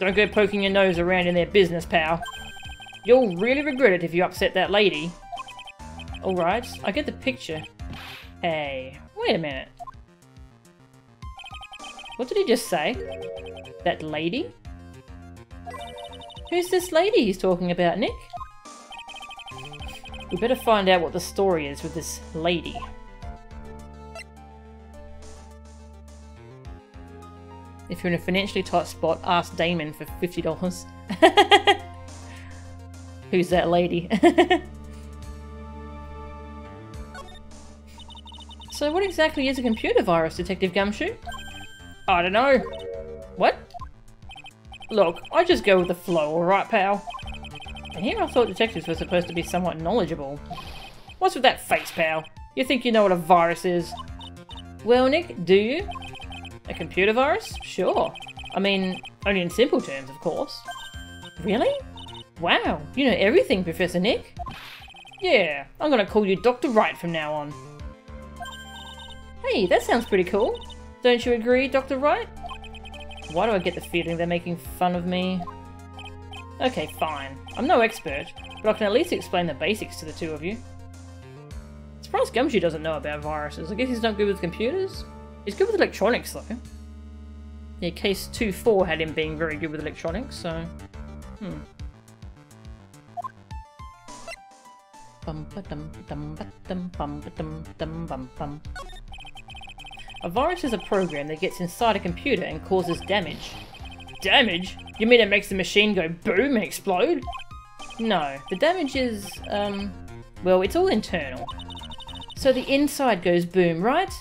Don't go poking your nose around in their business, pal. You'll really regret it if you upset that lady. Alright, I get the picture. Hey, wait a minute. What did he just say? That lady? Who's this lady he's talking about, Nick? We better find out what the story is with this lady. If you're in a financially tight spot, ask Damon for $50. Who's that lady? so what exactly is a computer virus, Detective Gumshoe? I don't know. What? Look, I just go with the flow, alright pal? And here I thought detectives were supposed to be somewhat knowledgeable. What's with that face, pal? You think you know what a virus is? Well, Nick, do you? A computer virus? Sure. I mean, only in simple terms, of course. Really? Wow, you know everything, Professor Nick. Yeah, I'm gonna call you Dr. Wright from now on. Hey, that sounds pretty cool. Don't you agree, Dr. Wright? Why do I get the feeling they're making fun of me? Okay, fine. I'm no expert, but I can at least explain the basics to the two of you. Surprised Gumshoe doesn't know about viruses. I guess he's not good with computers? He's good with electronics, though. Yeah, case 2-4 had him being very good with electronics, so... Hmm. A virus is a program that gets inside a computer and causes damage. Damage? You mean it makes the machine go boom and explode? No, the damage is, um, well, it's all internal. So the inside goes boom, right?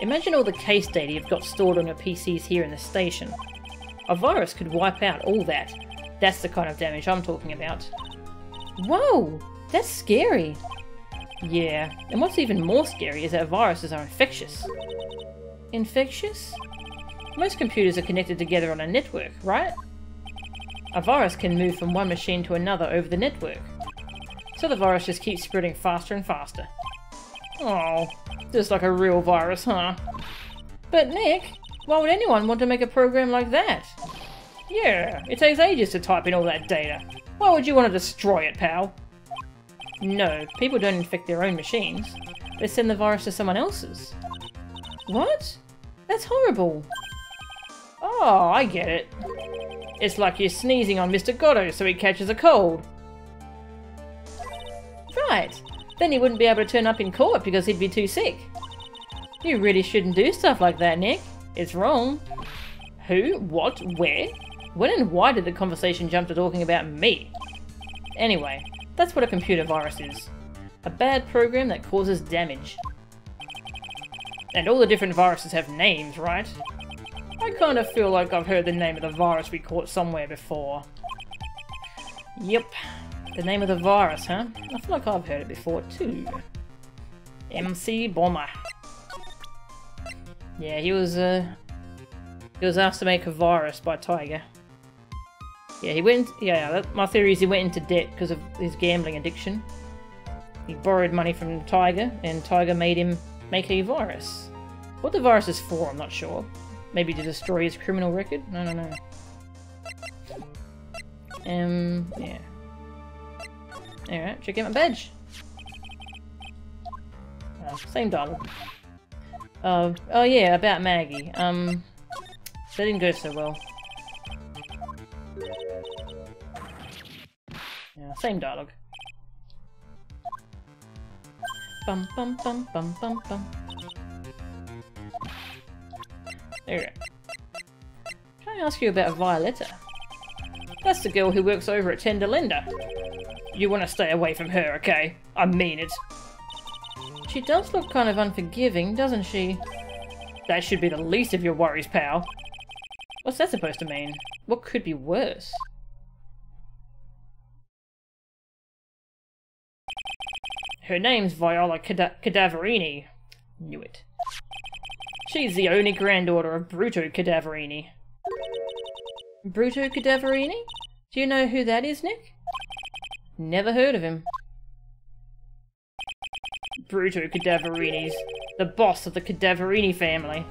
Imagine all the case data you've got stored on your PCs here in the station. A virus could wipe out all that. That's the kind of damage I'm talking about. Whoa! That's scary! Yeah, and what's even more scary is that viruses are infectious. Infectious? Most computers are connected together on a network, right? A virus can move from one machine to another over the network. So the virus just keeps spreading faster and faster. Oh, just like a real virus, huh? But Nick, why would anyone want to make a program like that? Yeah, it takes ages to type in all that data. Why would you want to destroy it, pal? No, people don't infect their own machines. They send the virus to someone else's. What? That's horrible. Oh, I get it. It's like you're sneezing on Mr. Godot so he catches a cold. Right. Then he wouldn't be able to turn up in court because he'd be too sick. You really shouldn't do stuff like that, Nick. It's wrong. Who? What? Where? When and why did the conversation jump to talking about me? Anyway, That's what a computer virus is. A bad program that causes damage. And all the different viruses have names, right? I kind of feel like I've heard the name of the virus we caught somewhere before. Yep. The name of the virus, huh? I feel like I've heard it before too. MC Bomber. Yeah, he was, uh... He was asked to make a virus by Tiger. Yeah, he went... Yeah, that, my theory is he went into debt because of his gambling addiction. He borrowed money from Tiger, and Tiger made him make a virus. What the virus is for, I'm not sure. Maybe to destroy his criminal record? No, no, no. Um, yeah. Alright, check out my badge. Oh, same dialogue. Uh, oh yeah, about Maggey. Um, that didn't go so well. Yeah, same dialogue. Bum bum bum bum bum bum. There you go. Can I ask you about Violetta? That's the girl who works over at Tender Lender. You want to stay away from her, okay? I mean it. She does look kind of unforgiving, doesn't she? That should be the least of your worries, pal. What's that supposed to mean? What could be worse? Her name's Viola Cada Cadaverini. Knew it. She's the only granddaughter of Bruto Cadaverini. Bruto Cadaverini? Do you know who that is, Nick? Never heard of him. Bruto Cadaverini's the boss of the Cadaverini family.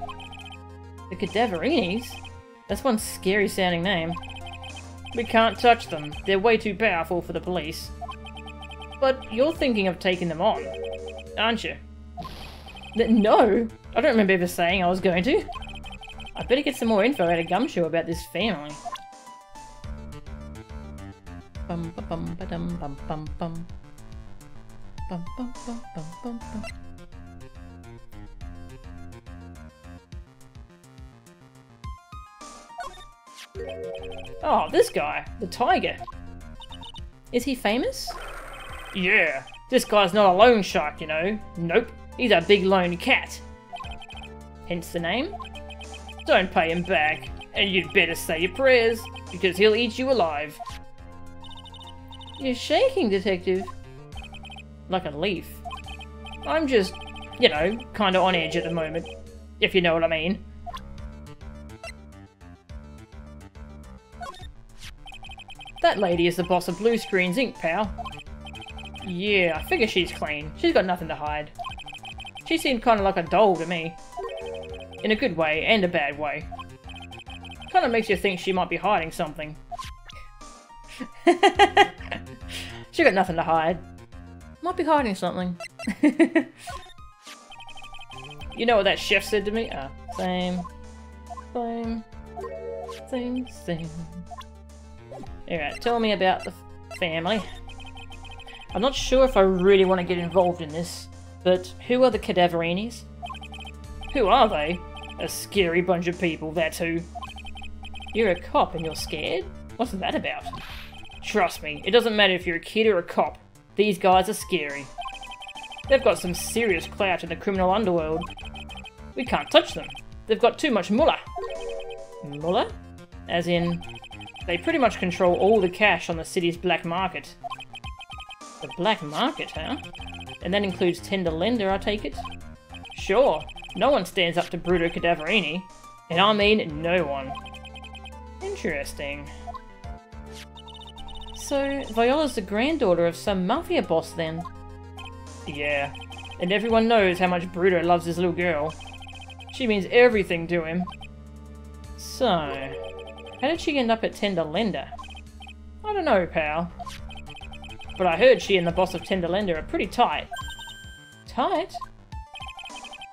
The Cadaverinis? That's one scary sounding name. We can't touch them. They're way too powerful for the police. But you're thinking of taking them on, aren't you? No! I don't remember ever saying I was going to. I better get some more info out of Gumshoe about this family. Bum bum ba dum bum bum bum. Bum bum bum bum bum bum. Oh, this guy, the tiger. Is he famous? Yeah, this guy's not a loan shark, you know. Nope, he's a big lone cat. Hence the name. Don't pay him back, and you'd better say your prayers, because he'll eat you alive. You're shaking, Detective. Like a leaf. I'm just, you know, kinda on edge at the moment, if you know what I mean. That lady is the boss of Blue Screens Inc., pal. Yeah, I figure she's clean. She's got nothing to hide. She seemed kinda like a doll to me. In a good way, and a bad way. Kinda makes you think she might be hiding something. she got nothing to hide. Might be hiding something. you know what that chef said to me? Ah, same. Same. Same, same. Alright, tell me about the family. I'm not sure if I really want to get involved in this, but who are the Cadaverinis? Who are they? A scary bunch of people, that's who. You're a cop and you're scared? What's that about? Trust me, it doesn't matter if you're a kid or a cop. These guys are scary. They've got some serious clout in the criminal underworld. We can't touch them. They've got too much mullah. Mullah? As in, they pretty much control all the cash on the city's black market. The black market, huh? And that includes Tender Lender, I take it? Sure, no one stands up to Bruto Cadaverini. And I mean no one. Interesting. So, Viola's the granddaughter of some mafia boss then? Yeah, and everyone knows how much Bruto loves his little girl. She means everything to him. So, how did she end up at Tender Lender? I don't know, pal. But I heard she and the boss of Tender Lender are pretty tight. Tight?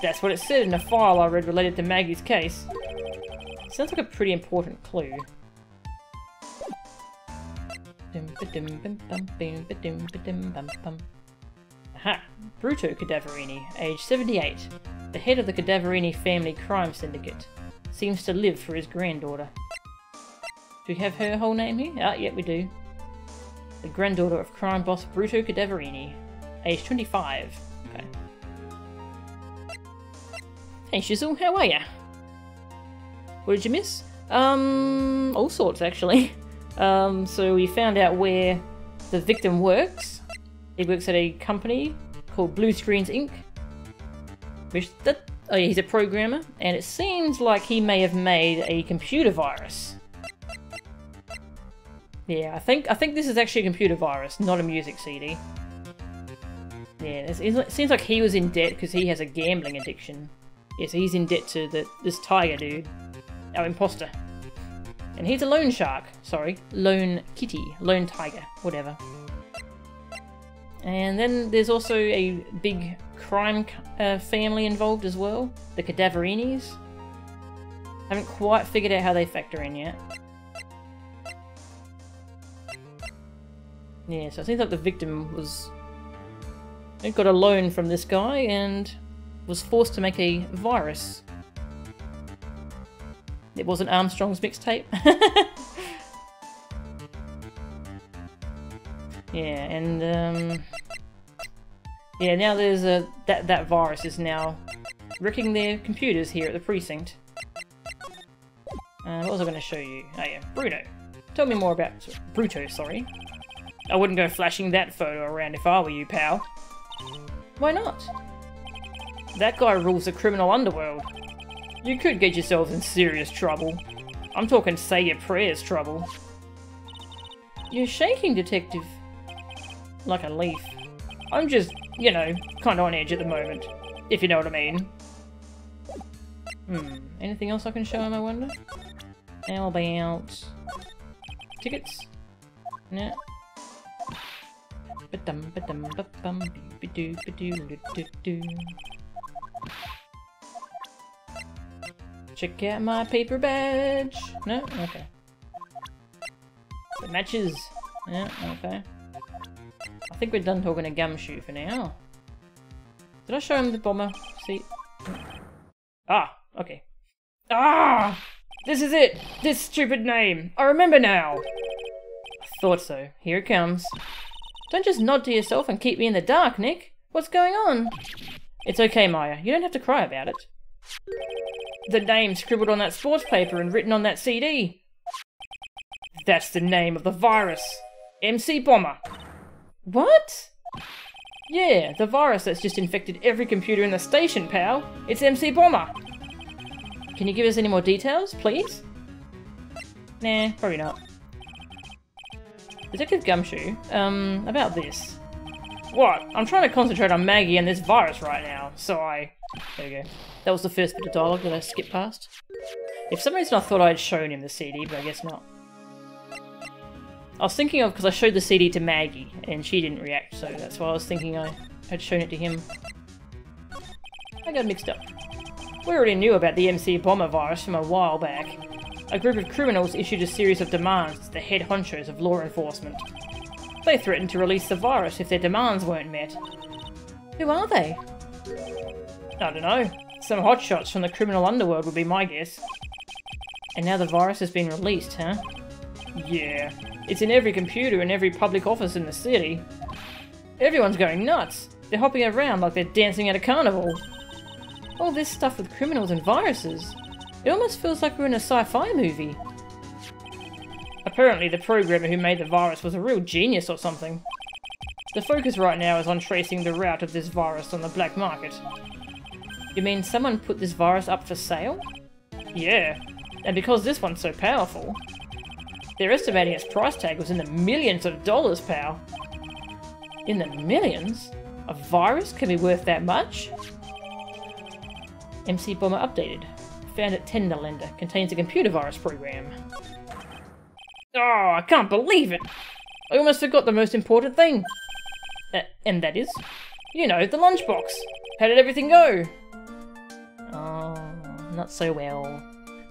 That's what it said in a file I read related to Maggey's case. Sounds like a pretty important clue. Aha! Bruto Cadaverini, age 78, the head of the Cadaverini family crime syndicate, seems to live for his granddaughter. Do we have her whole name here? Ah, yeah, we do. The granddaughter of crime boss Bruto Cadaverini. Age 25. Okay. Hey Shizzle, how are ya? What did you miss? Um, all sorts actually. Um, so we found out where the victim works. He works at a company called Blue Screens Inc. Which that oh yeah, he's a programmer, and it seems like he may have made a computer virus. Yeah, I think I think this is actually a computer virus, not a music CD. Yeah, it seems like he was in debt because he has a gambling addiction. Yeah, so he's in debt to the, this tiger dude, our imposter. And he's a lone shark. Sorry, lone kitty, lone tiger, whatever. And then there's also a big crime uh, family involved as well, the Cadaverinis. Haven't quite figured out how they factor in yet. Yeah, so it seems like the victim was It got a loan from this guy and was forced to make a virus. It wasn't Armstrong's mixtape. yeah, and um, yeah, now there's a that that virus is now wrecking their computers here at the precinct. Uh, what was I going to show you? Oh yeah, Bruno. Tell me more about Bruto. Sorry, I wouldn't go flashing that photo around if I were you, pal. Why not? That guy rules the criminal underworld. You could get yourselves in serious trouble. I'm talking say your prayers trouble. You're shaking, detective. Like a leaf. I'm just, you know, kind of on edge at the moment. If you know what I mean. Hmm, anything else I can show him, I wonder? How about... Tickets? No. Check out my paper badge. No? Okay. The matches. Yeah, okay. I think we're done talking to Gumshoe for now. Did I show him the bomber seat? Ah, okay. Ah! This is it! This stupid name! I remember now! I thought so. Here it comes. Don't just nod to yourself and keep me in the dark, Nick. What's going on? It's okay, Maya. You don't have to cry about it. The name scribbled on that sports paper and written on that CD. That's the name of the virus. MC Bomber. What? Yeah, the virus that's just infected every computer in the station, pal. It's MC Bomber. Can you give us any more details, please? Nah, probably not. Detective Gumshoe, um, about this. What? I'm trying to concentrate on Maggey and this virus right now, so I... There we go. That was the first bit of dialogue that I skipped past. If some reason I thought I'd shown him the CD, but I guess not. I was thinking of because I showed the CD to Maggey, and she didn't react, so that's why I was thinking I had shown it to him. I got mixed up. We already knew about the MC Bomber virus from a while back, a group of criminals issued a series of demands to the head honchos of law enforcement. They threatened to release the virus if their demands weren't met. Who are they? I don't know. Some hotshots from the criminal underworld would be my guess. And now the virus has been released, huh? Yeah. It's in every computer in every public office in the city. Everyone's going nuts. They're hopping around like they're dancing at a carnival. All this stuff with criminals and viruses. It almost feels like we're in a sci-fi movie. Apparently the programmer who made the virus was a real genius or something. The focus right now is on tracing the route of this virus on the black market. You mean someone put this virus up for sale? Yeah, and because this one's so powerful, they're estimating its price tag was in the millions of dollars, pal. In the millions? A virus can be worth that much? MC Bomber updated found at Tender Lender contains a computer virus program. Oh, I can't believe it! I almost forgot the most important thing. Uh, and that is, you know, the lunchbox. How did everything go? Oh, not so well.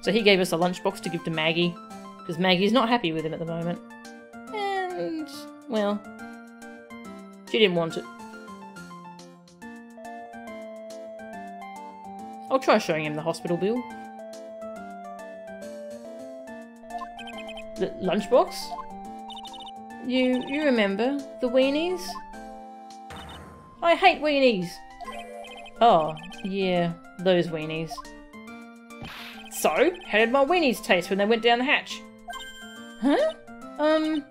So he gave us a lunchbox to give to Maggey, because Maggey's not happy with him at the moment. And, well, she didn't want it. I'll try showing him the hospital bill. The lunchbox? You you remember the weenies? I hate weenies. Oh, yeah, those weenies. So, how did my weenies taste when they went down the hatch? Huh? Um,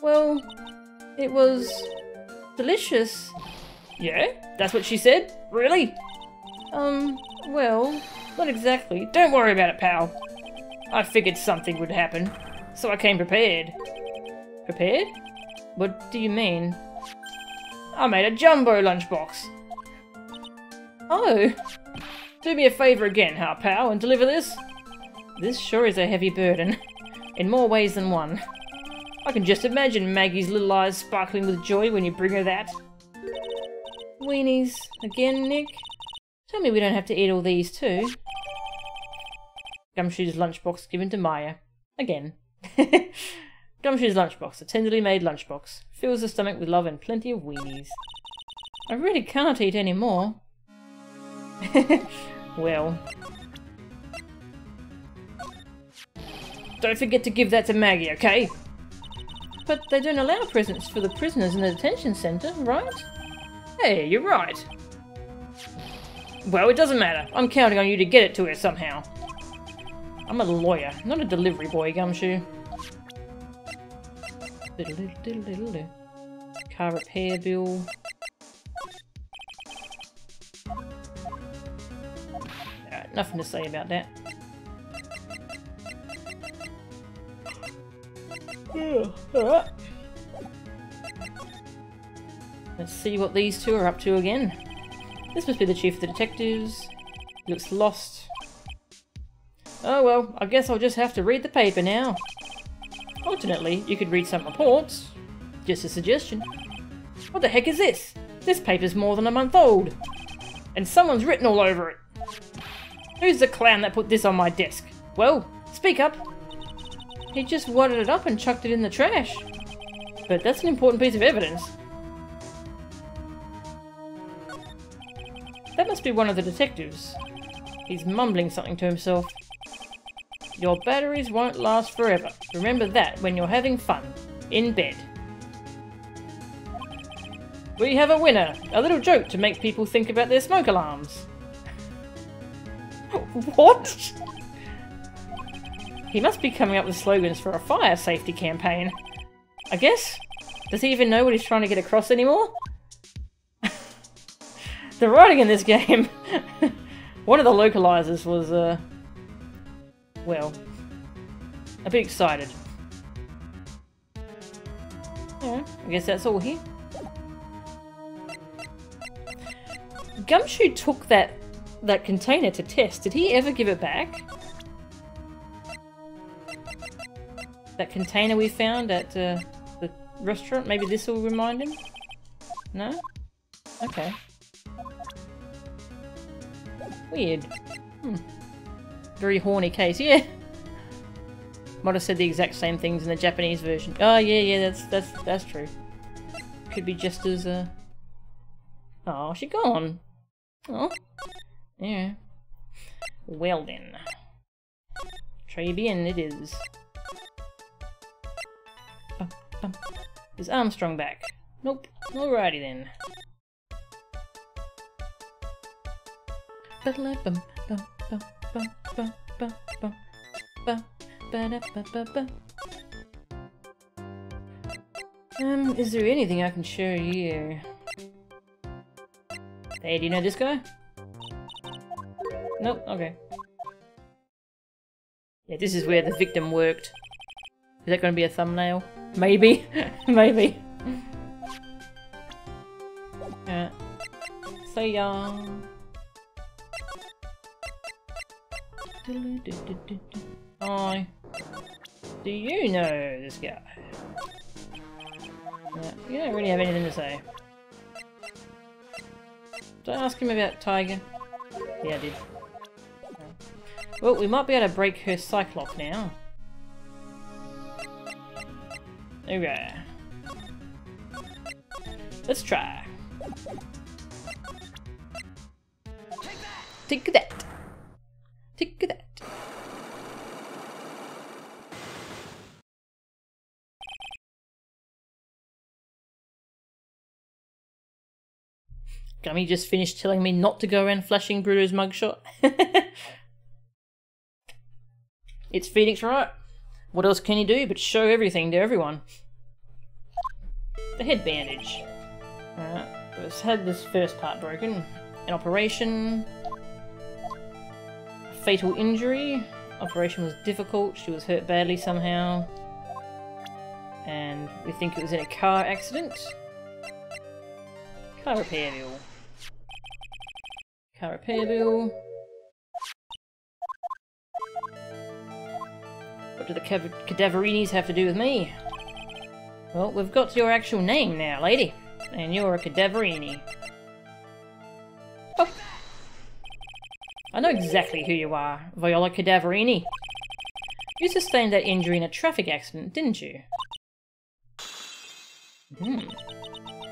well, it was delicious. Yeah? That's what she said? Really? Um, well, not exactly. Don't worry about it, pal. I figured something would happen, so I came prepared. Prepared? What do you mean? I made a jumbo lunchbox. Oh! Do me a favour again, huh, pal, and deliver this? This sure is a heavy burden, in more ways than one. I can just imagine Maggey's little eyes sparkling with joy when you bring her that. Weenies. Again, Nick? Tell me we don't have to eat all these too. Gumshoe's lunchbox given to Maya. Again. Gumshoe's lunchbox, a tenderly made lunchbox. Fills the stomach with love and plenty of weenies. I really can't eat any more. well. Don't forget to give that to Maggey, okay? But they don't allow presents for the prisoners in the detention centre, right? Hey, you're right. Well, it doesn't matter. I'm counting on you to get it to her somehow. I'm a lawyer, not a delivery boy, Gumshoe. Car repair bill. Alright, nothing to say about that. Alright. Let's see what these two are up to again. This must be the chief of the detectives. He looks lost. Oh well, I guess I'll just have to read the paper now. Alternately, you could read some reports. Just a suggestion. What the heck is this? This paper's more than a month old. And someone's written all over it. Who's the clown that put this on my desk? Well, speak up. He just wadded it up and chucked it in the trash. But that's an important piece of evidence. That must be one of the detectives. He's mumbling something to himself. Your batteries won't last forever. Remember that when you're having fun. In bed. We have a winner! A little joke to make people think about their smoke alarms. what? He must be coming up with slogans for a fire safety campaign. I guess? Does he even know what he's trying to get across anymore? The writing in this game... One of the localizers was, uh... Well... A bit excited. Yeah, I guess that's all here. Gumshoe took that that container to test. Did he ever give it back? That container we found at uh, the restaurant? Maybe this will remind him? No? Okay. Weird. Hmm. Very horny case, yeah. Might have said the exact same things in the Japanese version. Oh yeah, yeah, that's that's that's true. Could be just as uh Oh, she gone. Oh. Yeah. Well then. Trés Bien it is. Is Armstrong back? Nope. Alrighty then. Um, is there anything I can show you? Hey, do you know this guy? Nope, okay. Yeah, this is where the victim worked. Is that going to be a thumbnail? Maybe. Maybe. Yeah. See ya. Hi. Do you know this guy? Yeah, you don't really have anything to say. Did I ask him about Tiger? Yeah, I did. Well, we might be able to break her Psyche-Lock now. Okay. Let's try. Take that. Take that. Take that. Gummy just finished telling me not to go around flashing Bruto's mugshot. it's Phoenix, right? What else can you do but show everything to everyone? The head bandage. Alright, let's this first part broken. An operation, Fatal injury. Operation was difficult, she was hurt badly somehow. And we think it was in a car accident. Car repair bill. Car repair bill. What do the cadaverinis have to do with me? Well, we've got your actual name now, lady. And you're a cadaverini. Oh! I know exactly who you are, Viola Cadaverini. You sustained that injury in a traffic accident, didn't you? Hmm.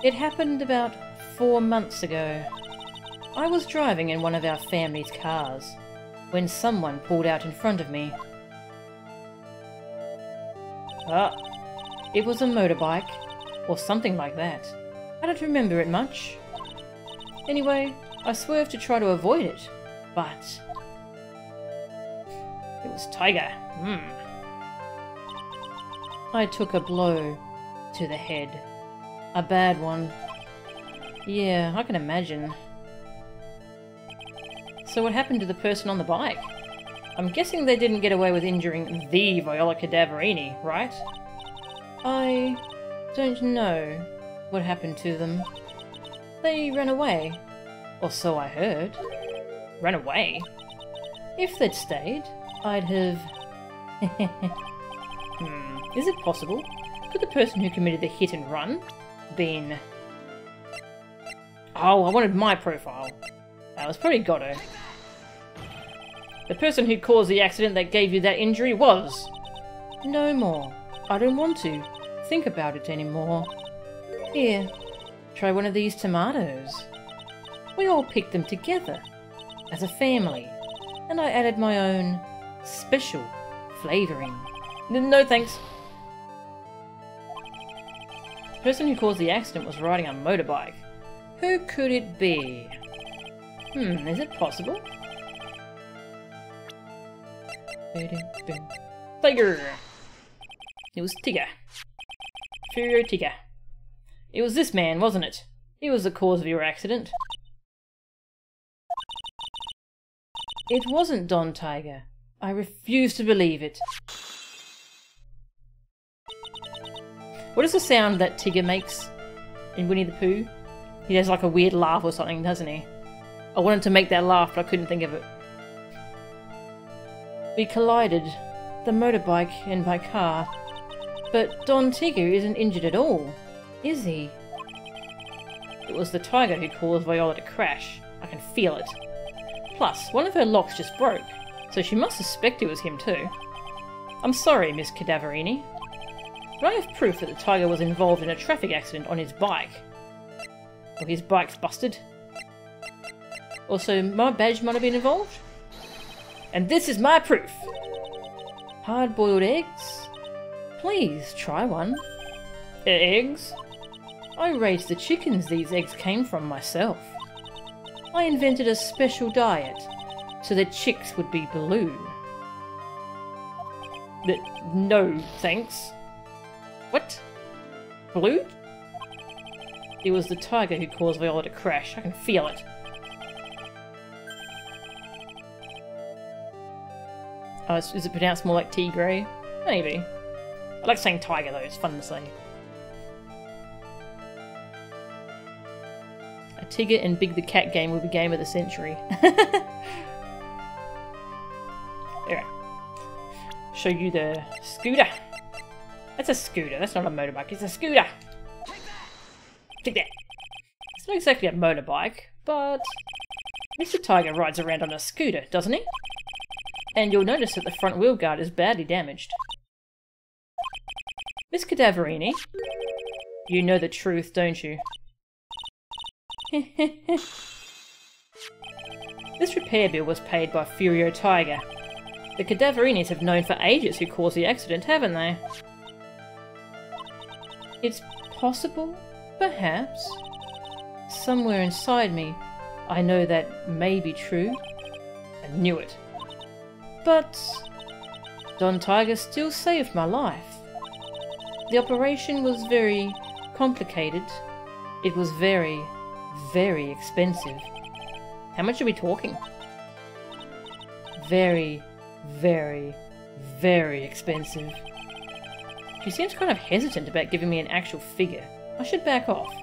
It happened about four months ago. I was driving in one of our family's cars when someone pulled out in front of me. Ah, it was a motorbike, or something like that. I don't remember it much. Anyway, I swerved to try to avoid it, but... It was Tiger. Hmm. I took a blow to the head. A bad one. Yeah, I can imagine. So what happened to the person on the bike? I'm guessing they didn't get away with injuring the Viola Cadaverini, right? I don't know what happened to them. They ran away. Or so I heard. Ran away? If they'd stayed, I'd have... hmm, is it possible? Could the person who committed the hit and run been... Oh, I wanted my profile. That was probably Goto. The person who caused the accident that gave you that injury was... No more. I don't want to think about it anymore. Here, try one of these tomatoes. We all picked them together, as a family, and I added my own special flavouring. No thanks. The person who caused the accident was riding a motorbike. Who could it be? Hmm, is it possible? Tiger! It was Tigger. Furio Tigger. It was this man, wasn't it? He was the cause of your accident. It wasn't Don Tiger. I refuse to believe it. What is the sound that Tigger makes in Winnie the Pooh? He has like a weird laugh or something, doesn't he? I wanted to make that laugh, but I couldn't think of it. We collided, the motorbike and my car. But Don Tigger isn't injured at all, is he? It was the tiger who caused Viola to crash. I can feel it. Plus, one of her locks just broke, so she must suspect it was him too. I'm sorry, Miss Cadaverini, but I have proof that the tiger was involved in a traffic accident on his bike. Well, his bike's busted. Also, my badge might have been involved. And this is my proof! Hard-boiled eggs? Please, try one. Eggs? I raised the chickens these eggs came from myself. I invented a special diet so the chicks would be blue. But no, thanks. What? Blue? It was the tiger who caused Viola to crash. I can feel it. Oh, is, it pronounced more like Tigray? Maybe. I like saying tiger though, it's fun to say. Tigger and Big the Cat game will be game of the century. Alright. Show you the scooter. That's a scooter, that's not a motorbike, it's a scooter! Take that! It's not exactly a motorbike, but Mr. Tiger rides around on a scooter, doesn't he? And you'll notice that the front wheel guard is badly damaged. Miss Cadaverini, you know the truth, don't you? this repair bill was paid by Furio Tiger. The Cadaverinis have known for ages who caused the accident, haven't they? It's possible, perhaps. somewhere inside me, I know that may be true. I knew it. But Don Tiger still saved my life. The operation was very complicated. It was very, very expensive. How much are we talking? Very, very, very expensive. He seems kind of hesitant about giving me an actual figure. I should back off.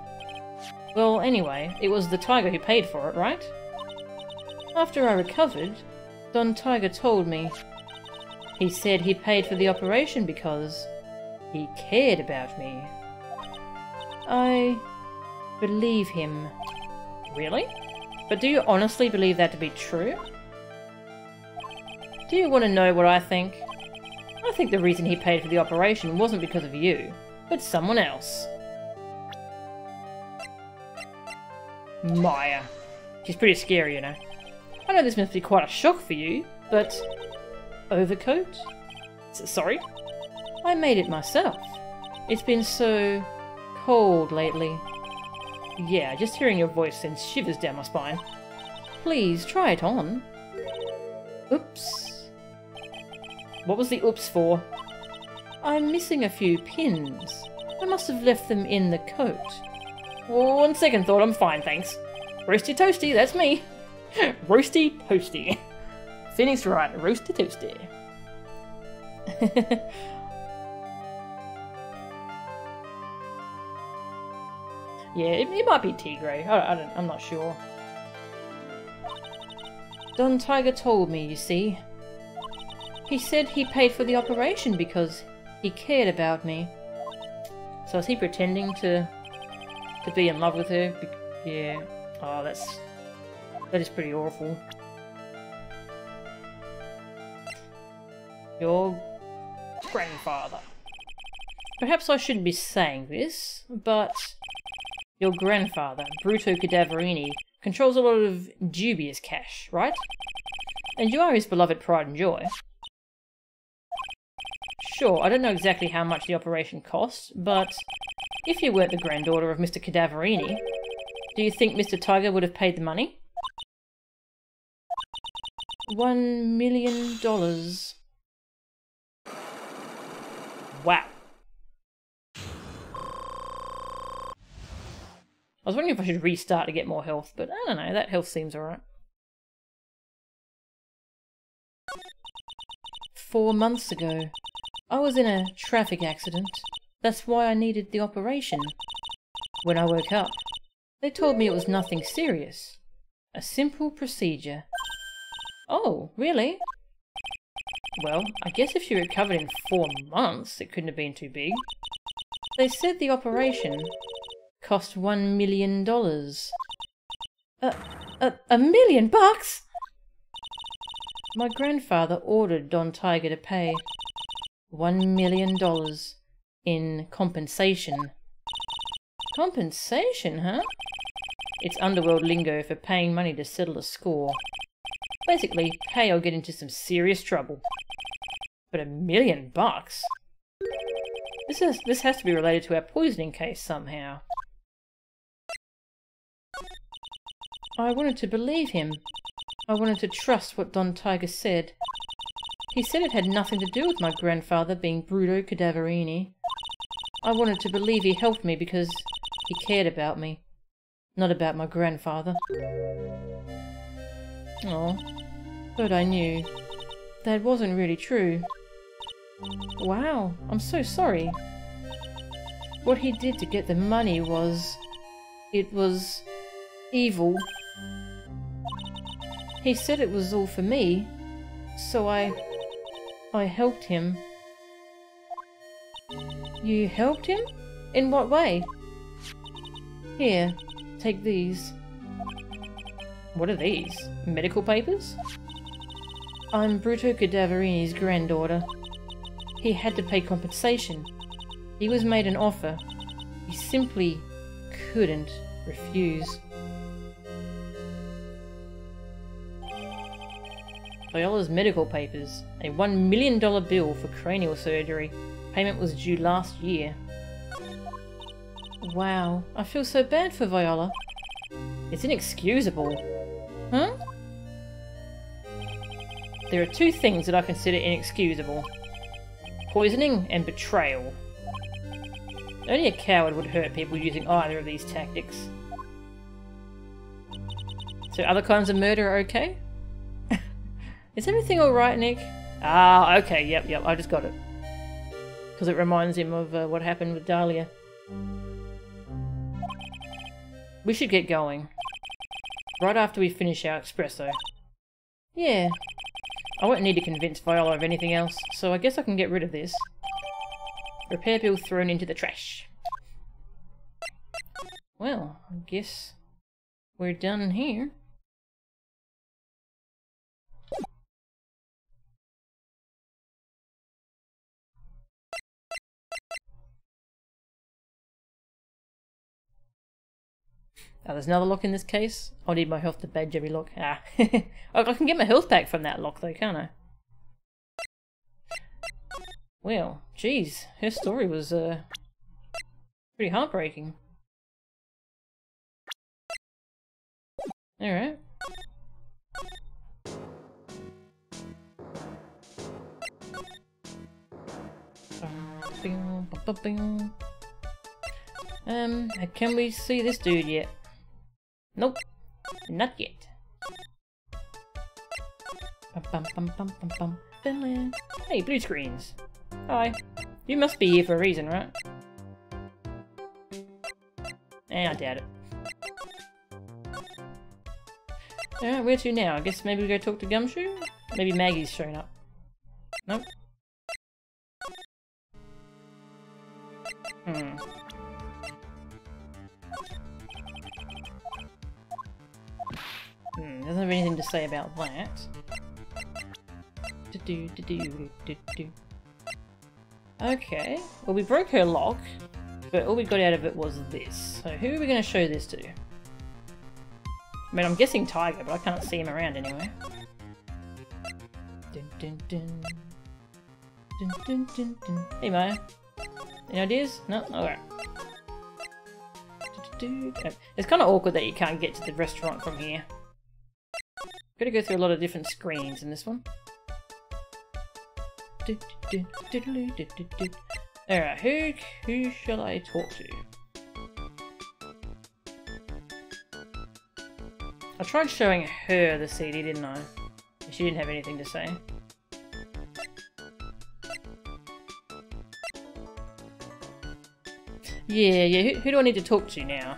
Well, anyway, it was the tiger who paid for it, right? After I recovered, Don Tiger told me. He said he paid for the operation because he cared about me. I believe him. Really? But do you honestly believe that to be true? Do you want to know what I think? I think the reason he paid for the operation wasn't because of you, but someone else. Maya. She's pretty scary, you know. I know this must be quite a shock for you, but... Overcoat? S sorry? I made it myself. It's been so... cold lately. Yeah, just hearing your voice sends shivers down my spine. Please, try it on. Oops. What was the oops for? I'm missing a few pins. I must have left them in the coat. On second thought, I'm fine, thanks. Roasty toasty, that's me. roasty toasty. Phoenix Wright, roasty toasty. yeah, it, it, might be Tigray. I, I don't, I'm not sure. Don Tiger told me, you see. He said he paid for the operation because he cared about me. So is he pretending to to be in love with her. Yeah. Oh, that's... That is pretty awful. Your grandfather. Perhaps I shouldn't be saying this, but your grandfather, Bruto Cadaverini, controls a lot of dubious cash, right? And you are his beloved pride and joy. Sure, I don't know exactly how much the operation costs, but if you weren't the granddaughter of Mr. Cadaverini, do you think Mr. Tiger would have paid the money? One million dollars. Wow. I was wondering if I should restart to get more health, but I don't know, that health seems alright. Four months ago, I was in a traffic accident. That's why I needed the operation. When I woke up, they told me it was nothing serious. A simple procedure. Oh, really? Well, I guess if she recovered in four months, it couldn't have been too big. They said the operation cost one million dollars. A, a, a million bucks? My grandfather ordered Don Tiger to pay one million dollars in compensation. Compensation, huh? It's underworld lingo for paying money to settle a score. Basically, pay or get into some serious trouble. But a million bucks? This, is, this has to be related to our poisoning case somehow. I wanted to believe him. I wanted to trust what Don Tiger said. He said it had nothing to do with my grandfather being Bruto Cadaverini. I wanted to believe he helped me because he cared about me, not about my grandfather. Oh, but I knew. That wasn't really true. Wow, I'm so sorry. What he did to get the money was... It was... evil. He said it was all for me, so I... I helped him. You helped him? In what way? Here, take these. What are these? Medical papers? I'm Bruto Cadaverini's granddaughter. He had to pay compensation. He was made an offer. He simply couldn't refuse. Viola's medical papers. A $1 million bill for cranial surgery. Payment was due last year. Wow, I feel so bad for Viola. It's inexcusable. Huh? There are two things that I consider inexcusable. Poisoning and betrayal. Only a coward would hurt people using either of these tactics. So other kinds of murder are okay? Is everything alright, Nick? Ah, okay, yep, yep, I just got it. Because it reminds him of uh, what happened with Dahlia. We should get going. Right after we finish our espresso. Yeah. I won't need to convince Viola of anything else, so I guess I can get rid of this. Repair bill thrown into the trash. Well, I guess we're done here. Oh, there's another lock in this case. I need my health to badge every lock. Ah. I can get my health back from that lock though, can't I? Well, geez, her story was uh, pretty heartbreaking. Alright. Um, can we see this dude yet? Nope, not yet. Bum, bum, bum, hey, blue screens. Hi. You must be here for a reason, right? Eh, I doubt it. Alright, where to now? I guess maybe we go talk to Gumshoe? Maybe Maggey's showing up. Nope. Hmm. Say about that. Okay, well we broke her lock, but all we got out of it was this. So who are we going to show this to? I mean, I'm guessing Tiger, but I can't see him around anywhere. Dun, dun, dun. Dun, dun, dun, dun. Hey Maya. Any ideas? No? Alright. It's kind of awkward that you can't get to the restaurant from here. Gotta go through a lot of different screens in this one. Alright, who, who shall I talk to? I tried showing her the CD, didn't I? She didn't have anything to say. Yeah, yeah, who, who do I need to talk to now?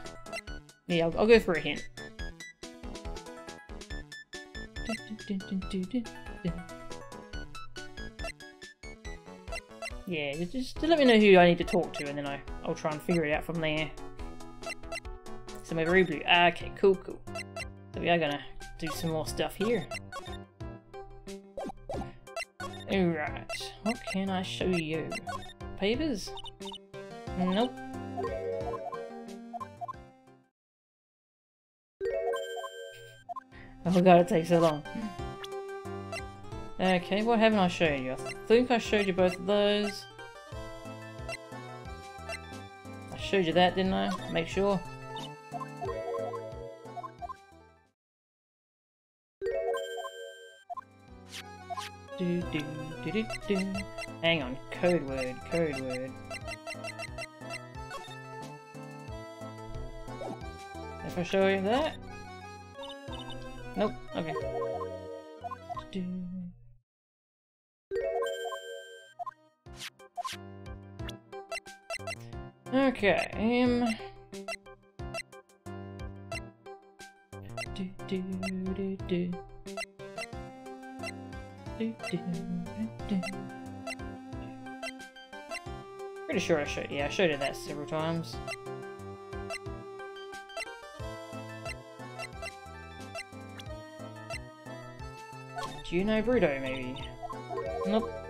Yeah, I'll, I'll go for a hint. Yeah, just, let me know who I need to talk to and then I, I'll try and figure it out from there. So my blue. Okay, cool, cool. So we are gonna do some more stuff here. Alright, what can I show you? Papers? Nope. Oh god, it takes so long. Okay, what haven't I shown you? I think I showed you both of those. I showed you that, didn't I? Make sure. Do, do, do, do, do. Hang on, code word, code word. If I show you that? Nope, okay. Do. Okay, um... Do, do, do, do. Do, do, do, Pretty sure I showed, yeah, I showed you that several times. Do you know Bruto, maybe? Nope.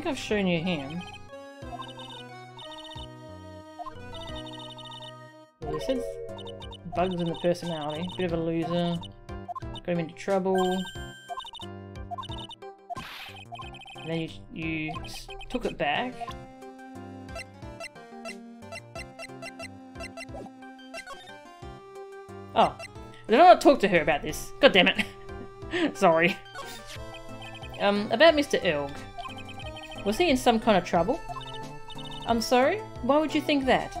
Think I've shown you him. He says bugs in the personality. Bit of a loser. Got him into trouble. And then you, you took it back. Oh, Did I to talk to her about this. God damn it. Sorry. Um, about Mr. Elg. Was he in some kind of trouble? I'm sorry? Why would you think that?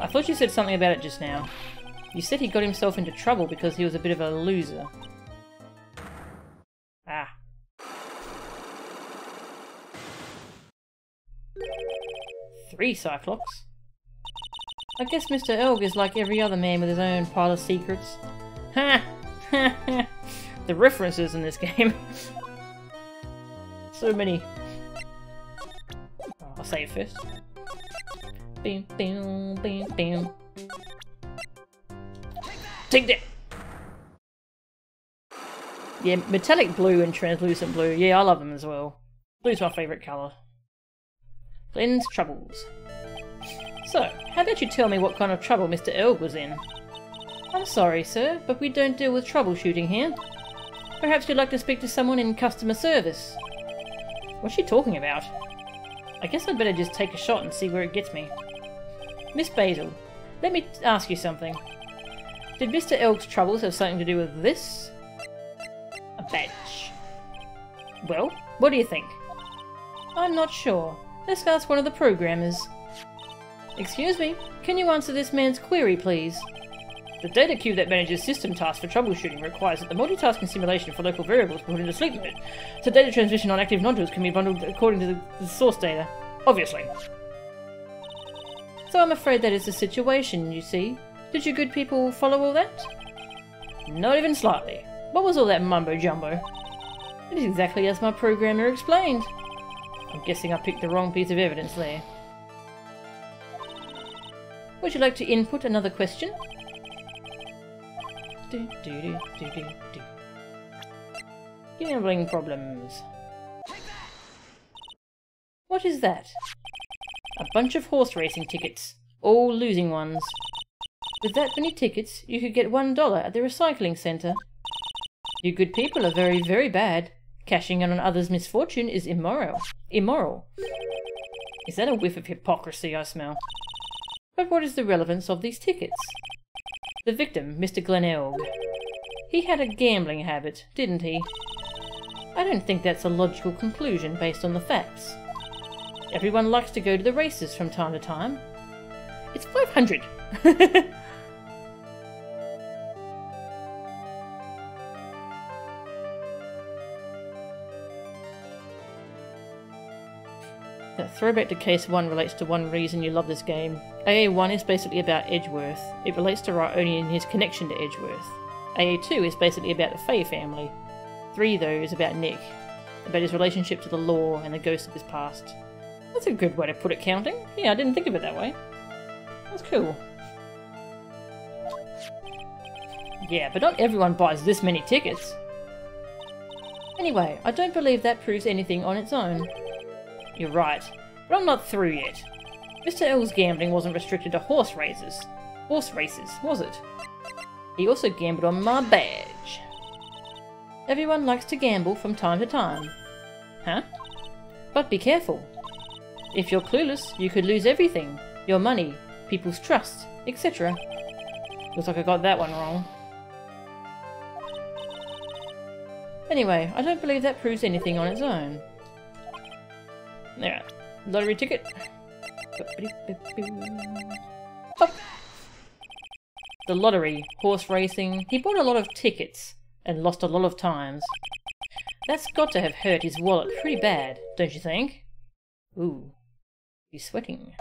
I thought you said something about it just now. You said he got himself into trouble because he was a bit of a loser. Ah. Three Cyclops? I guess Mr. Elg is like every other man with his own pile of secrets. Ha! the references in this game. so many. It first. Bing, bing, bing, bing. Take that! Yeah, metallic blue and translucent blue. Yeah, I love them as well. Blue's my favourite colour. Glen's Troubles. So, how about you tell me what kind of trouble Mr. Elg was in? I'm sorry, sir, but we don't deal with troubleshooting here. Perhaps you'd like to speak to someone in customer service. What's she talking about? I guess I'd better just take a shot and see where it gets me. Miss Basil, let me ask you something. Did Mr. Elg's troubles have something to do with this? A badge. Well, what do you think? I'm not sure. Let's ask one of the programmers. Excuse me, can you answer this man's query, please? The data cube that manages system tasks for troubleshooting requires that the multitasking simulation for local variables be put into sleep mode, so data transmission on active nodules can be bundled according to the, the source data. Obviously. So I'm afraid that is the situation, you see. Did you good people follow all that? Not even slightly. What was all that mumbo-jumbo? It is exactly as my programmer explained. I'm guessing I picked the wrong piece of evidence there. Would you like to input another question? Do, do, do. Gambling problems. What is that? A bunch of horse racing tickets. All losing ones. With that many tickets, you could get one dollar at the recycling centre. You good people are very, very bad. Cashing in on others' misfortune is immoral. Immoral. Is that a whiff of hypocrisy I smell? But what is the relevance of these tickets? The victim, Mr. Glen Elg. He had a gambling habit, didn't he? I don't think that's a logical conclusion based on the facts. Everyone likes to go to the races from time to time. It's 500! That throwback to case 1 relates to one reason you love this game. AA1 is basically about Edgeworth. It relates to Wright only in his connection to Edgeworth. AA2 is basically about the Fey family. 3 though is about Nick, about his relationship to the law and the ghosts of his past. That's a good way to put it, counting. Yeah, I didn't think of it that way. That's cool. Yeah, but not everyone buys this many tickets. Anyway, I don't believe that proves anything on its own. You're right, but I'm not through yet. Mr. Elg's gambling wasn't restricted to horse races. Horse races, was it? He also gambled on my badge. Everyone likes to gamble from time to time. Huh? But be careful. If you're clueless, you could lose everything. Your money, people's trust, etc. Looks like I got that one wrong. Anyway, I don't believe that proves anything on its own. There. Lottery ticket. The lottery, horse racing. He bought a lot of tickets and lost a lot of times. That's got to have hurt his wallet pretty bad, don't you think? Ooh, he's sweating.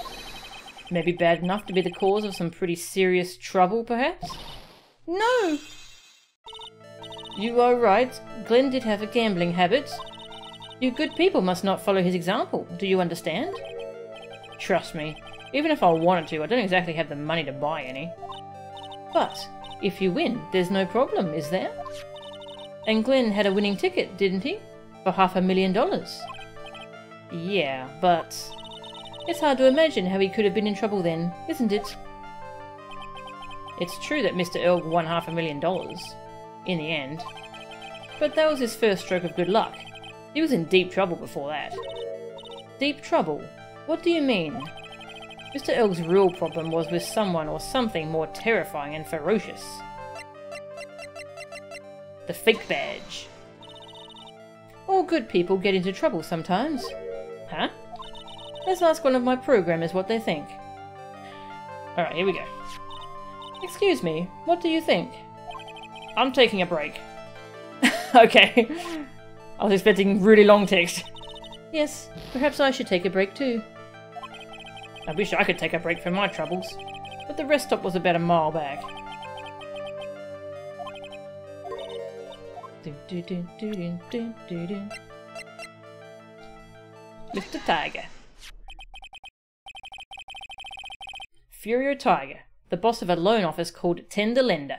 Maybe bad enough to be the cause of some pretty serious trouble, perhaps? No! You are right. Glen did have a gambling habit. You good people must not follow his example, do you understand? Trust me, even if I wanted to, I don't exactly have the money to buy any. But, if you win, there's no problem, is there? And Glen had a winning ticket, didn't he? For half a million dollars. Yeah, but... It's hard to imagine how he could have been in trouble then, isn't it? It's true that Mr. Elg won half a million dollars, in the end. But that was his first stroke of good luck. He was in deep trouble before that. Deep trouble? What do you mean? Mr. Elg's real problem was with someone or something more terrifying and ferocious. The fake badge. All good people get into trouble sometimes. Huh? Let's ask one of my programmers what they think. Alright, here we go. Excuse me, what do you think? I'm taking a break. okay. I was expecting really long text. Yes, perhaps I should take a break too. I wish I could take a break from my troubles, but the rest stop was about a mile back. Mr. Tiger. Furio Tiger, the boss of a loan office called Tender Lender.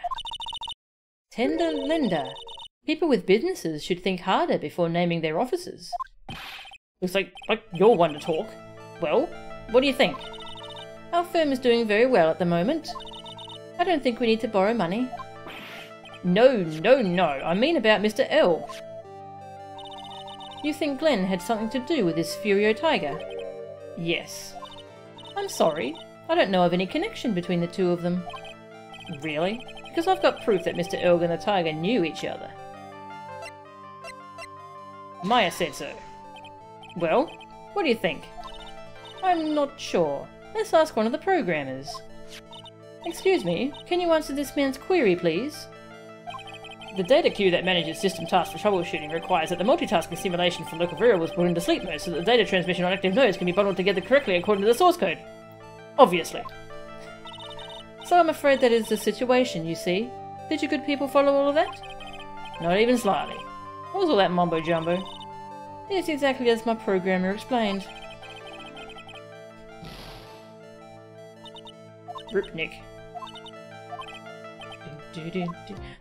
Tender Lender? People with businesses should think harder before naming their offices. Looks like, like you're one to talk. Well, what do you think? Our firm is doing very well at the moment. I don't think we need to borrow money. No, no, no. I mean about Mr. Elg. You think Glen had something to do with this Furio Tiger? Yes. I'm sorry. I don't know of any connection between the two of them. Really? Because I've got proof that Mr. Elg and the Tiger knew each other. Maya said so. Well, what do you think? I'm not sure. Let's ask one of the programmers. Excuse me, can you answer this man's query, please? The data queue that manages system tasks for troubleshooting requires that the multitasking simulation for local variables put into sleep mode so that the data transmission on active nodes can be bundled together correctly according to the source code. Obviously. So I'm afraid that is the situation, you see. Did you good people follow all of that? Not even slightly. What was all that mumbo jumbo? It's exactly as my programmer explained. Ripnik.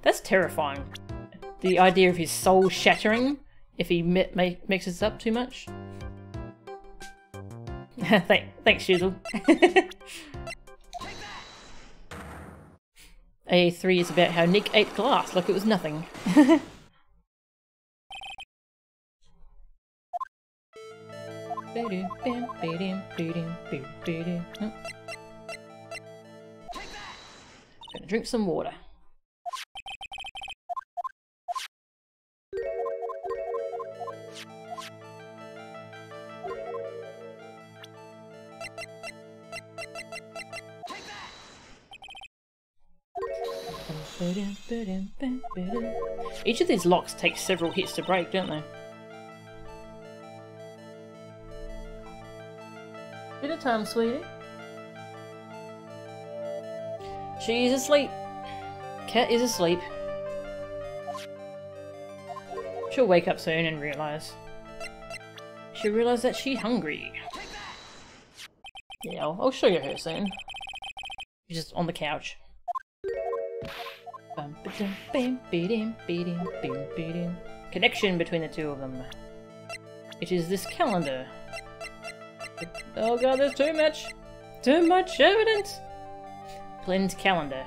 That's terrifying. The idea of his soul shattering if he mixes up too much. Thank, thanks, Shizzle. A3 is about how Nick ate glass like it was nothing. Gonna drink some water. Each of these locks takes several hits to break, don't they? Bit of time, sweetie. She's asleep. Cat is asleep. She'll wake up soon and realise. She'll realise that she's hungry. Yeah, I'll, I'll show you her soon. She's just on the couch. Connection between the two of them. It is this calendar. Oh god, there's too much! Too much evidence! Glen's calendar.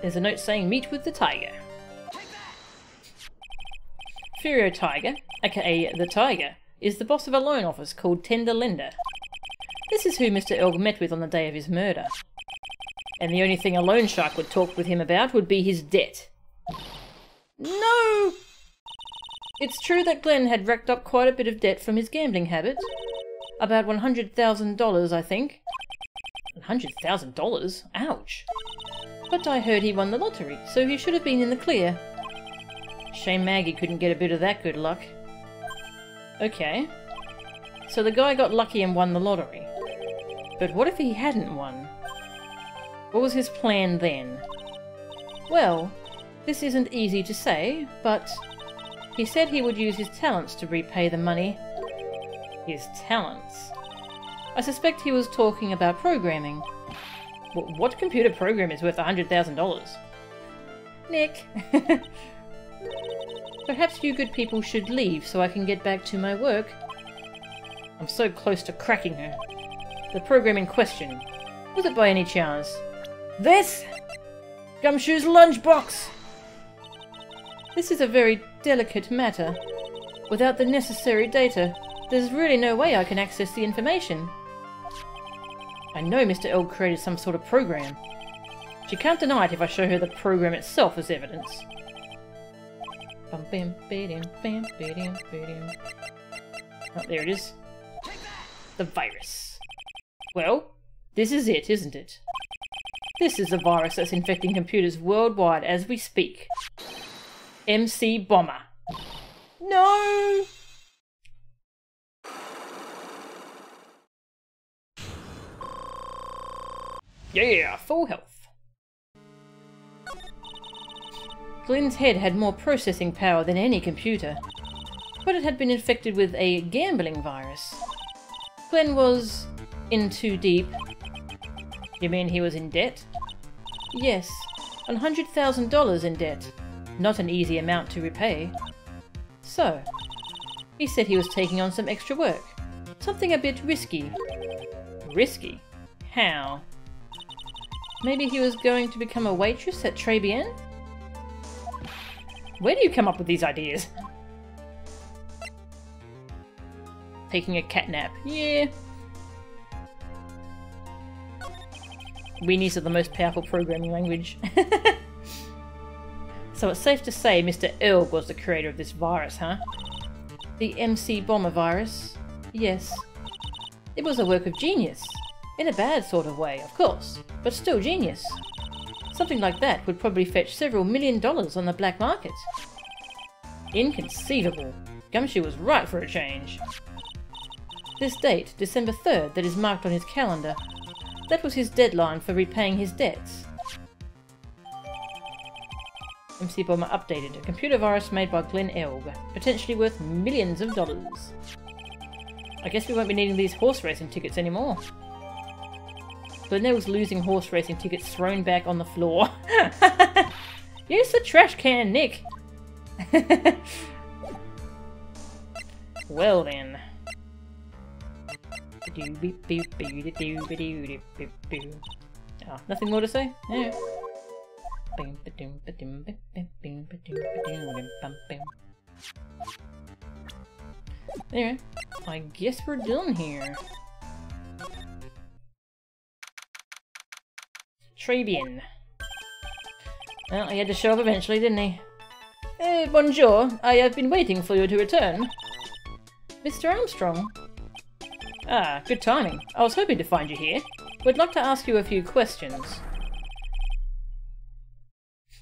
There's a note saying meet with the tiger. Furio Tiger, aka the Tiger, is the boss of a loan office called Tender Lender. This is who Mr. Elg met with on the day of his murder and the only thing a loan shark would talk with him about would be his debt. No! It's true that Glen had racked up quite a bit of debt from his gambling habit. About $100,000, I think. $100,000? Ouch. But I heard he won the lottery, so he should have been in the clear. Shame Maggey couldn't get a bit of that good luck. Okay. So the guy got lucky and won the lottery. But what if he hadn't won? What was his plan then? Well, this isn't easy to say, but he said he would use his talents to repay the money. His talents? I suspect he was talking about programming. What computer program is worth $100,000? Nick! Perhaps you good people should leave so I can get back to my work. I'm so close to cracking her. The program in question, was it by any chance this Gumshoe's lunchbox! This is a very delicate matter. Without the necessary data, there's really no way I can access the information. I know Mr. Elg created some sort of program. She can't deny it if I show her the program itself as evidence. Bum. Oh, there it is. The virus. Well, this is it, isn't it? This is the virus that's infecting computers worldwide as we speak. MC Bomber. No! Yeah, full health. Glen's head had more processing power than any computer, but it had been infected with a gambling virus. Glen was in too deep. You mean he was in debt? Yes, $100,000 in debt. Not an easy amount to repay. So, he said he was taking on some extra work. Something a bit risky. Risky? How? Maybe he was going to become a waitress at Trés Bien? Where do you come up with these ideas? Taking a cat nap. Yeah. Weenies are the most powerful programming language. so it's safe to say Mr. Elg was the creator of this virus, huh? The MC Bomber virus? Yes. It was a work of genius. In a bad sort of way, of course, but still genius. Something like that would probably fetch several million dollars on the black market. Inconceivable. Gumshoe was right for a change. This date, December 3rd, that is marked on his calendar. That was his deadline for repaying his debts. MC Bomber updated. A computer virus made by Glen Elg, potentially worth millions of dollars. I guess we won't be needing these horse racing tickets anymore. Was losing horse racing tickets thrown back on the floor. Use the trash can, Nick! well then. Oh, nothing more to say? Yeah. I guess we're done here. Très bien. Well, he had to show up eventually, didn't he? Eh, bonjour. I have been waiting for you to return. Mr. Armstrong? Ah, good timing. I was hoping to find you here. We'd like to ask you a few questions.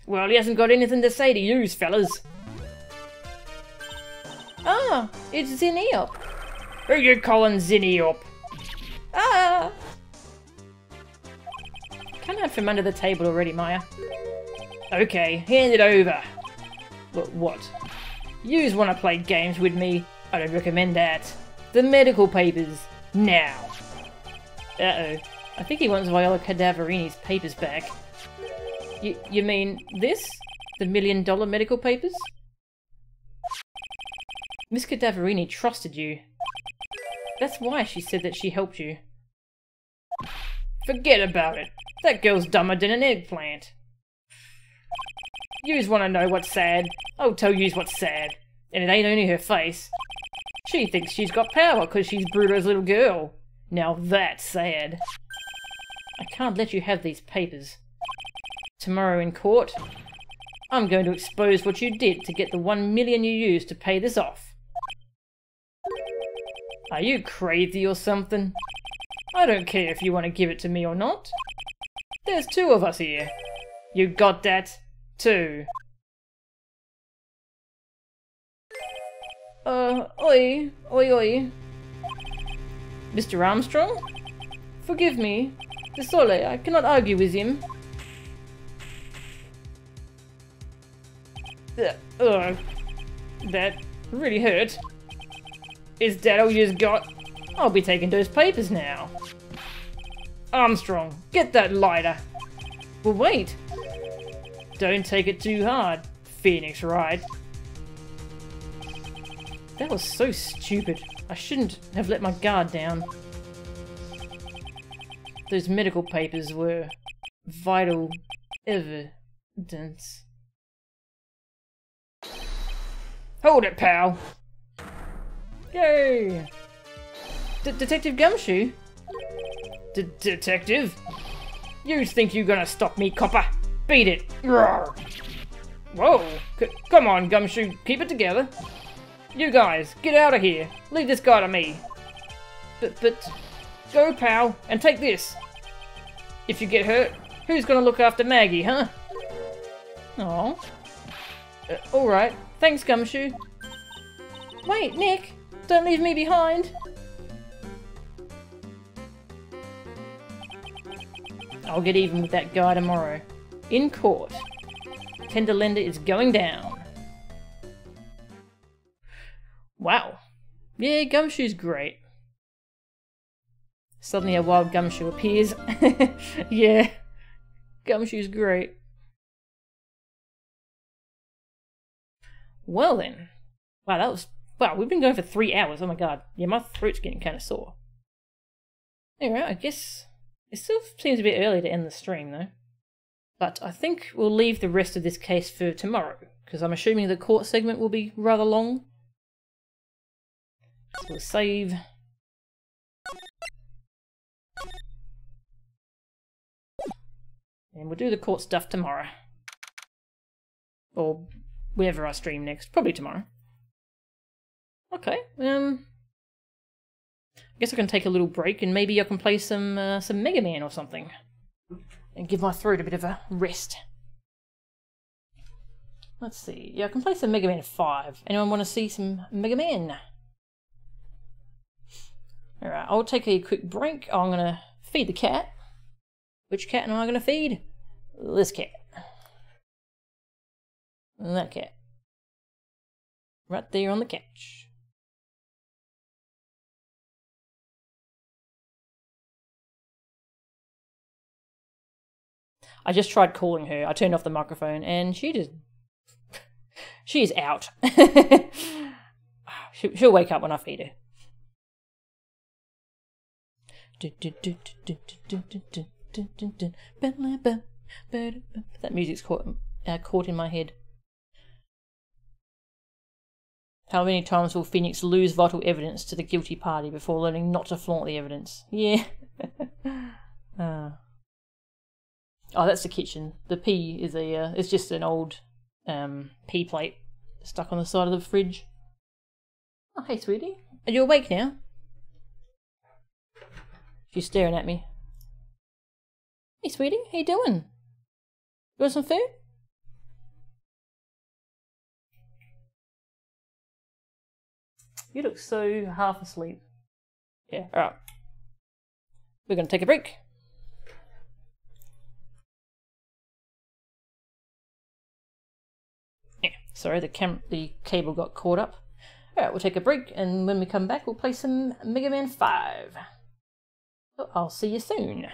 Well, he hasn't got anything to say to yous, fellas. Ah, it's Zinniop. Who you calling Zinniop? Ah! Come out from under the table already, Maya. Okay, hand it over. But what? Yous want to play games with me? I don't recommend that. The medical papers. Now. Uh-oh. I think he wants Viola Cadaverini's papers back. You, you mean this? The million dollar medical papers? Miss Cadaverini trusted you. That's why she said that she helped you. Forget about it. That girl's dumber than an eggplant. Yous want to know what's sad? I'll tell yous what's sad. And it ain't only her face. She thinks she's got power because she's Bruto's little girl. Now that's sad. I can't let you have these papers. Tomorrow in court, I'm going to expose what you did to get the one million you used to pay this off. Are you crazy or something? I don't care if you want to give it to me or not. There's two of us here. You got that? Two. Uh, oi, oi, oi. Mr. Armstrong? Forgive me. Désolé, I cannot argue with him. Uh, that really hurt. Is that all you've got? I'll be taking those papers now. Armstrong, get that lighter. Well, wait. Don't take it too hard, Phoenix Wright. That was so stupid. I shouldn't have let my guard down. Those medical papers were vital evidence. Hold it, pal! Yay! D Detective Gumshoe? D Detective? You think you're gonna stop me, copper? Beat it! Roar. Whoa! C come on, Gumshoe, keep it together. You guys, get out of here. Leave this guy to me. But, but, go, pal, and take this. If you get hurt, who's gonna look after Maggey, huh? Oh. Uh, Alright, thanks, Gumshoe. Wait, Nick, don't leave me behind. I'll get even with that guy tomorrow. In court. Tender lender is going down. Wow. Yeah, Gumshoe's great. Suddenly a wild gumshoe appears. yeah. Gumshoe's great. Well then. Wow, that was... Wow, we've been going for three hours. Oh my god. Yeah, my throat's getting kind of sore. Alright, I guess... It still seems a bit early to end the stream, though. But I think we'll leave the rest of this case for tomorrow, because I'm assuming the court segment will be rather long. So we'll save. And we'll do the court stuff tomorrow. Or whenever I stream next. Probably tomorrow. Okay, um... I guess I can take a little break and maybe I can play some uh, some Mega Man or something. And give my throat a bit of a rest. Let's see. Yeah, I can play some Mega Man 5. Anyone want to see some Mega Man? Alright, I'll take a quick break. I'm to feed the cat. Which cat am I to feed? This cat. And that cat. Right there on the couch. I just tried calling her. I turned off the microphone and she just. She's out. She'll wake up when I feed her. That music's caught, uh, caught in my head. How many times will Phoenix lose vital evidence to the guilty party before learning not to flaunt the evidence? Yeah. uh. Oh, that's the kitchen. The P is a, uh, it's just an old um, P plate stuck on the side of the fridge. Oh, hey, sweetie. Are you awake now? She's staring at me. Hey, sweetie, how you doing? You want some food? You look so half asleep. Yeah, alright. We're gonna take a break. Sorry, the cam the cable got caught up. Alright, we'll take a break, and when we come back, we'll play some Mega Man 5. So I'll see you soon.